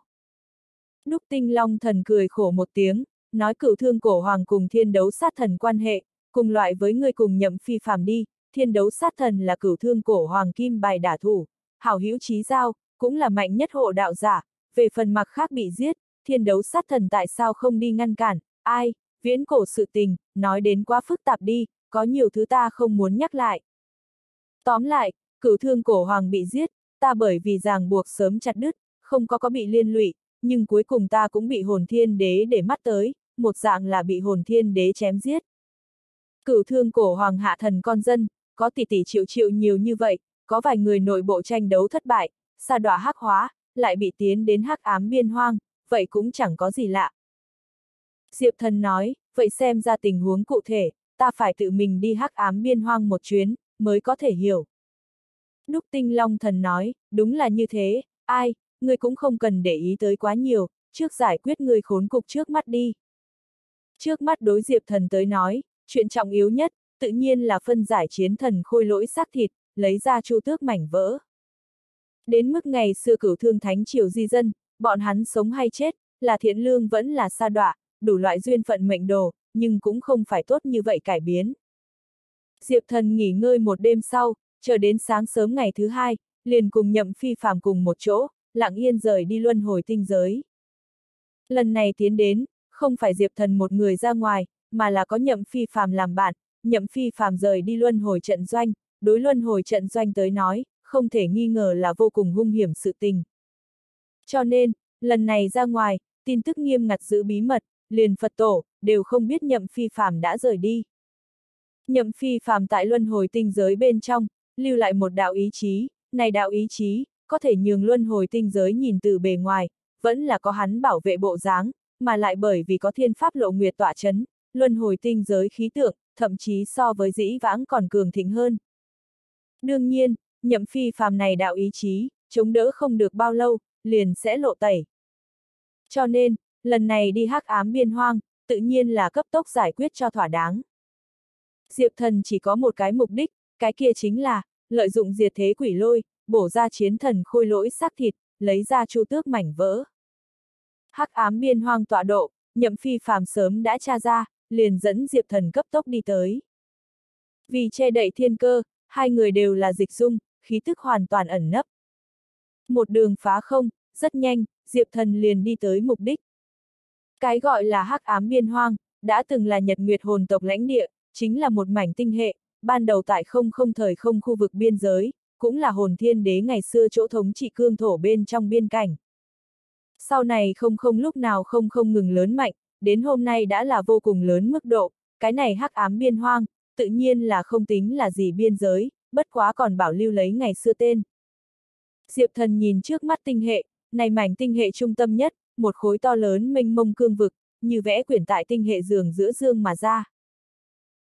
Đúc tinh long thần cười khổ một tiếng, nói cửu thương cổ hoàng cùng thiên đấu sát thần quan hệ, cùng loại với người cùng nhậm phi phàm đi, thiên đấu sát thần là cửu thương cổ hoàng kim bài đả thủ, hảo hữu trí giao, cũng là mạnh nhất hộ đạo giả, về phần mặc khác bị giết, thiên đấu sát thần tại sao không đi ngăn cản, ai, viễn cổ sự tình, nói đến quá phức tạp đi, có nhiều thứ ta không muốn nhắc lại. Tóm lại, cửu thương cổ hoàng bị giết, ta bởi vì ràng buộc sớm chặt đứt, không có có bị liên lụy, nhưng cuối cùng ta cũng bị hồn thiên đế để mắt tới, một dạng là bị hồn thiên đế chém giết. Cửu thương cổ hoàng hạ thần con dân, có tỷ tỷ triệu triệu nhiều như vậy, có vài người nội bộ tranh đấu thất bại, xa đọa hắc hóa, lại bị tiến đến hắc ám biên hoang, vậy cũng chẳng có gì lạ. Diệp thần nói, vậy xem ra tình huống cụ thể, ta phải tự mình đi hắc ám biên hoang một chuyến, mới có thể hiểu. Đúc tinh long thần nói, đúng là như thế, ai, ngươi cũng không cần để ý tới quá nhiều, trước giải quyết người khốn cục trước mắt đi. Trước mắt đối diệp thần tới nói, chuyện trọng yếu nhất, tự nhiên là phân giải chiến thần khôi lỗi xác thịt, lấy ra chu tước mảnh vỡ. Đến mức ngày xưa cửu thương thánh triều di dân, bọn hắn sống hay chết, là thiện lương vẫn là sa đọa, đủ loại duyên phận mệnh đồ, nhưng cũng không phải tốt như vậy cải biến. Diệp thần nghỉ ngơi một đêm sau, chờ đến sáng sớm ngày thứ hai, liền cùng nhậm phi phàm cùng một chỗ, lặng yên rời đi luân hồi tinh giới. Lần này tiến đến, không phải Diệp thần một người ra ngoài, mà là có nhậm phi phàm làm bạn, nhậm phi phàm rời đi luân hồi trận doanh, đối luân hồi trận doanh tới nói, không thể nghi ngờ là vô cùng hung hiểm sự tình. Cho nên, lần này ra ngoài, tin tức nghiêm ngặt giữ bí mật, liền Phật tổ, đều không biết nhậm phi phàm đã rời đi. Nhậm phi phàm tại luân hồi tinh giới bên trong, lưu lại một đạo ý chí, này đạo ý chí, có thể nhường luân hồi tinh giới nhìn từ bề ngoài, vẫn là có hắn bảo vệ bộ dáng, mà lại bởi vì có thiên pháp lộ nguyệt tỏa chấn, luân hồi tinh giới khí tượng, thậm chí so với dĩ vãng còn cường thịnh hơn. Đương nhiên, nhậm phi phàm này đạo ý chí, chống đỡ không được bao lâu, liền sẽ lộ tẩy. Cho nên, lần này đi hắc ám biên hoang, tự nhiên là cấp tốc giải quyết cho thỏa đáng. Diệp thần chỉ có một cái mục đích, cái kia chính là, lợi dụng diệt thế quỷ lôi, bổ ra chiến thần khôi lỗi xác thịt, lấy ra chu tước mảnh vỡ. Hắc ám biên hoang tọa độ, nhậm phi phàm sớm đã tra ra, liền dẫn Diệp thần cấp tốc đi tới. Vì che đậy thiên cơ, hai người đều là dịch dung, khí tức hoàn toàn ẩn nấp. Một đường phá không, rất nhanh, Diệp thần liền đi tới mục đích. Cái gọi là hắc ám biên hoang, đã từng là nhật nguyệt hồn tộc lãnh địa, chính là một mảnh tinh hệ, ban đầu tại không không thời không khu vực biên giới, cũng là hồn thiên đế ngày xưa chỗ thống trị cương thổ bên trong biên cảnh. Sau này không không lúc nào không không ngừng lớn mạnh, đến hôm nay đã là vô cùng lớn mức độ, cái này hắc ám biên hoang, tự nhiên là không tính là gì biên giới, bất quá còn bảo lưu lấy ngày xưa tên. Diệp thần nhìn trước mắt tinh hệ, này mảnh tinh hệ trung tâm nhất, một khối to lớn mênh mông cương vực, như vẽ quyển tại tinh hệ giường giữa dương mà ra.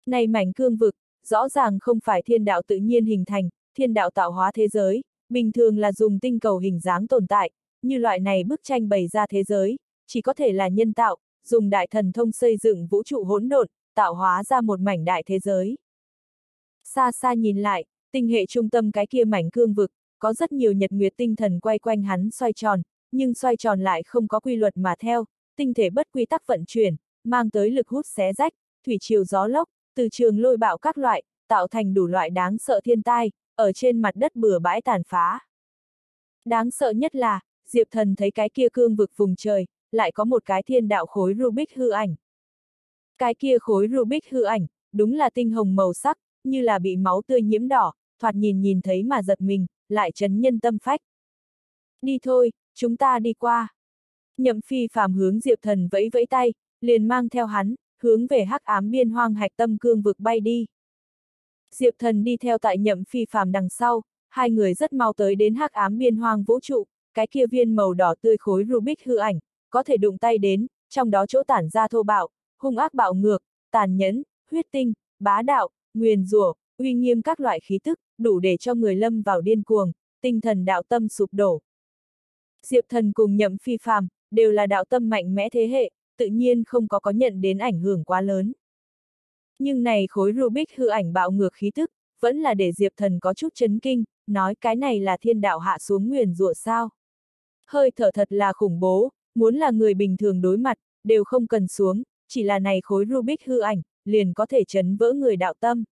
Này mảnh cương vực, rõ ràng không phải thiên đạo tự nhiên hình thành, thiên đạo tạo hóa thế giới, bình thường là dùng tinh cầu hình dáng tồn tại, như loại này bức tranh bày ra thế giới, chỉ có thể là nhân tạo, dùng đại thần thông xây dựng vũ trụ hỗn độn, tạo hóa ra một mảnh đại thế giới. Xa xa nhìn lại, tinh hệ trung tâm cái kia mảnh cương vực, có rất nhiều nhật nguyệt tinh thần quay quanh hắn xoay tròn, nhưng xoay tròn lại không có quy luật mà theo, tinh thể bất quy tắc vận chuyển, mang tới lực hút xé rách, thủy triều gió lốc, từ trường lôi bạo các loại, tạo thành đủ loại đáng sợ thiên tai, ở trên mặt đất bừa bãi tàn phá. Đáng sợ nhất là, Diệp Thần thấy cái kia cương vực vùng trời, lại có một cái thiên đạo khối Rubik hư ảnh. Cái kia khối Rubik hư ảnh, đúng là tinh hồng màu sắc, như là bị máu tươi nhiễm đỏ, thoạt nhìn nhìn thấy mà giật mình, lại chấn nhân tâm phách. Đi thôi, chúng ta đi qua. Nhậm phi phàm hướng Diệp Thần vẫy vẫy tay, liền mang theo hắn, hướng về hắc ám biên hoang hạch tâm cương vực bay đi. Diệp Thần đi theo tại nhậm phi phàm đằng sau, hai người rất mau tới đến hắc ám biên hoang vũ trụ, cái kia viên màu đỏ tươi khối Rubik hư ảnh, có thể đụng tay đến, trong đó chỗ tản ra thô bạo, hung ác bạo ngược, tàn nhẫn, huyết tinh, bá đạo, nguyền rủa, uy nghiêm các loại khí tức, đủ để cho người lâm vào điên cuồng, tinh thần đạo tâm sụp đổ. Diệp thần cùng nhậm phi phàm, đều là đạo tâm mạnh mẽ thế hệ, tự nhiên không có có nhận đến ảnh hưởng quá lớn. Nhưng này khối Rubik hư ảnh bạo ngược khí tức, vẫn là để Diệp thần có chút chấn kinh, nói cái này là thiên đạo hạ xuống nguyền rủa sao. Hơi thở thật là khủng bố, muốn là người bình thường đối mặt, đều không cần xuống, chỉ là này khối Rubik hư ảnh, liền có thể chấn vỡ người đạo tâm.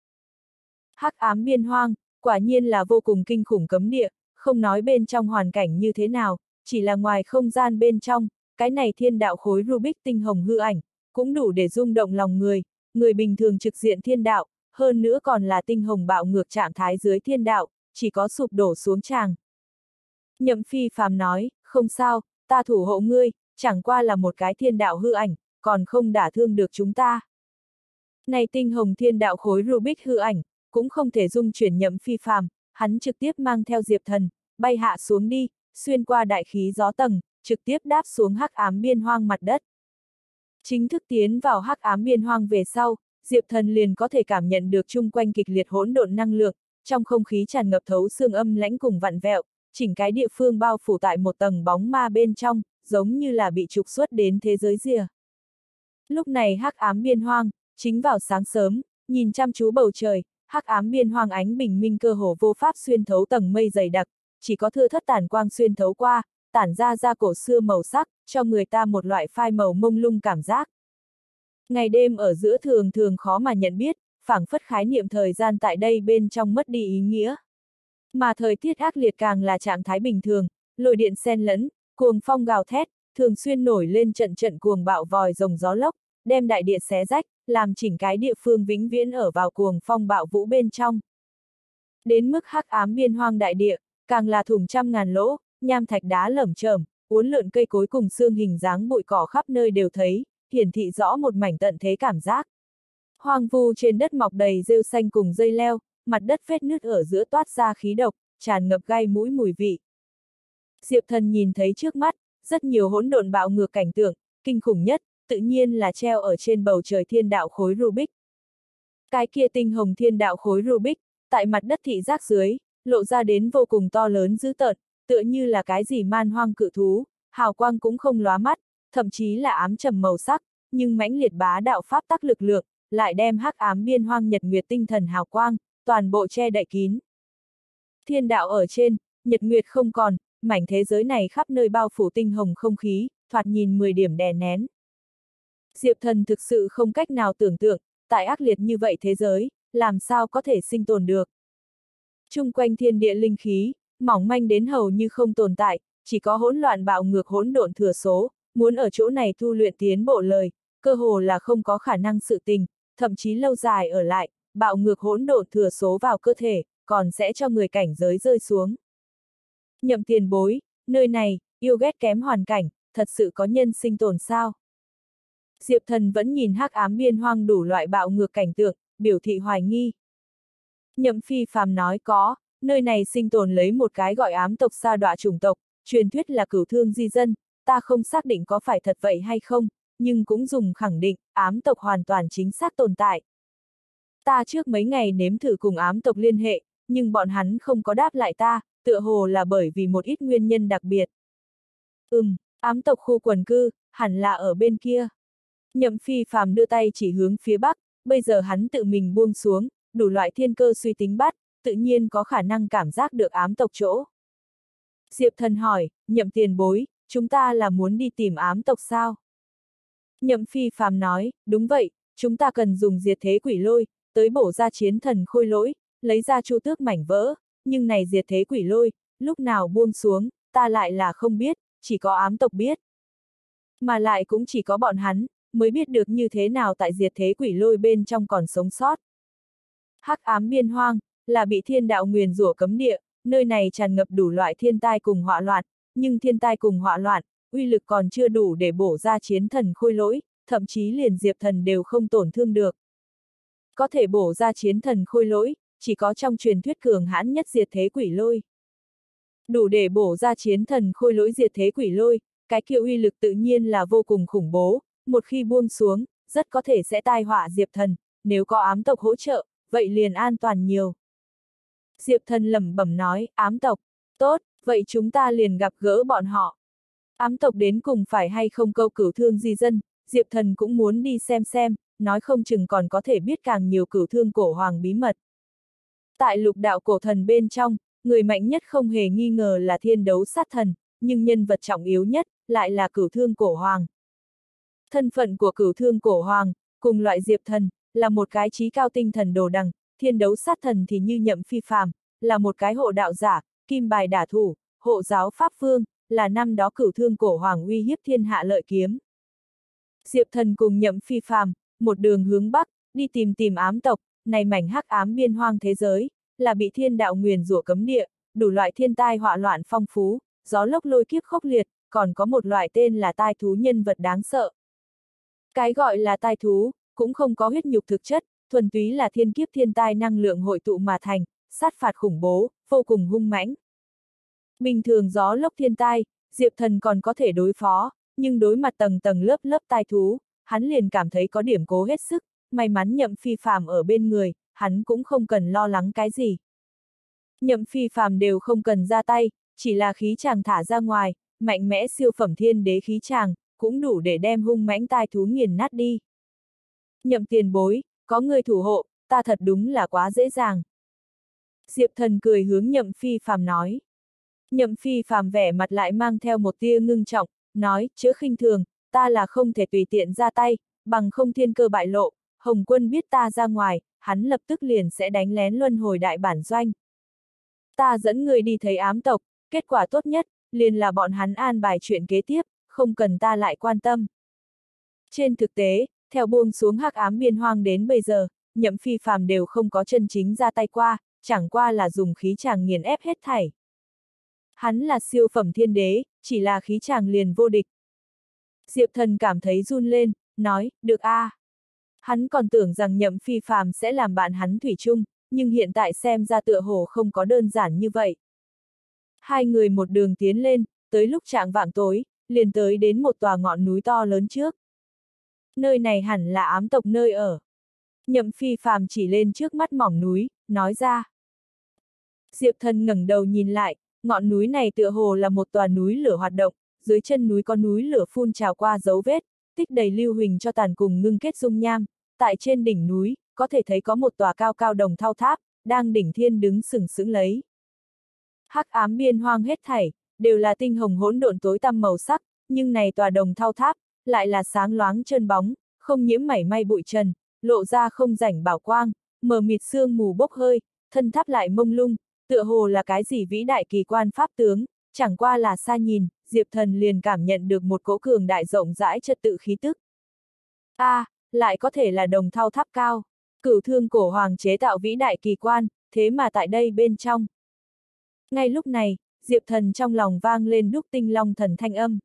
Hắc ám biên hoang, quả nhiên là vô cùng kinh khủng cấm địa, không nói bên trong hoàn cảnh như thế nào, chỉ là ngoài không gian bên trong, cái này thiên đạo khối Rubik tinh hồng hư ảnh, cũng đủ để rung động lòng người, người bình thường trực diện thiên đạo, hơn nữa còn là tinh hồng bạo ngược trạng thái dưới thiên đạo, chỉ có sụp đổ xuống tràng. Nhậm phi phàm nói, không sao, ta thủ hộ ngươi, chẳng qua là một cái thiên đạo hư ảnh, còn không đả thương được chúng ta. Này tinh hồng thiên đạo khối Rubik hư ảnh, cũng không thể dung chuyển nhậm phi phàm, hắn trực tiếp mang theo diệp thần, bay hạ xuống đi, xuyên qua đại khí gió tầng, trực tiếp đáp xuống hắc ám biên hoang mặt đất. Chính thức tiến vào hắc ám biên hoang về sau, Diệp Thần liền có thể cảm nhận được chung quanh kịch liệt hỗn độn năng lượng, trong không khí tràn ngập thấu xương âm lãnh cùng vặn vẹo, chỉnh cái địa phương bao phủ tại một tầng bóng ma bên trong, giống như là bị trục xuất đến thế giới rìa. Lúc này hắc ám biên hoang, chính vào sáng sớm, nhìn chăm chú bầu trời, hắc ám biên hoang ánh bình minh cơ hồ vô pháp xuyên thấu tầng mây dày đặc, chỉ có thưa thất tàn quang xuyên thấu qua, tản ra ra cổ xưa màu sắc, cho người ta một loại phai màu mông lung cảm giác. Ngày đêm ở giữa thường thường khó mà nhận biết, phảng phất khái niệm thời gian tại đây bên trong mất đi ý nghĩa. Mà thời tiết ác liệt càng là trạng thái bình thường, lồi điện xen lẫn, cuồng phong gào thét, thường xuyên nổi lên trận trận cuồng bạo vòi rồng gió lốc, đem đại địa xé rách, làm chỉnh cái địa phương vĩnh viễn ở vào cuồng phong bạo vũ bên trong. Đến mức hắc ám biên hoang đại địa, càng là thủng trăm ngàn lỗ, nham thạch đá lởm chởm, uốn lượn cây cối cùng xương hình dáng bụi cỏ khắp nơi đều thấy, hiển thị rõ một mảnh tận thế cảm giác. Hoang vu trên đất mọc đầy rêu xanh cùng dây leo, mặt đất vết nứt ở giữa toát ra khí độc, tràn ngập gai mũi mùi vị. Diệp thần nhìn thấy trước mắt, rất nhiều hỗn độn bạo ngược cảnh tượng, kinh khủng nhất, tự nhiên là treo ở trên bầu trời thiên đạo khối Rubik. Cái kia tinh hồng thiên đạo khối Rubik, tại mặt đất thị giác dưới, lộ ra đến vô cùng to lớn dữ tợn, tựa như là cái gì man hoang cự thú, hào quang cũng không lóa mắt, thậm chí là ám trầm màu sắc, nhưng mãnh liệt bá đạo pháp tắc lực lượng, lại đem hắc ám biên hoang nhật nguyệt tinh thần hào quang, toàn bộ che đậy kín. Thiên đạo ở trên, nhật nguyệt không còn, mảnh thế giới này khắp nơi bao phủ tinh hồng không khí, thoạt nhìn 10 điểm đè nén. Diệp thần thực sự không cách nào tưởng tượng, tại ác liệt như vậy thế giới, làm sao có thể sinh tồn được. Trung quanh thiên địa linh khí, mỏng manh đến hầu như không tồn tại, chỉ có hỗn loạn bạo ngược hỗn độn thừa số, muốn ở chỗ này tu luyện tiến bộ lời, cơ hồ là không có khả năng sự tình, thậm chí lâu dài ở lại, bạo ngược hỗn độn thừa số vào cơ thể, còn sẽ cho người cảnh giới rơi xuống. Nhậm tiền bối, nơi này, yêu ghét kém hoàn cảnh, thật sự có nhân sinh tồn sao? Diệp thần vẫn nhìn hắc ám biên hoang đủ loại bạo ngược cảnh tượng, biểu thị hoài nghi. Nhậm phi phàm nói có, nơi này sinh tồn lấy một cái gọi ám tộc sa đọa chủng tộc, truyền thuyết là cửu thương di dân, ta không xác định có phải thật vậy hay không, nhưng cũng dùng khẳng định, ám tộc hoàn toàn chính xác tồn tại. Ta trước mấy ngày nếm thử cùng ám tộc liên hệ, nhưng bọn hắn không có đáp lại ta, tựa hồ là bởi vì một ít nguyên nhân đặc biệt. Ừm, ám tộc khu quần cư, hẳn là ở bên kia. Nhậm phi phàm đưa tay chỉ hướng phía bắc, bây giờ hắn tự mình buông xuống, đủ loại thiên cơ suy tính bắt, tự nhiên có khả năng cảm giác được ám tộc chỗ. Diệp thần hỏi, nhậm tiền bối, chúng ta là muốn đi tìm ám tộc sao? Nhậm phi phàm nói, đúng vậy, chúng ta cần dùng diệt thế quỷ lôi, tới bổ ra chiến thần khôi lỗi, lấy ra chu tước mảnh vỡ, nhưng này diệt thế quỷ lôi, lúc nào buông xuống, ta lại là không biết, chỉ có ám tộc biết. Mà lại cũng chỉ có bọn hắn, mới biết được như thế nào tại diệt thế quỷ lôi bên trong còn sống sót. Hắc ám biên hoang, là bị thiên đạo nguyền rủa cấm địa, nơi này tràn ngập đủ loại thiên tai cùng họa loạn, nhưng thiên tai cùng họa loạn, uy lực còn chưa đủ để bổ ra chiến thần khôi lỗi, thậm chí liền diệp thần đều không tổn thương được. Có thể bổ ra chiến thần khôi lỗi, chỉ có trong truyền thuyết cường hãn nhất diệt thế quỷ lôi. Đủ để bổ ra chiến thần khôi lỗi diệt thế quỷ lôi, cái kia uy lực tự nhiên là vô cùng khủng bố, một khi buông xuống, rất có thể sẽ tai họa Diệp Thần, nếu có ám tộc hỗ trợ, vậy liền an toàn nhiều. Diệp Thần lẩm bẩm nói, ám tộc, tốt, vậy chúng ta liền gặp gỡ bọn họ. Ám tộc đến cùng phải hay không câu cửu thương di dân, Diệp Thần cũng muốn đi xem xem, nói không chừng còn có thể biết càng nhiều cửu thương cổ hoàng bí mật. Tại lục đạo cổ thần bên trong, người mạnh nhất không hề nghi ngờ là thiên đấu sát thần, nhưng nhân vật trọng yếu nhất, lại là cửu thương cổ hoàng. Thân phận của cửu thương cổ hoàng, cùng loại diệp thần, là một cái trí cao tinh thần đồ đằng, thiên đấu sát thần thì như nhậm phi phàm, là một cái hộ đạo giả, kim bài đả thủ, hộ giáo pháp phương, là năm đó cửu thương cổ hoàng uy hiếp thiên hạ lợi kiếm. Diệp thần cùng nhậm phi phàm, một đường hướng bắc, đi tìm tìm ám tộc, này mảnh hắc ám biên hoang thế giới, là bị thiên đạo nguyền rủa cấm địa, đủ loại thiên tai họa loạn phong phú, gió lốc lôi kiếp khốc liệt, còn có một loại tên là tai thú nhân vật đáng sợ. Cái gọi là tai thú, cũng không có huyết nhục thực chất, thuần túy là thiên kiếp thiên tai năng lượng hội tụ mà thành, sát phạt khủng bố, vô cùng hung mãnh. Bình thường gió lốc thiên tai, Diệp Thần còn có thể đối phó, nhưng đối mặt tầng tầng lớp lớp tai thú, hắn liền cảm thấy có điểm cố hết sức, may mắn nhậm phi phàm ở bên người, hắn cũng không cần lo lắng cái gì. Nhậm phi phàm đều không cần ra tay, chỉ là khí chàng thả ra ngoài, mạnh mẽ siêu phẩm thiên đế khí chàng, cũng đủ để đem hung mãnh tai thú nghiền nát đi. Nhậm tiền bối, có người thủ hộ, ta thật đúng là quá dễ dàng. Diệp thần cười hướng nhậm phi phàm nói. Nhậm phi phàm vẻ mặt lại mang theo một tia ngưng trọng, nói, chữa khinh thường, ta là không thể tùy tiện ra tay, bằng không thiên cơ bại lộ, Hồng quân biết ta ra ngoài, hắn lập tức liền sẽ đánh lén luân hồi đại bản doanh. Ta dẫn người đi thấy ám tộc, kết quả tốt nhất, liền là bọn hắn an bài chuyện kế tiếp, không cần ta lại quan tâm. Trên thực tế, theo buông xuống hắc ám biên hoang đến bây giờ, nhậm phi phàm đều không có chân chính ra tay qua, chẳng qua là dùng khí chàng nghiền ép hết thảy. Hắn là siêu phẩm thiên đế, chỉ là khí chàng liền vô địch. Diệp thần cảm thấy run lên, nói, được a. À. Hắn còn tưởng rằng nhậm phi phàm sẽ làm bạn hắn thủy chung, nhưng hiện tại xem ra tựa hồ không có đơn giản như vậy. Hai người một đường tiến lên, tới lúc trạng vạng tối, liền tới đến một tòa ngọn núi to lớn trước. Nơi này hẳn là ám tộc nơi ở. Nhậm phi phàm chỉ lên trước mắt mỏng núi, nói ra. Diệp thần ngẩng đầu nhìn lại, ngọn núi này tựa hồ là một tòa núi lửa hoạt động, dưới chân núi có núi lửa phun trào qua dấu vết, tích đầy lưu huỳnh cho tàn cùng ngưng kết dung nham, tại trên đỉnh núi, có thể thấy có một tòa cao cao đồng thao tháp, đang đỉnh thiên đứng sừng sững lấy. Hắc ám biên hoang hết thảy, đều là tinh hồng hỗn độn tối tăm màu sắc, nhưng này tòa đồng thao tháp, lại là sáng loáng chân bóng, không nhiễm mảy may bụi trần, lộ ra không rảnh bảo quang, mờ mịt sương mù bốc hơi, thân tháp lại mông lung, tựa hồ là cái gì vĩ đại kỳ quan pháp tướng, chẳng qua là xa nhìn, Diệp Thần liền cảm nhận được một cỗ cường đại rộng rãi trật tự khí tức. A, à, lại có thể là đồng thao tháp cao, cửu thương cổ hoàng chế tạo vĩ đại kỳ quan, thế mà tại đây bên trong. Ngay lúc này, Diệp Thần trong lòng vang lên đúc tinh long thần thanh âm.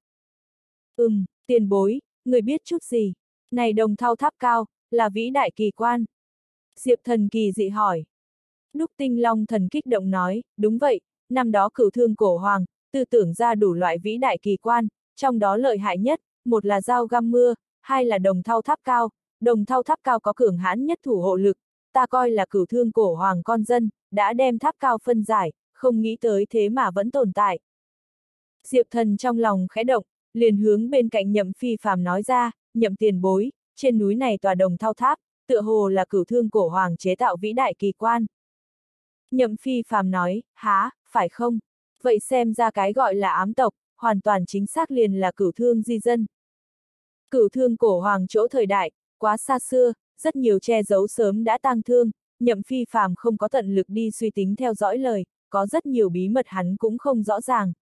Ừm, tiền bối, người biết chút gì? Này đồng thao tháp cao, là vĩ đại kỳ quan. Diệp Thần kỳ dị hỏi. Đúc tinh long thần kích động nói, đúng vậy, năm đó cửu thương cổ hoàng, tư tưởng ra đủ loại vĩ đại kỳ quan, trong đó lợi hại nhất, một là dao găm mưa, hai là đồng thao tháp cao, đồng thao tháp cao có cường hãn nhất thủ hộ lực, ta coi là cửu thương cổ hoàng con dân, đã đem tháp cao phân giải, không nghĩ tới thế mà vẫn tồn tại. Diệp thần trong lòng khẽ động, liền hướng bên cạnh nhậm phi phàm nói ra, nhậm tiền bối, trên núi này tòa đồng thao tháp, tựa hồ là cửu thương cổ hoàng chế tạo vĩ đại kỳ quan. Nhậm phi phàm nói, há, phải không? Vậy xem ra cái gọi là ám tộc, hoàn toàn chính xác liền là cửu thương di dân. Cửu thương cổ hoàng chỗ thời đại, quá xa xưa, rất nhiều che giấu sớm đã tang thương, nhậm phi phàm không có tận lực đi suy tính theo dõi lời, có rất nhiều bí mật hắn cũng không rõ ràng.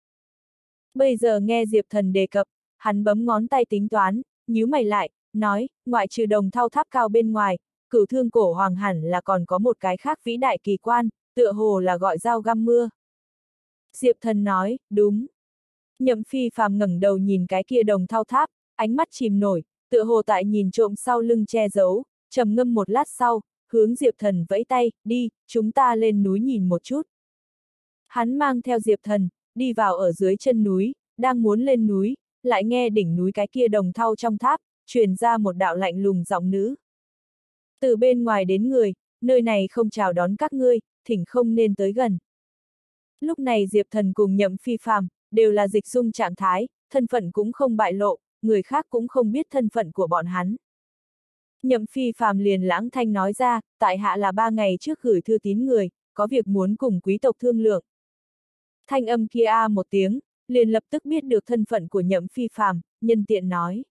Bây giờ nghe Diệp Thần đề cập, hắn bấm ngón tay tính toán, nhíu mày lại, nói, ngoại trừ đồng thao tháp cao bên ngoài, cửu thương cổ hoàng hẳn là còn có một cái khác vĩ đại kỳ quan, tựa hồ là gọi dao găm mưa. Diệp Thần nói, đúng. Nhậm phi phàm ngẩng đầu nhìn cái kia đồng thao tháp, ánh mắt chìm nổi, tựa hồ tại nhìn trộm sau lưng che giấu, trầm ngâm một lát sau, hướng Diệp Thần vẫy tay, đi, chúng ta lên núi nhìn một chút. Hắn mang theo Diệp Thần, đi vào ở dưới chân núi, đang muốn lên núi, lại nghe đỉnh núi cái kia đồng thau trong tháp, truyền ra một đạo lạnh lùng giọng nữ. Từ bên ngoài đến người, nơi này không chào đón các ngươi, thỉnh không nên tới gần. Lúc này Diệp Thần cùng nhậm phi phàm, đều là dịch dung trạng thái, thân phận cũng không bại lộ, người khác cũng không biết thân phận của bọn hắn. Nhậm phi phàm liền lãng thanh nói ra, tại hạ là ba ngày trước gửi thư tín người, có việc muốn cùng quý tộc thương lượng. Thanh âm kia a một tiếng, liền lập tức biết được thân phận của nhậm phi phàm, nhân tiện nói.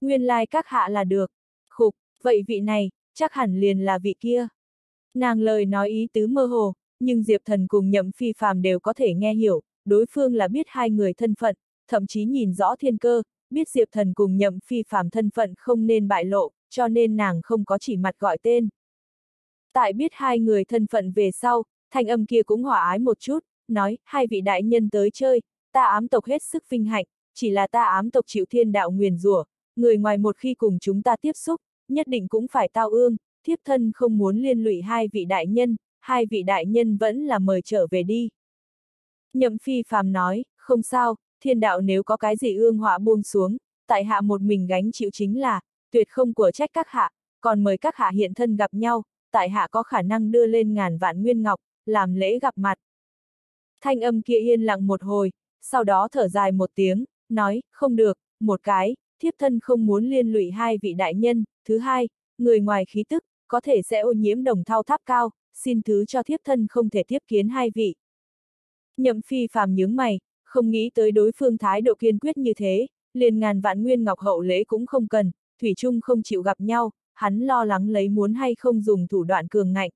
Nguyên lai like các hạ là được. Khục, vậy vị này, chắc hẳn liền là vị kia. Nàng lời nói ý tứ mơ hồ, nhưng Diệp Thần cùng nhậm phi phàm đều có thể nghe hiểu, đối phương là biết hai người thân phận, thậm chí nhìn rõ thiên cơ, biết Diệp Thần cùng nhậm phi phàm thân phận không nên bại lộ, cho nên nàng không có chỉ mặt gọi tên. Tại biết hai người thân phận về sau, thanh âm kia cũng hòa ái một chút, nói, hai vị đại nhân tới chơi, ta ám tộc hết sức vinh hạnh, chỉ là ta ám tộc chịu thiên đạo nguyền rủa, người ngoài một khi cùng chúng ta tiếp xúc, nhất định cũng phải tao ương, thiếp thân không muốn liên lụy hai vị đại nhân, hai vị đại nhân vẫn là mời trở về đi. Nhậm phi phàm nói, không sao, thiên đạo nếu có cái gì ương họa buông xuống, tại hạ một mình gánh chịu chính là, tuyệt không của trách các hạ, còn mời các hạ hiện thân gặp nhau, tại hạ có khả năng đưa lên ngàn vạn nguyên ngọc, làm lễ gặp mặt. Thanh âm kia yên lặng một hồi, sau đó thở dài một tiếng, nói, không được, một cái, thiếp thân không muốn liên lụy hai vị đại nhân, thứ hai, người ngoài khí tức, có thể sẽ ô nhiễm đồng thao tháp cao, xin thứ cho thiếp thân không thể tiếp kiến hai vị. Nhậm phi phàm nhướng mày, không nghĩ tới đối phương thái độ kiên quyết như thế, liền ngàn vạn nguyên ngọc hậu lễ cũng không cần, Thủy Trung không chịu gặp nhau, hắn lo lắng lấy muốn hay không dùng thủ đoạn cường ngạnh.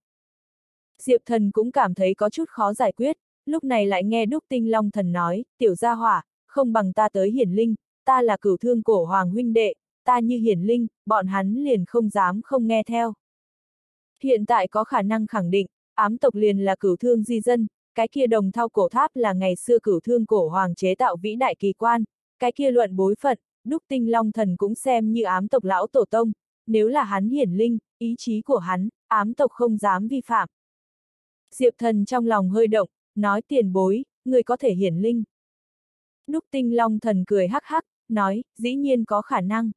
Diệp thần cũng cảm thấy có chút khó giải quyết, lúc này lại nghe Đúc Tinh Long thần nói, tiểu gia hỏa, không bằng ta tới hiển linh, ta là cửu thương cổ hoàng huynh đệ, ta như hiển linh, bọn hắn liền không dám không nghe theo. Hiện tại có khả năng khẳng định, ám tộc liền là cửu thương di dân, cái kia đồng thao cổ tháp là ngày xưa cửu thương cổ hoàng chế tạo vĩ đại kỳ quan, cái kia luận bối phận, đúc tinh long thần cũng xem như ám tộc lão tổ tông, nếu là hắn hiển linh, ý chí của hắn, ám tộc không dám vi phạm. Diệp thần trong lòng hơi động, nói tiền bối, người có thể hiển linh. Đúc tinh long thần cười hắc hắc, nói, dĩ nhiên có khả năng.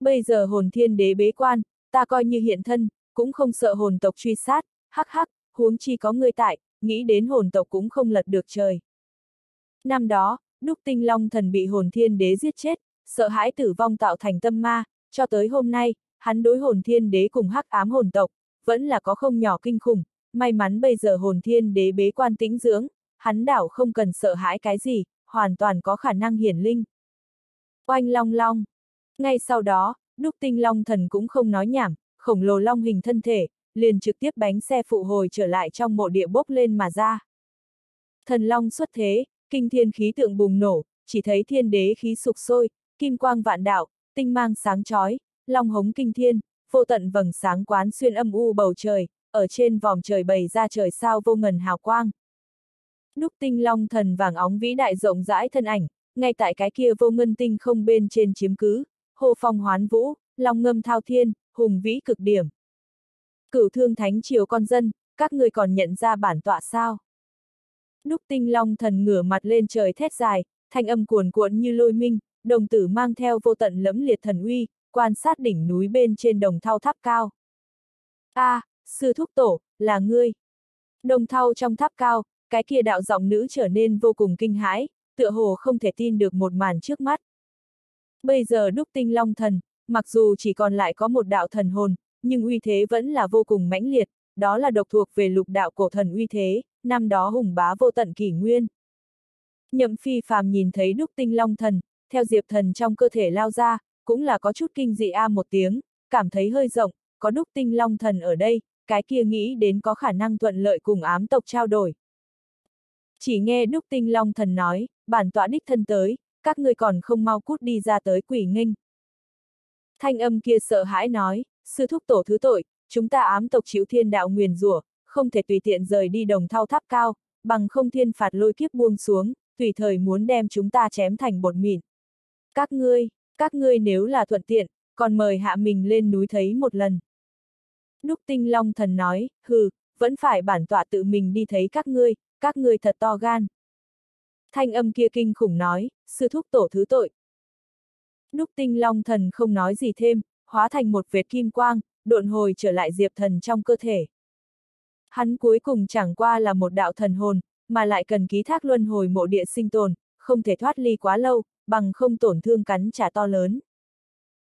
Bây giờ hồn thiên đế bế quan, ta coi như hiện thân, cũng không sợ hồn tộc truy sát, hắc hắc, huống chi có người tại, nghĩ đến hồn tộc cũng không lật được trời. Năm đó, đúc tinh long thần bị hồn thiên đế giết chết, sợ hãi tử vong tạo thành tâm ma, cho tới hôm nay, hắn đối hồn thiên đế cùng hắc ám hồn tộc, vẫn là có không nhỏ kinh khủng, may mắn bây giờ hồn thiên đế bế quan tĩnh dưỡng, hắn đảo không cần sợ hãi cái gì, hoàn toàn có khả năng hiển linh. Oanh long long. Ngay sau đó, đúc tinh long thần cũng không nói nhảm, khổng lồ long hình thân thể, liền trực tiếp bánh xe phụ hồi trở lại trong mộ địa bốc lên mà ra. Thần long xuất thế, kinh thiên khí tượng bùng nổ, chỉ thấy thiên đế khí sục sôi, kim quang vạn đạo, tinh mang sáng chói, long hống kinh thiên, vô tận vầng sáng quán xuyên âm u bầu trời, ở trên vòm trời bày ra trời sao vô ngần hào quang. Đúc tinh long thần vàng óng vĩ đại rộng rãi thân ảnh, ngay tại cái kia vô ngân tinh không bên trên chiếm cứ, hồ phong hoán vũ, long ngâm thao thiên, hùng vĩ cực điểm. Cửu thương thánh triều con dân, các người còn nhận ra bản tọa sao? Đúc tinh long thần ngửa mặt lên trời thét dài, thanh âm cuồn cuộn như lôi minh, đồng tử mang theo vô tận lẫm liệt thần uy, quan sát đỉnh núi bên trên đồng thau tháp cao. A, à, sư thúc tổ, là ngươi. Đồng thau trong tháp cao, cái kia đạo giọng nữ trở nên vô cùng kinh hãi, tựa hồ không thể tin được một màn trước mắt. Bây giờ đúc tinh long thần, mặc dù chỉ còn lại có một đạo thần hồn, nhưng uy thế vẫn là vô cùng mãnh liệt, đó là độc thuộc về lục đạo cổ thần uy thế, năm đó hùng bá vô tận kỷ nguyên. Nhậm phi phàm nhìn thấy đúc tinh long thần, theo diệp thần trong cơ thể lao ra, cũng là có chút kinh dị a một tiếng, cảm thấy hơi rộng, có đúc tinh long thần ở đây, cái kia nghĩ đến có khả năng thuận lợi cùng ám tộc trao đổi. Chỉ nghe đúc tinh long thần nói, bản tọa đích thân tới, các ngươi còn không mau cút đi ra tới quỷ nghênh. Thanh âm kia sợ hãi nói, sư thúc tổ thứ tội, chúng ta ám tộc chịu thiên đạo nguyền rủa, không thể tùy tiện rời đi đồng thao tháp cao, bằng không thiên phạt lôi kiếp buông xuống, tùy thời muốn đem chúng ta chém thành bột mịn. Các ngươi, các ngươi nếu là thuận tiện, còn mời hạ mình lên núi thấy một lần. Đúc tinh long thần nói, hừ, vẫn phải bản tọa tự mình đi thấy các ngươi, các ngươi thật to gan. Thanh âm kia kinh khủng nói, sư thúc tổ thứ tội. Đúc tinh long thần không nói gì thêm, hóa thành một vệt kim quang, độn hồi trở lại diệp thần trong cơ thể. Hắn cuối cùng chẳng qua là một đạo thần hồn, mà lại cần ký thác luân hồi mộ địa sinh tồn, không thể thoát ly quá lâu, bằng không tổn thương cắn trả to lớn.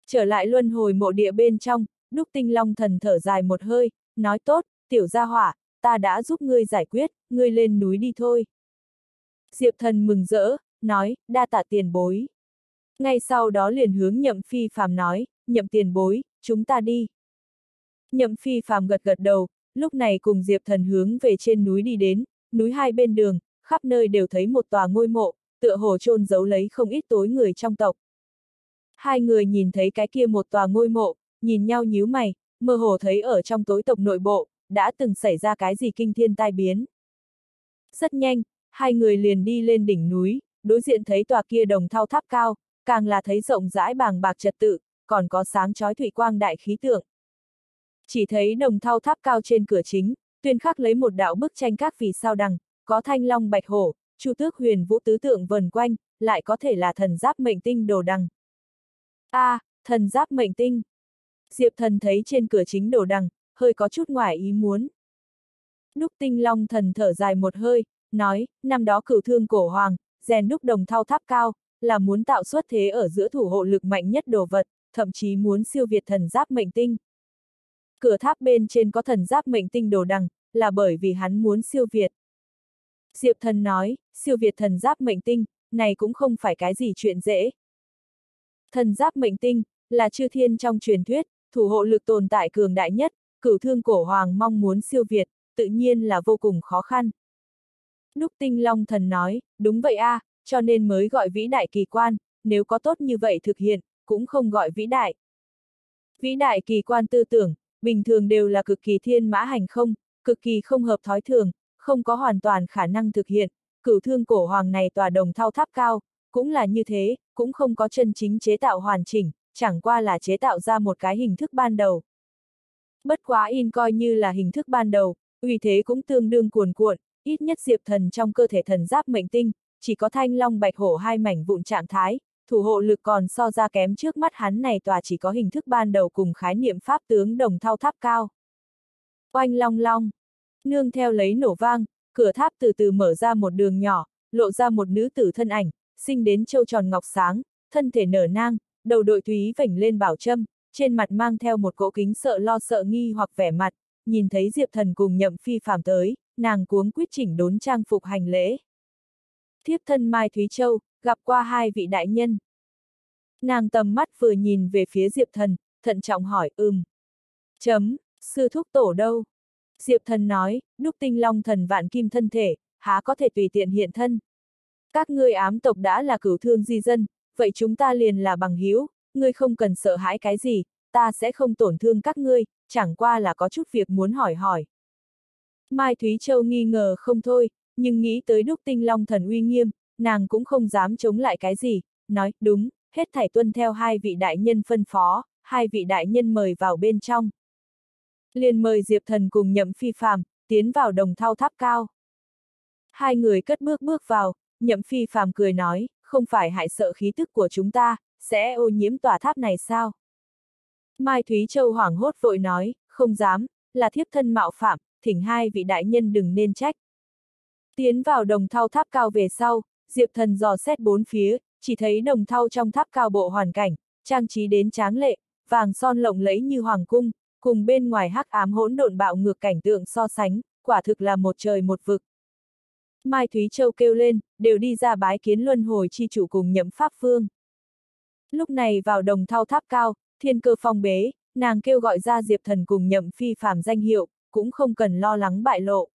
Trở lại luân hồi mộ địa bên trong, đúc tinh long thần thở dài một hơi, nói tốt, tiểu gia hỏa, ta đã giúp ngươi giải quyết, ngươi lên núi đi thôi. Diệp thần mừng rỡ, nói, đa tạ tiền bối. Ngay sau đó liền hướng nhậm phi phàm nói, nhậm tiền bối, chúng ta đi. Nhậm phi phàm gật gật đầu, lúc này cùng Diệp thần hướng về trên núi đi đến, núi hai bên đường, khắp nơi đều thấy một tòa ngôi mộ, tựa hồ chôn giấu lấy không ít tối người trong tộc. Hai người nhìn thấy cái kia một tòa ngôi mộ, nhìn nhau nhíu mày, mơ hồ thấy ở trong tối tộc nội bộ, đã từng xảy ra cái gì kinh thiên tai biến. Rất nhanh, hai người liền đi lên đỉnh núi, đối diện thấy tòa kia đồng thao tháp cao, càng là thấy rộng rãi bàng bạc trật tự, còn có sáng chói thủy quang đại khí tượng. Chỉ thấy đồng thao tháp cao trên cửa chính, tuyên khắc lấy một đạo bức tranh các vì sao đằng, có thanh long bạch hổ, chu tước huyền vũ tứ tượng vần quanh, lại có thể là thần giáp mệnh tinh đồ đằng. A, à, thần giáp mệnh tinh. Diệp thần thấy trên cửa chính đồ đằng, hơi có chút ngoài ý muốn. Đúc tinh long thần thở dài một hơi, nói, năm đó cửu thương cổ hoàng, rèn đúc đồng thao tháp cao, là muốn tạo xuất thế ở giữa thủ hộ lực mạnh nhất đồ vật, thậm chí muốn siêu việt thần giáp mệnh tinh. Cửa tháp bên trên có thần giáp mệnh tinh đồ đằng, là bởi vì hắn muốn siêu việt. Diệp thần nói, siêu việt thần giáp mệnh tinh, này cũng không phải cái gì chuyện dễ. Thần giáp mệnh tinh, là chư thiên trong truyền thuyết, thủ hộ lực tồn tại cường đại nhất, cửu thương cổ hoàng mong muốn siêu việt, tự nhiên là vô cùng khó khăn. Đúc tinh long thần nói, đúng vậy a, à, cho nên mới gọi vĩ đại kỳ quan, nếu có tốt như vậy thực hiện, cũng không gọi vĩ đại. Vĩ đại kỳ quan tư tưởng, bình thường đều là cực kỳ thiên mã hành không, cực kỳ không hợp thói thường, không có hoàn toàn khả năng thực hiện, cửu thương cổ hoàng này tòa đồng thao tháp cao, cũng là như thế, cũng không có chân chính chế tạo hoàn chỉnh, chẳng qua là chế tạo ra một cái hình thức ban đầu. Bất quá in coi như là hình thức ban đầu, uy thế cũng tương đương cuồn cuộn, ít nhất diệp thần trong cơ thể thần giáp mệnh tinh, chỉ có thanh long bạch hổ hai mảnh vụn trạng thái, thủ hộ lực còn so ra kém trước mắt hắn này tòa chỉ có hình thức ban đầu cùng khái niệm pháp tướng đồng thao tháp cao. Oanh long long, nương theo lấy nổ vang, cửa tháp từ từ mở ra một đường nhỏ, lộ ra một nữ tử thân ảnh, sinh đến châu tròn ngọc sáng, thân thể nở nang, đầu đội thúy vảnh lên bảo châm, trên mặt mang theo một cỗ kính sợ lo sợ nghi hoặc vẻ mặt, nhìn thấy Diệp Thần cùng nhậm phi phàm tới, nàng cuống quyết chỉnh đốn trang phục hành lễ. Thiếp thân Mai Thúy Châu, gặp qua hai vị đại nhân. Nàng tầm mắt vừa nhìn về phía Diệp Thần, thận trọng hỏi ừm. Chấm, sư thúc tổ đâu? Diệp Thần nói, đúc tinh long thần vạn kim thân thể, há có thể tùy tiện hiện thân. Các ngươi ám tộc đã là cửu thương di dân, vậy chúng ta liền là bằng hữu, ngươi không cần sợ hãi cái gì, ta sẽ không tổn thương các ngươi, chẳng qua là có chút việc muốn hỏi hỏi. Mai Thúy Châu nghi ngờ không thôi, nhưng nghĩ tới đúc tinh long thần uy nghiêm, nàng cũng không dám chống lại cái gì, nói, đúng, hết thảy tuân theo hai vị đại nhân phân phó, hai vị đại nhân mời vào bên trong. Liền mời Diệp Thần cùng nhậm phi phàm, tiến vào đồng thao tháp cao. Hai người cất bước bước vào, nhậm phi phàm cười nói, không phải hại sợ khí tức của chúng ta, sẽ ô nhiễm tòa tháp này sao? Mai Thúy Châu hoảng hốt vội nói, không dám, là thiếp thân mạo phạm, thỉnh hai vị đại nhân đừng nên trách. Tiến vào đồng thau tháp cao về sau, Diệp Thần dò xét bốn phía, chỉ thấy đồng thau trong tháp cao bộ hoàn cảnh, trang trí đến tráng lệ, vàng son lộng lẫy như hoàng cung, cùng bên ngoài hắc ám hỗn độn bạo ngược cảnh tượng so sánh, quả thực là một trời một vực. Mai Thúy Châu kêu lên, đều đi ra bái kiến luân hồi chi chủ cùng nhậm pháp phương. Lúc này vào đồng thau tháp cao, thiên cơ phong bế, nàng kêu gọi ra Diệp Thần cùng nhậm phi phàm danh hiệu, cũng không cần lo lắng bại lộ.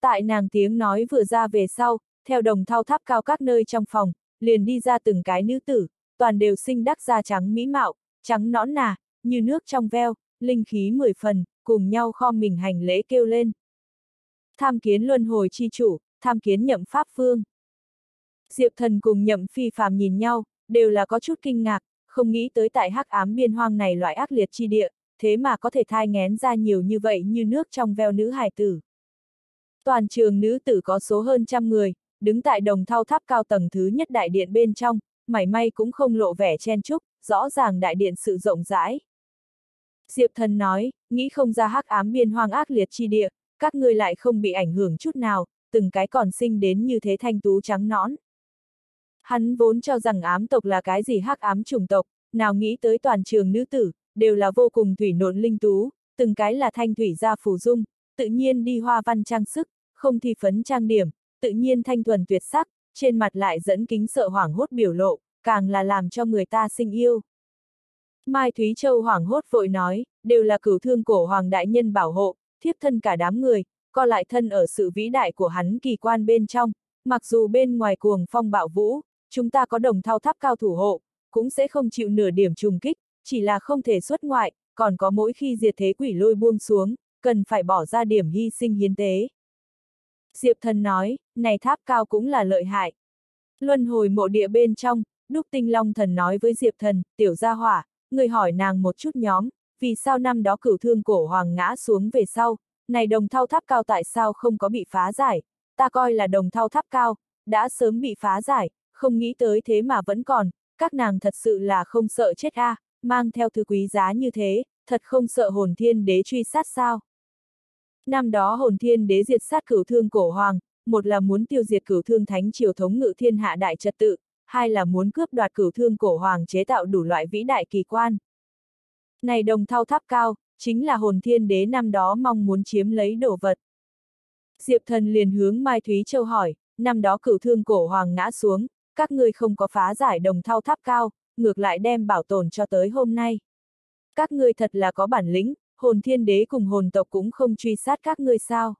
Tại nàng tiếng nói vừa ra về sau, theo đồng thao tháp cao các nơi trong phòng, liền đi ra từng cái nữ tử, toàn đều sinh đắc da trắng mỹ mạo, trắng nõn nà, như nước trong veo, linh khí mười phần, cùng nhau kho mình hành lễ kêu lên. Tham kiến luân hồi chi chủ, tham kiến nhậm pháp phương. Diệp thần cùng nhậm phi phàm nhìn nhau, đều là có chút kinh ngạc, không nghĩ tới tại hắc ám biên hoang này loại ác liệt chi địa, thế mà có thể thai ngén ra nhiều như vậy như nước trong veo nữ hài tử. Toàn trường nữ tử có số hơn trăm người, đứng tại đồng thau tháp cao tầng thứ nhất đại điện bên trong, mảy may cũng không lộ vẻ chen chúc, rõ ràng đại điện sự rộng rãi. Diệp thần nói, nghĩ không ra hắc ám biên hoang ác liệt chi địa, các ngươi lại không bị ảnh hưởng chút nào, từng cái còn sinh đến như thế thanh tú trắng nõn. Hắn vốn cho rằng ám tộc là cái gì hắc ám chủng tộc, nào nghĩ tới toàn trường nữ tử, đều là vô cùng thủy nộn linh tú, từng cái là thanh thủy gia phù dung, tự nhiên đi hoa văn trang sức, không thi phấn trang điểm, tự nhiên thanh thuần tuyệt sắc, trên mặt lại dẫn kính sợ hoảng hốt biểu lộ, càng là làm cho người ta sinh yêu. Mai Thúy Châu hoảng hốt vội nói, đều là cửu thương cổ hoàng đại nhân bảo hộ, thiếp thân cả đám người, co lại thân ở sự vĩ đại của hắn kỳ quan bên trong, mặc dù bên ngoài cuồng phong bạo vũ, chúng ta có đồng thao tháp cao thủ hộ, cũng sẽ không chịu nửa điểm trùng kích, chỉ là không thể xuất ngoại, còn có mỗi khi diệt thế quỷ lôi buông xuống, cần phải bỏ ra điểm hy sinh hiến tế. Diệp thần nói, này tháp cao cũng là lợi hại. Luân hồi mộ địa bên trong, đúc tinh long thần nói với Diệp thần, tiểu gia hỏa, người hỏi nàng một chút nhóm, vì sao năm đó cửu thương cổ hoàng ngã xuống về sau, này đồng thau tháp cao tại sao không có bị phá giải, ta coi là đồng thau tháp cao, đã sớm bị phá giải, không nghĩ tới thế mà vẫn còn, các nàng thật sự là không sợ chết a, à, mang theo thứ quý giá như thế, thật không sợ hồn thiên đế truy sát sao. Năm đó hồn thiên đế diệt sát cửu thương cổ hoàng, một là muốn tiêu diệt cửu thương thánh triều thống ngự thiên hạ đại trật tự, hai là muốn cướp đoạt cửu thương cổ hoàng chế tạo đủ loại vĩ đại kỳ quan. Này đồng thau tháp cao, chính là hồn thiên đế năm đó mong muốn chiếm lấy đồ vật. Diệp thần liền hướng Mai Thúy Châu hỏi, năm đó cửu thương cổ hoàng ngã xuống, các ngươi không có phá giải đồng thau tháp cao, ngược lại đem bảo tồn cho tới hôm nay. Các ngươi thật là có bản lĩnh, hồn thiên đế cùng hồn tộc cũng không truy sát các ngươi sao.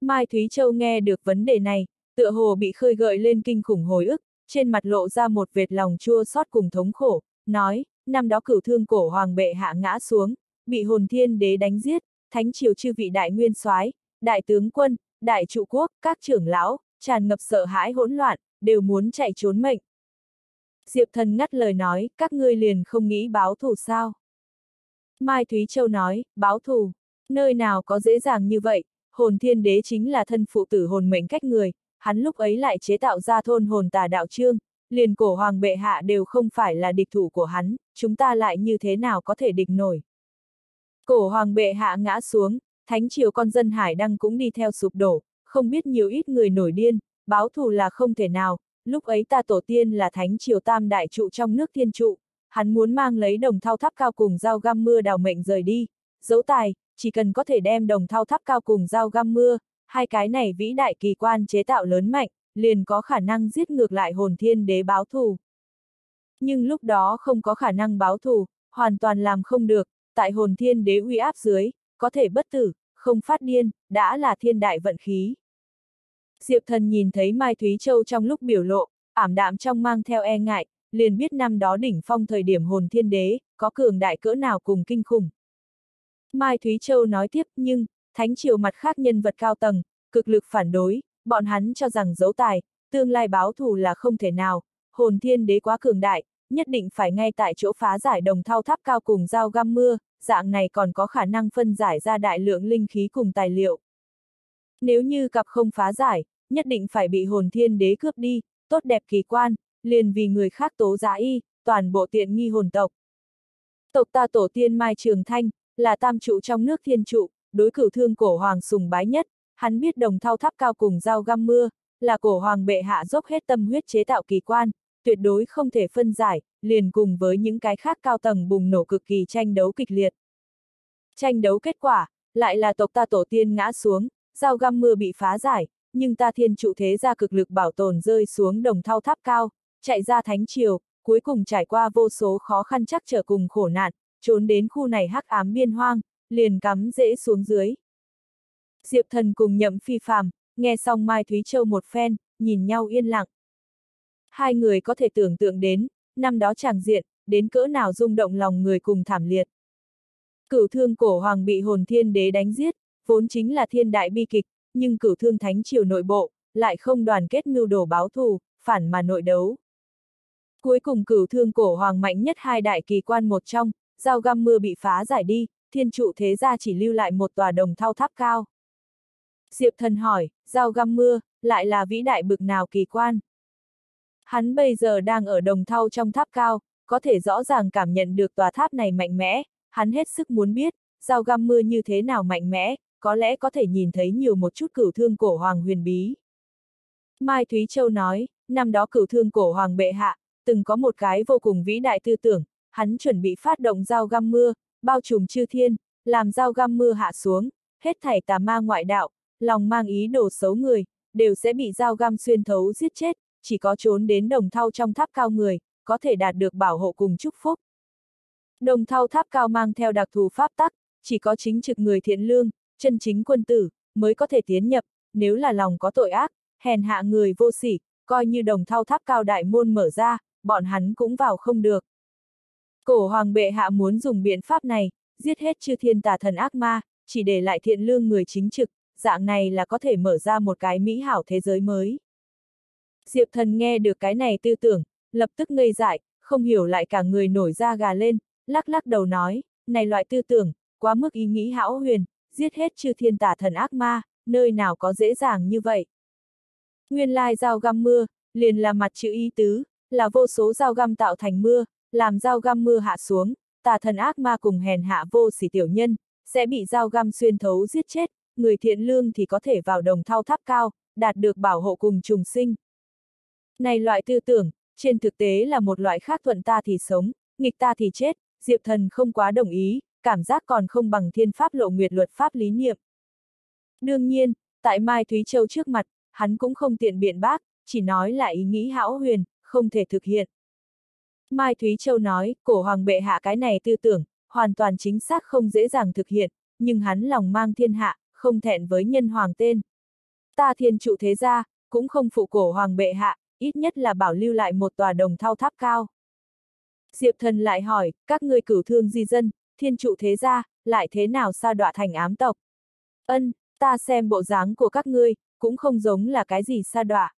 Mai Thúy Châu nghe được vấn đề này, tựa hồ bị khơi gợi lên kinh khủng hồi ức, trên mặt lộ ra một vệt lòng chua xót cùng thống khổ, nói, năm đó cửu thương cổ hoàng bệ hạ ngã xuống, bị hồn thiên đế đánh giết, thánh triều chư vị đại nguyên soái, đại tướng quân, đại trụ quốc, các trưởng lão, tràn ngập sợ hãi hỗn loạn, đều muốn chạy trốn mệnh. Diệp thần ngắt lời nói, các ngươi liền không nghĩ báo thù sao. Mai Thúy Châu nói, báo thù, nơi nào có dễ dàng như vậy, hồn thiên đế chính là thân phụ tử hồn mệnh cách người, hắn lúc ấy lại chế tạo ra thôn hồn tà đạo trương, liền cổ hoàng bệ hạ đều không phải là địch thủ của hắn, chúng ta lại như thế nào có thể địch nổi. Cổ hoàng bệ hạ ngã xuống, thánh triều con dân hải đăng cũng đi theo sụp đổ, không biết nhiều ít người nổi điên, báo thù là không thể nào, lúc ấy ta tổ tiên là thánh triều tam đại trụ trong nước thiên trụ, hắn muốn mang lấy đồng thao tháp cao cùng dao găm mưa đào mệnh rời đi, dấu tài, chỉ cần có thể đem đồng thao tháp cao cùng dao găm mưa, hai cái này vĩ đại kỳ quan chế tạo lớn mạnh, liền có khả năng giết ngược lại hồn thiên đế báo thù. Nhưng lúc đó không có khả năng báo thù, hoàn toàn làm không được, tại hồn thiên đế uy áp dưới, có thể bất tử, không phát điên, đã là thiên đại vận khí. Diệp thần nhìn thấy Mai Thúy Châu trong lúc biểu lộ, ảm đạm trong mang theo e ngại, liền biết năm đó đỉnh phong thời điểm hồn thiên đế, có cường đại cỡ nào cùng kinh khủng. Mai Thúy Châu nói tiếp nhưng, thánh triều mặt khác nhân vật cao tầng, cực lực phản đối, bọn hắn cho rằng dấu tài, tương lai báo thù là không thể nào, hồn thiên đế quá cường đại, nhất định phải ngay tại chỗ phá giải đồng thao tháp cao cùng dao găm mưa, dạng này còn có khả năng phân giải ra đại lượng linh khí cùng tài liệu. Nếu như cặp không phá giải, nhất định phải bị hồn thiên đế cướp đi, tốt đẹp kỳ quan, liền vì người khác tố giá y, toàn bộ tiện nghi hồn tộc. Tộc ta tổ tiên Mai Trường Thanh, là tam trụ trong nước thiên trụ, đối cửu thương cổ hoàng sùng bái nhất, hắn biết đồng thao tháp cao cùng dao găm mưa, là cổ hoàng bệ hạ dốc hết tâm huyết chế tạo kỳ quan, tuyệt đối không thể phân giải, liền cùng với những cái khác cao tầng bùng nổ cực kỳ tranh đấu kịch liệt. Tranh đấu kết quả, lại là tộc ta tổ tiên ngã xuống, dao găm mưa bị phá giải, nhưng ta thiên trụ thế ra cực lực bảo tồn rơi xuống đồng thao tháp cao, chạy ra thánh triều, cuối cùng trải qua vô số khó khăn chắc trở cùng khổ nạn, trốn đến khu này hắc ám biên hoang, liền cắm dễ xuống dưới. Diệp thần cùng nhậm phi phàm, nghe xong Mai Thúy Châu một phen, nhìn nhau yên lặng. Hai người có thể tưởng tượng đến, năm đó chàng diện, đến cỡ nào rung động lòng người cùng thảm liệt. Cửu thương cổ hoàng bị hồn thiên đế đánh giết, vốn chính là thiên đại bi kịch, nhưng cửu thương thánh triều nội bộ, lại không đoàn kết mưu đồ báo thù, phản mà nội đấu. Cuối cùng cửu thương cổ hoàng mạnh nhất hai đại kỳ quan một trong, giao găm mưa bị phá giải đi, thiên trụ thế gia chỉ lưu lại một tòa đồng thau tháp cao. Diệp thần hỏi, giao găm mưa, lại là vĩ đại bực nào kỳ quan. Hắn bây giờ đang ở đồng thau trong tháp cao, có thể rõ ràng cảm nhận được tòa tháp này mạnh mẽ, hắn hết sức muốn biết, dao găm mưa như thế nào mạnh mẽ, có lẽ có thể nhìn thấy nhiều một chút cửu thương cổ hoàng huyền bí. Mai Thúy Châu nói, năm đó cửu thương cổ hoàng bệ hạ, từng có một cái vô cùng vĩ đại tư tưởng, hắn chuẩn bị phát động dao găm mưa, bao trùm chư thiên, làm dao găm mưa hạ xuống, hết thảy tà ma ngoại đạo, lòng mang ý đồ xấu người, đều sẽ bị dao găm xuyên thấu giết chết, chỉ có trốn đến đồng thau trong tháp cao người, có thể đạt được bảo hộ cùng chúc phúc. Đồng thau tháp cao mang theo đặc thù pháp tắc, chỉ có chính trực người thiện lương, chân chính quân tử, mới có thể tiến nhập, nếu là lòng có tội ác, hèn hạ người vô sỉ, coi như đồng thau tháp cao đại môn mở ra, bọn hắn cũng vào không được. Cổ hoàng bệ hạ muốn dùng biện pháp này, giết hết chư thiên tà thần ác ma, chỉ để lại thiện lương người chính trực, dạng này là có thể mở ra một cái mỹ hảo thế giới mới. Diệp thần nghe được cái này tư tưởng, lập tức ngây dại, không hiểu lại cả người nổi da gà lên, lắc lắc đầu nói, này loại tư tưởng, quá mức ý nghĩ hão huyền, giết hết chư thiên tà thần ác ma, nơi nào có dễ dàng như vậy. Nguyên lai dao găm mưa, liền là mặt chữ ý tứ, là vô số dao găm tạo thành mưa, làm dao găm mưa hạ xuống, tà thần ác ma cùng hèn hạ vô sỉ tiểu nhân, sẽ bị dao găm xuyên thấu giết chết, người thiện lương thì có thể vào đồng thau tháp cao, đạt được bảo hộ cùng trùng sinh. Này loại tư tưởng, trên thực tế là một loại khác thuận ta thì sống, nghịch ta thì chết, Diệp Thần không quá đồng ý, cảm giác còn không bằng thiên pháp lộ nguyệt luật pháp lý niệm. Đương nhiên, tại Mai Thúy Châu trước mặt, hắn cũng không tiện biện bác, chỉ nói là ý nghĩ hão huyền, không thể thực hiện. Mai Thúy Châu nói, cổ hoàng bệ hạ cái này tư tưởng, hoàn toàn chính xác không dễ dàng thực hiện, nhưng hắn lòng mang thiên hạ, không thẹn với nhân hoàng tên. Ta thiên trụ thế gia, cũng không phụ cổ hoàng bệ hạ, ít nhất là bảo lưu lại một tòa đồng thau tháp cao. Diệp thần lại hỏi, các ngươi cửu thương di dân, thiên trụ thế gia, lại thế nào xa đọa thành ám tộc? Ân, ta xem bộ dáng của các ngươi, cũng không giống là cái gì xa đọa.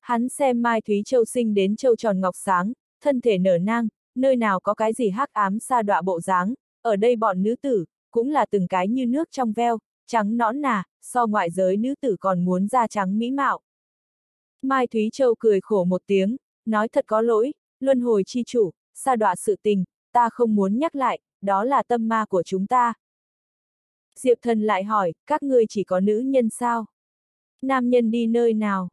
Hắn xem Mai Thúy Châu sinh đến châu tròn ngọc sáng, thân thể nở nang, nơi nào có cái gì hắc ám xa đọa bộ dáng, ở đây bọn nữ tử, cũng là từng cái như nước trong veo, trắng nõn nà, so ngoại giới nữ tử còn muốn da trắng mỹ mạo. Mai Thúy Châu cười khổ một tiếng, nói thật có lỗi, luân hồi chi chủ, sa đọa sự tình, ta không muốn nhắc lại, đó là tâm ma của chúng ta. Diệp thần lại hỏi, các ngươi chỉ có nữ nhân sao? Nam nhân đi nơi nào?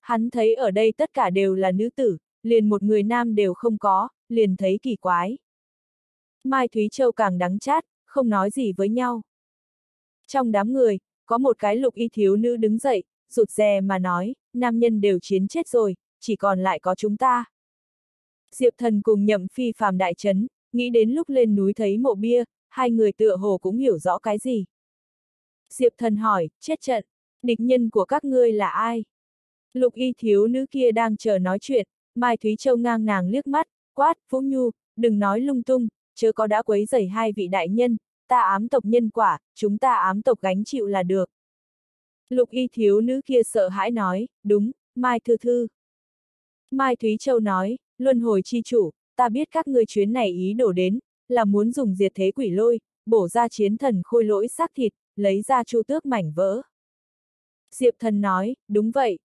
Hắn thấy ở đây tất cả đều là nữ tử, liền một người nam đều không có, liền thấy kỳ quái. Mai Thúy Châu càng đắng chát, không nói gì với nhau. Trong đám người, có một cái lục y thiếu nữ đứng dậy, rụt rè mà nói, nam nhân đều chiến chết rồi, chỉ còn lại có chúng ta. Diệp thần cùng nhậm phi phàm đại chấn, nghĩ đến lúc lên núi thấy mộ bia, hai người tựa hồ cũng hiểu rõ cái gì. Diệp thần hỏi, chết trận, địch nhân của các ngươi là ai? Lục y thiếu nữ kia đang chờ nói chuyện, Mai Thúy Châu ngang nàng liếc mắt, quát, Phú Nhu, đừng nói lung tung, chớ có đã quấy rầy hai vị đại nhân, ta ám tộc nhân quả, chúng ta ám tộc gánh chịu là được. Lục y thiếu nữ kia sợ hãi nói, đúng, Mai Thư Thư. Mai Thúy Châu nói, luân hồi chi chủ, ta biết các ngươi chuyến này ý đổ đến, là muốn dùng diệt thế quỷ lôi, bổ ra chiến thần khôi lỗi xác thịt, lấy ra chu tước mảnh vỡ. Diệp thần nói, đúng vậy.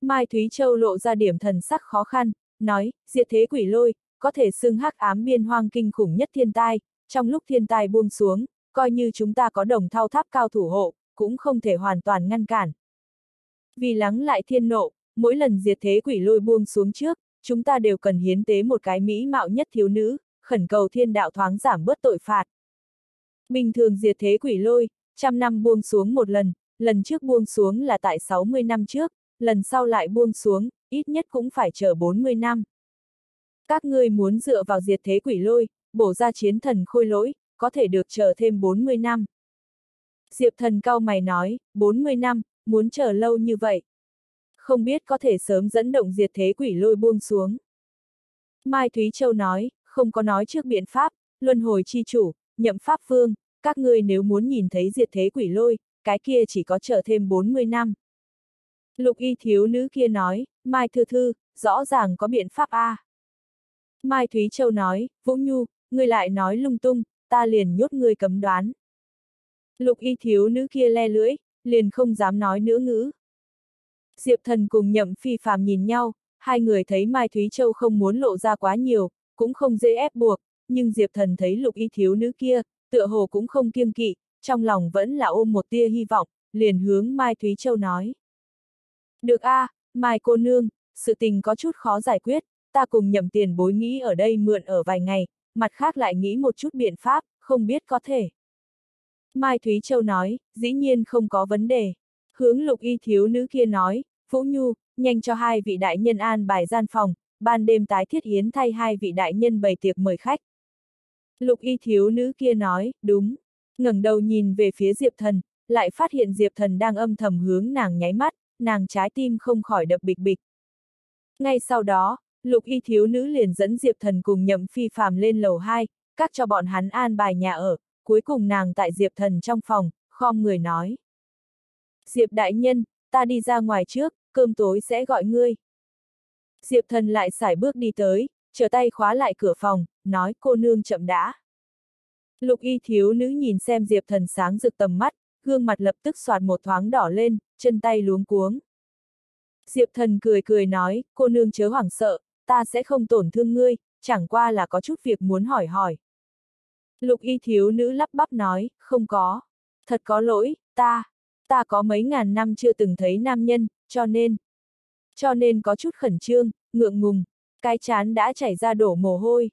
Mai Thúy Châu lộ ra điểm thần sắc khó khăn, nói, diệt thế quỷ lôi, có thể xưng hắc ám biên hoang kinh khủng nhất thiên tai, trong lúc thiên tai buông xuống, coi như chúng ta có đồng thao tháp cao thủ hộ, cũng không thể hoàn toàn ngăn cản. Vì lắng lại thiên nộ, mỗi lần diệt thế quỷ lôi buông xuống trước, chúng ta đều cần hiến tế một cái mỹ mạo nhất thiếu nữ, khẩn cầu thiên đạo thoáng giảm bớt tội phạt. Bình thường diệt thế quỷ lôi, trăm năm buông xuống một lần, lần trước buông xuống là tại 60 năm trước, lần sau lại buông xuống, ít nhất cũng phải chờ 40 năm. Các ngươi muốn dựa vào diệt thế quỷ lôi, bổ ra chiến thần khôi lỗi, có thể được chờ thêm 40 năm. Diệp thần cao mày nói, 40 năm, muốn chờ lâu như vậy. Không biết có thể sớm dẫn động diệt thế quỷ lôi buông xuống. Mai Thúy Châu nói, không có nói trước biện pháp, luân hồi chi chủ, nhậm pháp phương, các ngươi nếu muốn nhìn thấy diệt thế quỷ lôi, cái kia chỉ có chờ thêm 40 năm. Lục y thiếu nữ kia nói, Mai Thư Thư, rõ ràng có biện pháp A. Mai Thúy Châu nói, Vũ Nhu, ngươi lại nói lung tung, ta liền nhốt ngươi cấm đoán. Lục y thiếu nữ kia le lưỡi, liền không dám nói nữa ngữ. Diệp thần cùng nhậm phi phàm nhìn nhau, hai người thấy Mai Thúy Châu không muốn lộ ra quá nhiều, cũng không dễ ép buộc, nhưng Diệp thần thấy lục y thiếu nữ kia, tựa hồ cũng không kiêng kỵ, trong lòng vẫn là ôm một tia hy vọng, liền hướng Mai Thúy Châu nói. Được a, à, Mai cô nương, sự tình có chút khó giải quyết, ta cùng nhậm tiền bối nghĩ ở đây mượn ở vài ngày, mặt khác lại nghĩ một chút biện pháp, không biết có thể. Mai Thúy Châu nói, dĩ nhiên không có vấn đề. Hướng lục y thiếu nữ kia nói, Vũ Nhu, nhanh cho hai vị đại nhân an bài gian phòng, ban đêm tái thiết hiến thay hai vị đại nhân bày tiệc mời khách. Lục y thiếu nữ kia nói, đúng. ngẩng đầu nhìn về phía Diệp Thần, lại phát hiện Diệp Thần đang âm thầm hướng nàng nháy mắt, nàng trái tim không khỏi đập bịch bịch. Ngay sau đó, lục y thiếu nữ liền dẫn Diệp Thần cùng nhậm phi phàm lên lầu 2, cắt cho bọn hắn an bài nhà ở, cuối cùng nàng tại Diệp Thần trong phòng, khom người nói. Diệp đại nhân, ta đi ra ngoài trước, cơm tối sẽ gọi ngươi. Diệp Thần lại xài bước đi tới, trở tay khóa lại cửa phòng, nói cô nương chậm đã. Lục y thiếu nữ nhìn xem Diệp Thần sáng rực tầm mắt, gương mặt lập tức soạt một thoáng đỏ lên, chân tay luống cuống. Diệp Thần cười cười nói, cô nương chớ hoảng sợ, ta sẽ không tổn thương ngươi, chẳng qua là có chút việc muốn hỏi hỏi. Lục y thiếu nữ lắp bắp nói, không có. Thật có lỗi, ta, ta có mấy ngàn năm chưa từng thấy nam nhân, cho nên, cho nên có chút khẩn trương, ngượng ngùng, cái chán đã chảy ra đổ mồ hôi.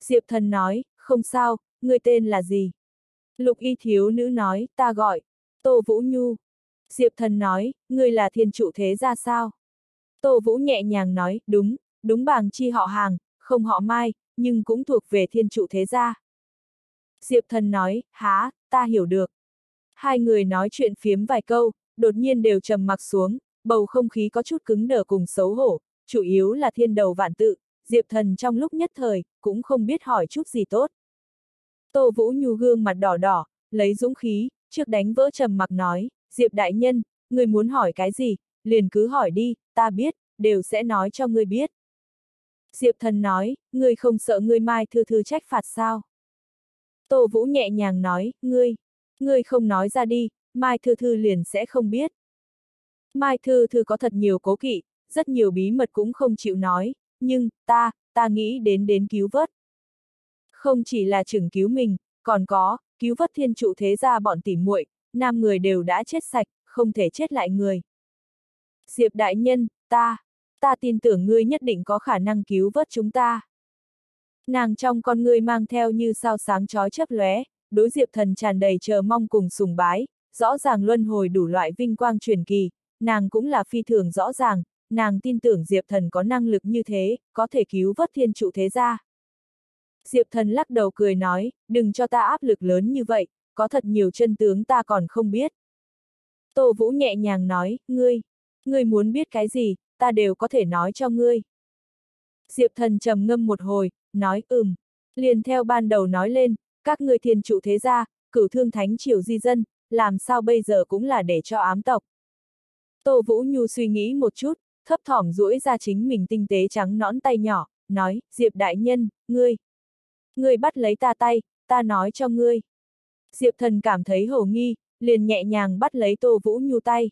Diệp thần nói, không sao, người tên là gì? Lục y thiếu nữ nói, ta gọi, Tô Vũ Nhu. Diệp thần nói, người là thiên trụ thế ra sao? Tô Vũ nhẹ nhàng nói, đúng, đúng bàng chi họ hàng, không họ mai, nhưng cũng thuộc về thiên trụ thế gia. Diệp thần nói, há, ta hiểu được. Hai người nói chuyện phiếm vài câu, đột nhiên đều trầm mặc xuống, bầu không khí có chút cứng đờ cùng xấu hổ, chủ yếu là thiên đầu vạn tự, Diệp thần trong lúc nhất thời, cũng không biết hỏi chút gì tốt. Tô Vũ Nhu gương mặt đỏ đỏ, lấy dũng khí, trước đánh vỡ trầm mặc nói, Diệp đại nhân, người muốn hỏi cái gì, liền cứ hỏi đi, ta biết, đều sẽ nói cho ngươi biết. Diệp thần nói, ngươi không sợ ngươi mai thư thư trách phạt sao? Tô Vũ nhẹ nhàng nói, ngươi, ngươi không nói ra đi, mai thư thư liền sẽ không biết. Mai thư thư có thật nhiều cố kỵ, rất nhiều bí mật cũng không chịu nói, nhưng, ta, ta nghĩ đến đến cứu vớt. Không chỉ là chừng cứu mình, còn có, cứu vớt thiên trụ thế gia bọn tỉ muội, nam người đều đã chết sạch, không thể chết lại người. Diệp đại nhân, ta, ta tin tưởng ngươi nhất định có khả năng cứu vớt chúng ta. Nàng trong con người mang theo như sao sáng chói chấp lóe, đối diệp thần tràn đầy chờ mong cùng sùng bái, rõ ràng luân hồi đủ loại vinh quang truyền kỳ, nàng cũng là phi thường rõ ràng, nàng tin tưởng diệp thần có năng lực như thế, có thể cứu vớt thiên trụ thế gia. Diệp thần lắc đầu cười nói, đừng cho ta áp lực lớn như vậy, có thật nhiều chân tướng ta còn không biết. Tô Vũ nhẹ nhàng nói, ngươi, ngươi muốn biết cái gì, ta đều có thể nói cho ngươi. Diệp thần trầm ngâm một hồi, nói ừm, liền theo ban đầu nói lên, các ngươi thiên trụ thế gia, cửu thương thánh triều di dân, làm sao bây giờ cũng là để cho ám tộc. Tô Vũ Nhu suy nghĩ một chút, thấp thỏm duỗi ra chính mình tinh tế trắng nõn tay nhỏ, nói, Diệp đại nhân, ngươi, ngươi bắt lấy ta tay, ta nói cho ngươi. Diệp thần cảm thấy hồ nghi, liền nhẹ nhàng bắt lấy Tô Vũ Nhu tay.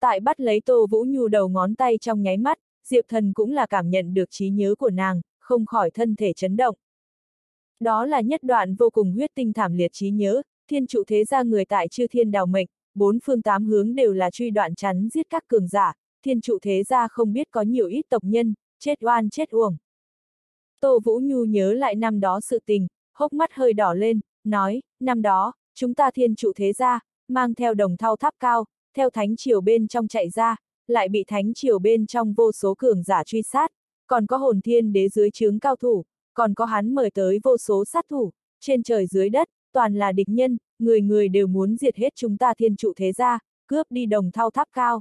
Tại bắt lấy Tô Vũ Nhu đầu ngón tay trong nháy mắt, Diệp thần cũng là cảm nhận được trí nhớ của nàng, không khỏi thân thể chấn động. Đó là nhất đoạn vô cùng huyết tinh thảm liệt trí nhớ, thiên trụ thế gia người tại chư thiên đào mệnh, bốn phương tám hướng đều là truy đoạn chắn giết các cường giả, thiên trụ thế gia không biết có nhiều ít tộc nhân, chết oan chết uổng. Tô Vũ Nhu nhớ lại năm đó sự tình, hốc mắt hơi đỏ lên, nói, năm đó, chúng ta thiên trụ thế gia, mang theo đồng thau tháp cao, theo thánh triều bên trong chạy ra, lại bị thánh triều bên trong vô số cường giả truy sát, còn có hồn thiên đế dưới chướng cao thủ, còn có hắn mời tới vô số sát thủ, trên trời dưới đất, toàn là địch nhân, người người đều muốn diệt hết chúng ta thiên trụ thế gia, cướp đi đồng thau tháp cao.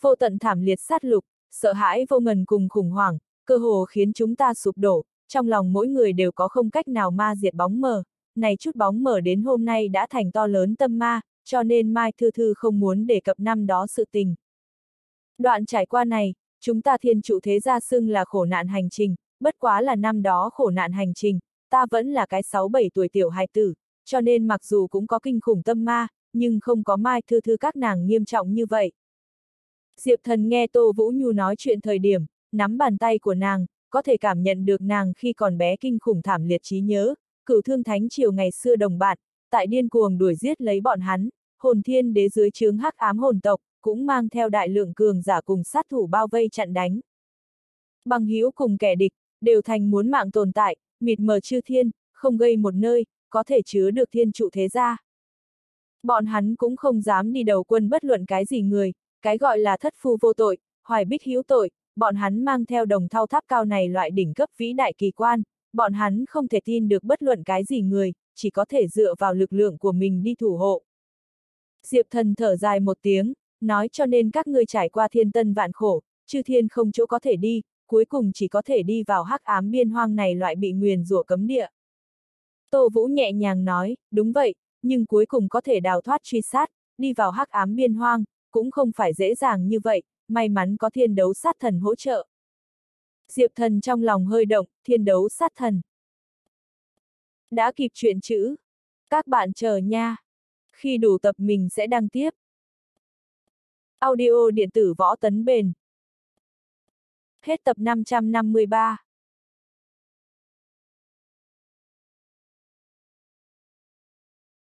Vô tận thảm liệt sát lục, sợ hãi vô ngần cùng khủng hoảng, cơ hồ khiến chúng ta sụp đổ, trong lòng mỗi người đều có không cách nào ma diệt bóng mờ, này chút bóng mờ đến hôm nay đã thành to lớn tâm ma, cho nên Mai Thư Thư không muốn đề cập năm đó sự tình. Đoạn trải qua này, chúng ta thiên trụ thế gia xưng là khổ nạn hành trình, bất quá là năm đó khổ nạn hành trình, ta vẫn là cái 6-7 tuổi tiểu hài tử, cho nên mặc dù cũng có kinh khủng tâm ma, nhưng không có Mai Thư Thư các nàng nghiêm trọng như vậy. Diệp thần nghe Tô Vũ Nhu nói chuyện thời điểm, nắm bàn tay của nàng, có thể cảm nhận được nàng khi còn bé kinh khủng thảm liệt trí nhớ, cửu thương thánh triều ngày xưa đồng bạn, tại điên cuồng đuổi giết lấy bọn hắn, hồn thiên đế dưới chướng hắc ám hồn tộc, cũng mang theo đại lượng cường giả cùng sát thủ bao vây chặn đánh. Bằng hữu cùng kẻ địch, đều thành muốn mạng tồn tại, mịt mờ chư thiên, không gây một nơi, có thể chứa được thiên trụ thế gia. Bọn hắn cũng không dám đi đầu quân bất luận cái gì người, cái gọi là thất phu vô tội, hoài bích hữu tội, bọn hắn mang theo đồng thao tháp cao này loại đỉnh cấp vĩ đại kỳ quan, bọn hắn không thể tin được bất luận cái gì người, chỉ có thể dựa vào lực lượng của mình đi thủ hộ. Diệp thần thở dài một tiếng, nói cho nên các ngươi trải qua thiên tân vạn khổ, chư thiên không chỗ có thể đi, cuối cùng chỉ có thể đi vào hắc ám biên hoang này loại bị nguyền rủa cấm địa. Tô Vũ nhẹ nhàng nói, đúng vậy, nhưng cuối cùng có thể đào thoát truy sát, đi vào hắc ám biên hoang, cũng không phải dễ dàng như vậy, may mắn có thiên đấu sát thần hỗ trợ. Diệp thần trong lòng hơi động, thiên đấu sát thần. Đã kịp chuyện chữ. Các bạn chờ nha. Khi đủ tập mình sẽ đăng tiếp. Audio điện tử võ tấn bền. Hết tập 553